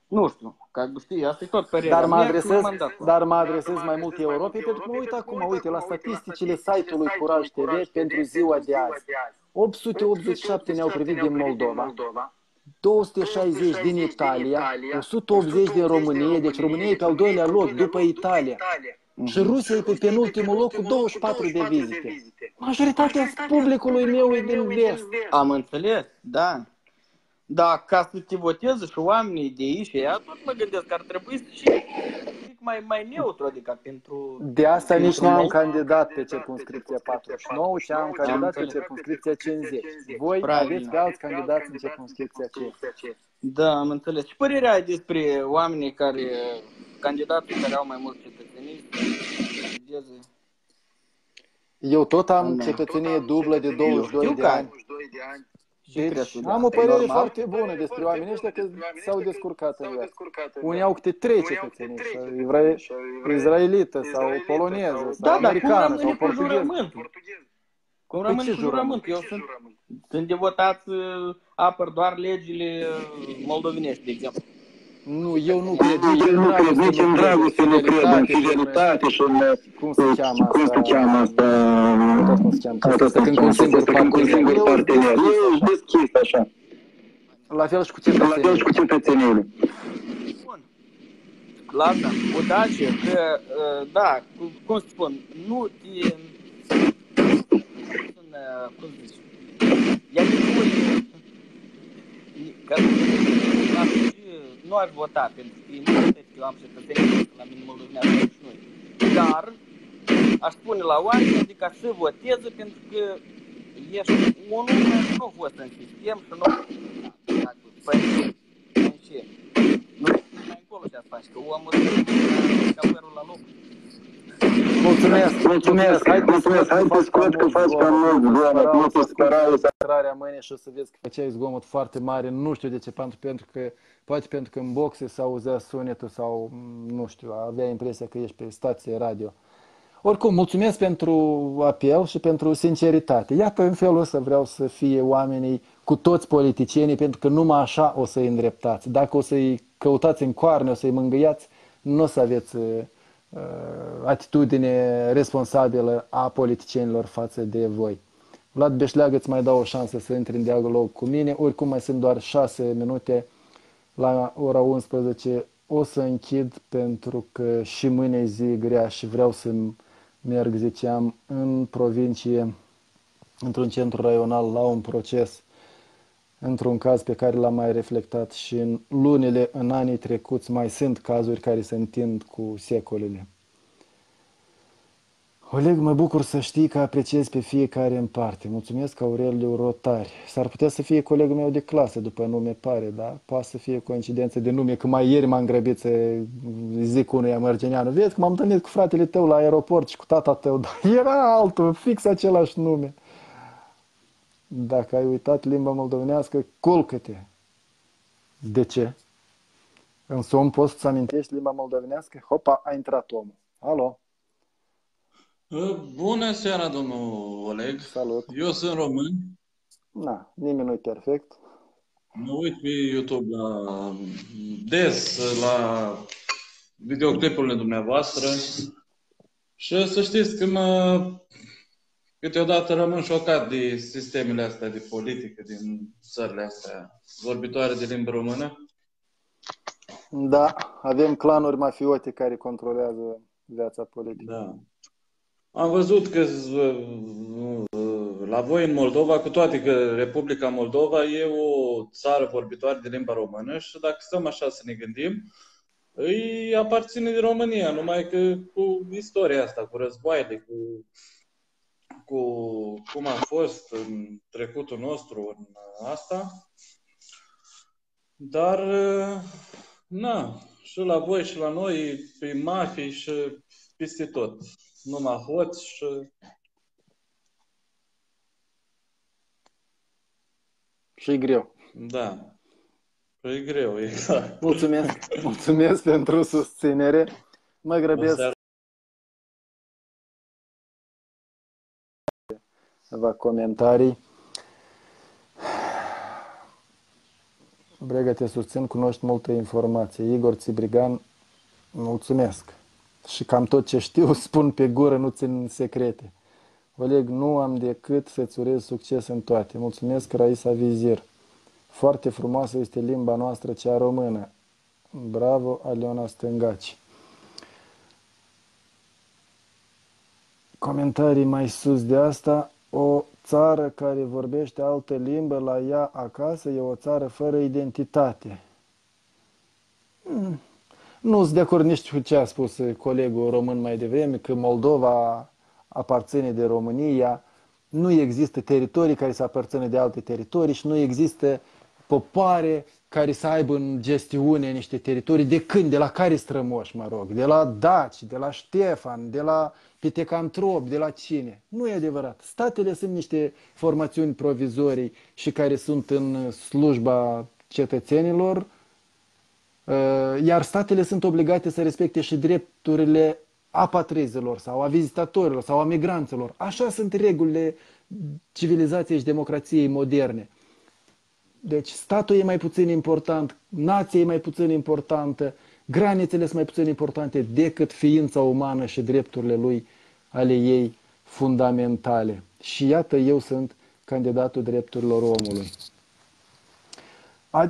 Nu știu, ca știi, asta e tot părerea Dar mă mea și adresez, m-am mandat. dar mă adresez mai mult Europei pentru că mă uit acum, uite, la statisticile site-ului Curaj TV pentru ziua de azi. 887 ne-au privit din Moldova, 260 din Italia, 180 din România, deci România e pe al doilea loc după Italia. Și Rusia e pe penultimul loc cu 24 de vizite. Majoritatea publicului meu e din vest. Am înțeles, da. Da, ca să te voteze și oamenii de aici și ea, tot mă gândesc că ar trebui să și mai, mai neutru, adică pentru... De asta pentru nici nu am candidat pe circunscripție 49 și am candidat pe circunscripție 50. Voi Pravil. aveți pe alți candidați în circunscripția 50. Da, am înțeles. Și părerea ai despre oamenii care, candidații care au mai mulți cetățenii, eu tot am da. cetățenie dublă de 22 de ani. Ce crezi Deci tu de am o asta? E părere normal? foarte bună despre oamenii ăștia că s-au descurcat în viață. Unii au câte trei cetățenii, și ivra- izraelită sau poloneză sau Da, dar cum americană rămâne sau cu portugheză. jurământul? Cum Păi rămâne ce cu jurământ? jurământul? Eu sunt, sunt devotat să apăr doar legile uh, moldovenești, de exemplu. Nu, eu nu cred Nu, nici eu în nu cred nici în dragoste, nu cred în fidelitate și în- fidelitate și în... Cum se cheamă Cum se asta? cheamă asta? Tot cum se cheamă Tot chestia asta, când cu un singur când cu un partener. singur Eu partener. sunt Eu deschis așa. La fel și cu La fel și cetățenii. cu cetățenii. Bun. Ладно, удачи, că, uh, da, cu- cum să spun, nu te... În, uh, cum să zici, e nevoie ca atunci nu aș vota pentru că nu cred că eu am cetățenie la mine Moldovenească și noi. Dar aș spune la oameni adică să voteze pentru că ești unul care nu a fost în sistem și nu Păi, ce? Nu mai încolo ce ați face, că omul ca părul la loc. Mulțumesc, Mulțumesc, Hai pe mulțumesc, hai pe scurt că faci cam mult zgomot, nu te spera, o să... Intrarea mâine și o să vezi că făceai zgomot foarte mare, nu știu de ce, pentru, pentru că, poate pentru că în boxe se auzea sunetul sau, nu știu, avea impresia că ești pe stație radio. Oricum, mulțumesc pentru apel și pentru sinceritate. Iată, în felul ăsta vreau să fie oamenii cu toți politicienii, pentru că numai așa o să-i îndreptați. Dacă o să-i căutați în coarne, o să-i mângâiați, nu o să aveți uh, atitudine responsabilă a politicienilor față de voi. Vlad Beșleagă îți mai dau o șansă să intri în dialog cu mine. Oricum mai sunt doar 6 minute la ora 11. O să închid pentru că și mâine e zi grea și vreau să merg, ziceam, în provincie, într-un centru raional, la un proces, într-un caz pe care l-am mai reflectat și în lunile, în anii trecuți, mai sunt cazuri care se întind cu secolele. Oleg, mă bucur să știi că apreciezi pe fiecare în parte. Mulțumesc, Aureliu Rotari. S-ar putea să fie colegul meu de clasă, după nume pare, da? Poate să fie coincidență de nume, că mai ieri m-am grăbit să zic unui Mărgeneanu. Vezi că m-am întâlnit cu fratele tău la aeroport și cu tata tău, dar era altul, fix același nume. Dacă ai uitat limba moldovenească, culcă-te. De ce? În somn poți să amintești limba moldovenească? Hopa, a intrat omul. Alo? Bună seara, domnul Oleg. Salut. Eu sunt român. Na, nimeni nu-i perfect. Mă uit pe YouTube la, des la videoclipurile dumneavoastră și să știți că mă, câteodată rămân șocat de sistemele astea de politică din țările astea vorbitoare de limbă română. Da, avem clanuri mafiote care controlează viața politică. Da. Am văzut că uh, la voi în Moldova, cu toate că Republica Moldova e o țară vorbitoare de limba română și dacă stăm așa să ne gândim, îi aparține de România, numai că cu istoria asta, cu războaiele, cu, cu cum a fost în trecutul nostru în asta. Dar, na, și la voi și la noi, pe mafii și peste tot numai hoți și... Și e greu. Da. Și e greu, exact. Mulțumesc, mulțumesc pentru susținere. Mă grăbesc va comentarii. Brega, te susțin, cunoști multă informație. Igor Țibrigan, mulțumesc și cam tot ce știu spun pe gură, nu țin secrete. Oleg, nu am decât să-ți urez succes în toate. Mulțumesc, Raisa Vizir. Foarte frumoasă este limba noastră, cea română. Bravo, Aliona Stângaci. Comentarii mai sus de asta. O țară care vorbește altă limbă la ea acasă e o țară fără identitate. Hmm. Nu sunt de acord nici cu ce a spus colegul român mai devreme, că Moldova aparține de România, nu există teritorii care să aparțină de alte teritorii și nu există popoare care să aibă în gestiune niște teritorii. De când? De la care strămoși, mă rog? De la Daci, de la Ștefan, de la Pitecantrop, de la cine? Nu e adevărat. Statele sunt niște formațiuni provizorii și care sunt în slujba cetățenilor, iar statele sunt obligate să respecte și drepturile apatrizilor sau a vizitatorilor sau a migranților. Așa sunt regulile civilizației și democrației moderne. Deci statul e mai puțin important, nația e mai puțin importantă, granițele sunt mai puțin importante decât ființa umană și drepturile lui ale ei fundamentale. Și iată, eu sunt candidatul drepturilor omului.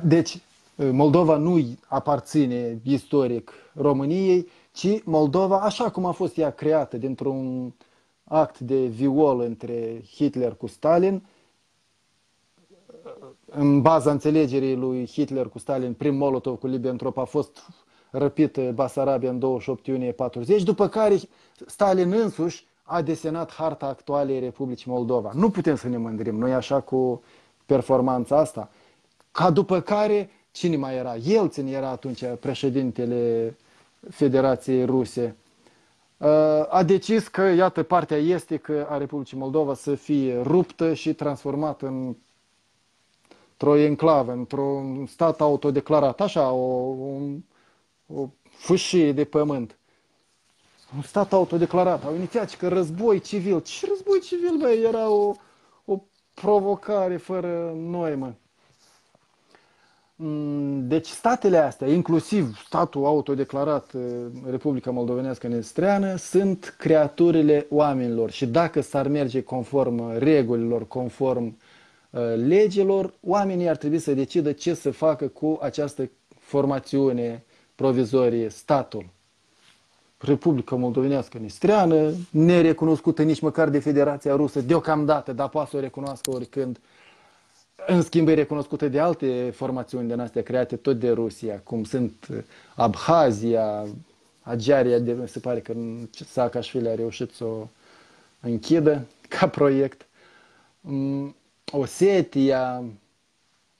Deci, Moldova nu aparține istoric României, ci Moldova, așa cum a fost ea creată dintr-un act de viol între Hitler cu Stalin, în baza înțelegerii lui Hitler cu Stalin, prin Molotov cu Ribbentrop a fost răpit Basarabia în 28 iunie 40, după care Stalin însuși a desenat harta actualei Republicii Moldova. Nu putem să ne mândrim, nu e așa cu performanța asta. Ca după care, cine mai era? Elțin era atunci președintele Federației Ruse. A decis că, iată, partea estică a Republicii Moldova să fie ruptă și transformată în într-o enclavă, într-un stat autodeclarat, așa, o, un, o fâșie de pământ. Un stat autodeclarat. Au inițiat că război civil. Ce război civil, băi? Era o, o provocare fără noi, mă. Mm, deci statele astea, inclusiv statul autodeclarat uh, Republica Moldovenească Nestreană, sunt creaturile oamenilor și dacă s-ar merge conform regulilor, conform uh, legilor, oamenii ar trebui să decidă ce să facă cu această formațiune provizorie, statul. Republica Moldovenească Nestreană, nerecunoscută nici măcar de Federația Rusă deocamdată, dar poate să o recunoască oricând. În schimb, e recunoscută de alte formațiuni din astea create tot de Rusia, cum sunt Abhazia, Ageria, de, se pare că Saakashvili a reușit să o închidă ca proiect, mm, Osetia,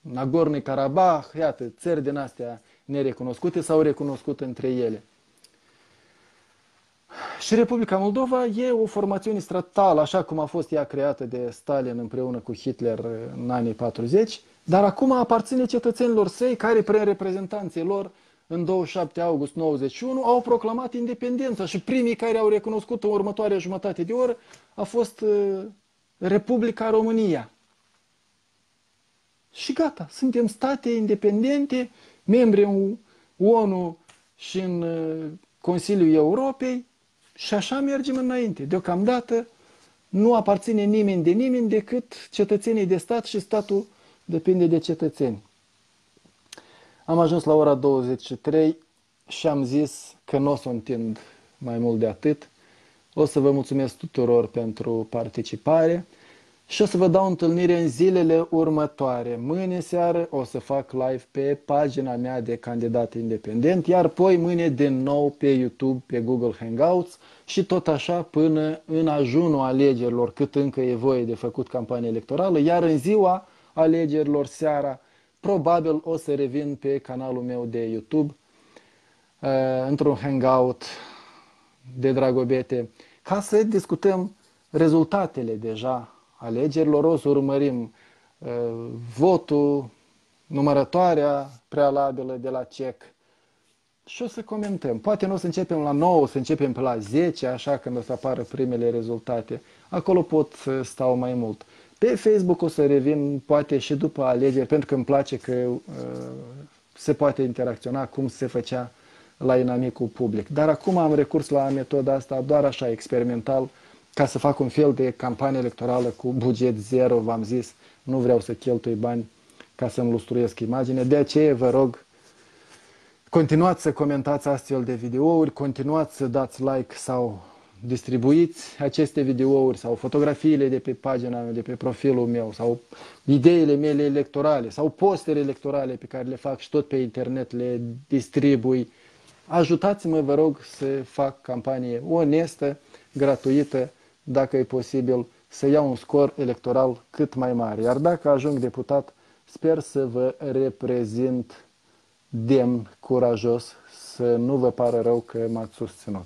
Nagorno-Karabakh, iată, țări din astea nerecunoscute sau recunoscute între ele. Și Republica Moldova e o formațiune statală, așa cum a fost ea creată de Stalin împreună cu Hitler în anii 40, dar acum aparține cetățenilor săi care, prin reprezentanții lor, în 27 august 91, au proclamat independența și primii care au recunoscut în următoarea jumătate de oră a fost uh, Republica România. Și gata, suntem state independente, membri în ONU și în uh, Consiliul Europei, și așa mergem înainte. Deocamdată nu aparține nimeni de nimeni decât cetățenii de stat și statul depinde de cetățeni. Am ajuns la ora 23 și am zis că nu o să întind mai mult de atât. O să vă mulțumesc tuturor pentru participare. Și o să vă dau întâlnire în zilele următoare. Mâine seară o să fac live pe pagina mea de candidat independent, iar poi mâine din nou pe YouTube, pe Google Hangouts și tot așa până în ajunul alegerilor, cât încă e voie de făcut campanie electorală, iar în ziua alegerilor seara, probabil o să revin pe canalul meu de YouTube uh, într-un hangout de dragobete ca să discutăm rezultatele deja alegerilor, o să urmărim uh, votul, numărătoarea prealabilă de la CEC și o să comentăm. Poate nu o să începem la 9, o să începem pe la 10, așa când o să apară primele rezultate. Acolo pot să stau mai mult. Pe Facebook o să revin poate și după alegeri, pentru că îmi place că uh, se poate interacționa cum se făcea la inamicul public. Dar acum am recurs la metoda asta doar așa experimental, ca să fac un fel de campanie electorală cu buget zero, v-am zis, nu vreau să cheltui bani ca să-mi lustruiesc imagine. De aceea vă rog, continuați să comentați astfel de videouri, continuați să dați like sau distribuiți aceste videouri sau fotografiile de pe pagina mea, de pe profilul meu sau ideile mele electorale sau postere electorale pe care le fac și tot pe internet le distribui. Ajutați-mă, vă rog, să fac campanie onestă, gratuită dacă e posibil, să iau un scor electoral cât mai mare. Iar dacă ajung deputat, sper să vă reprezint demn, curajos, să nu vă pară rău că m-ați susținut.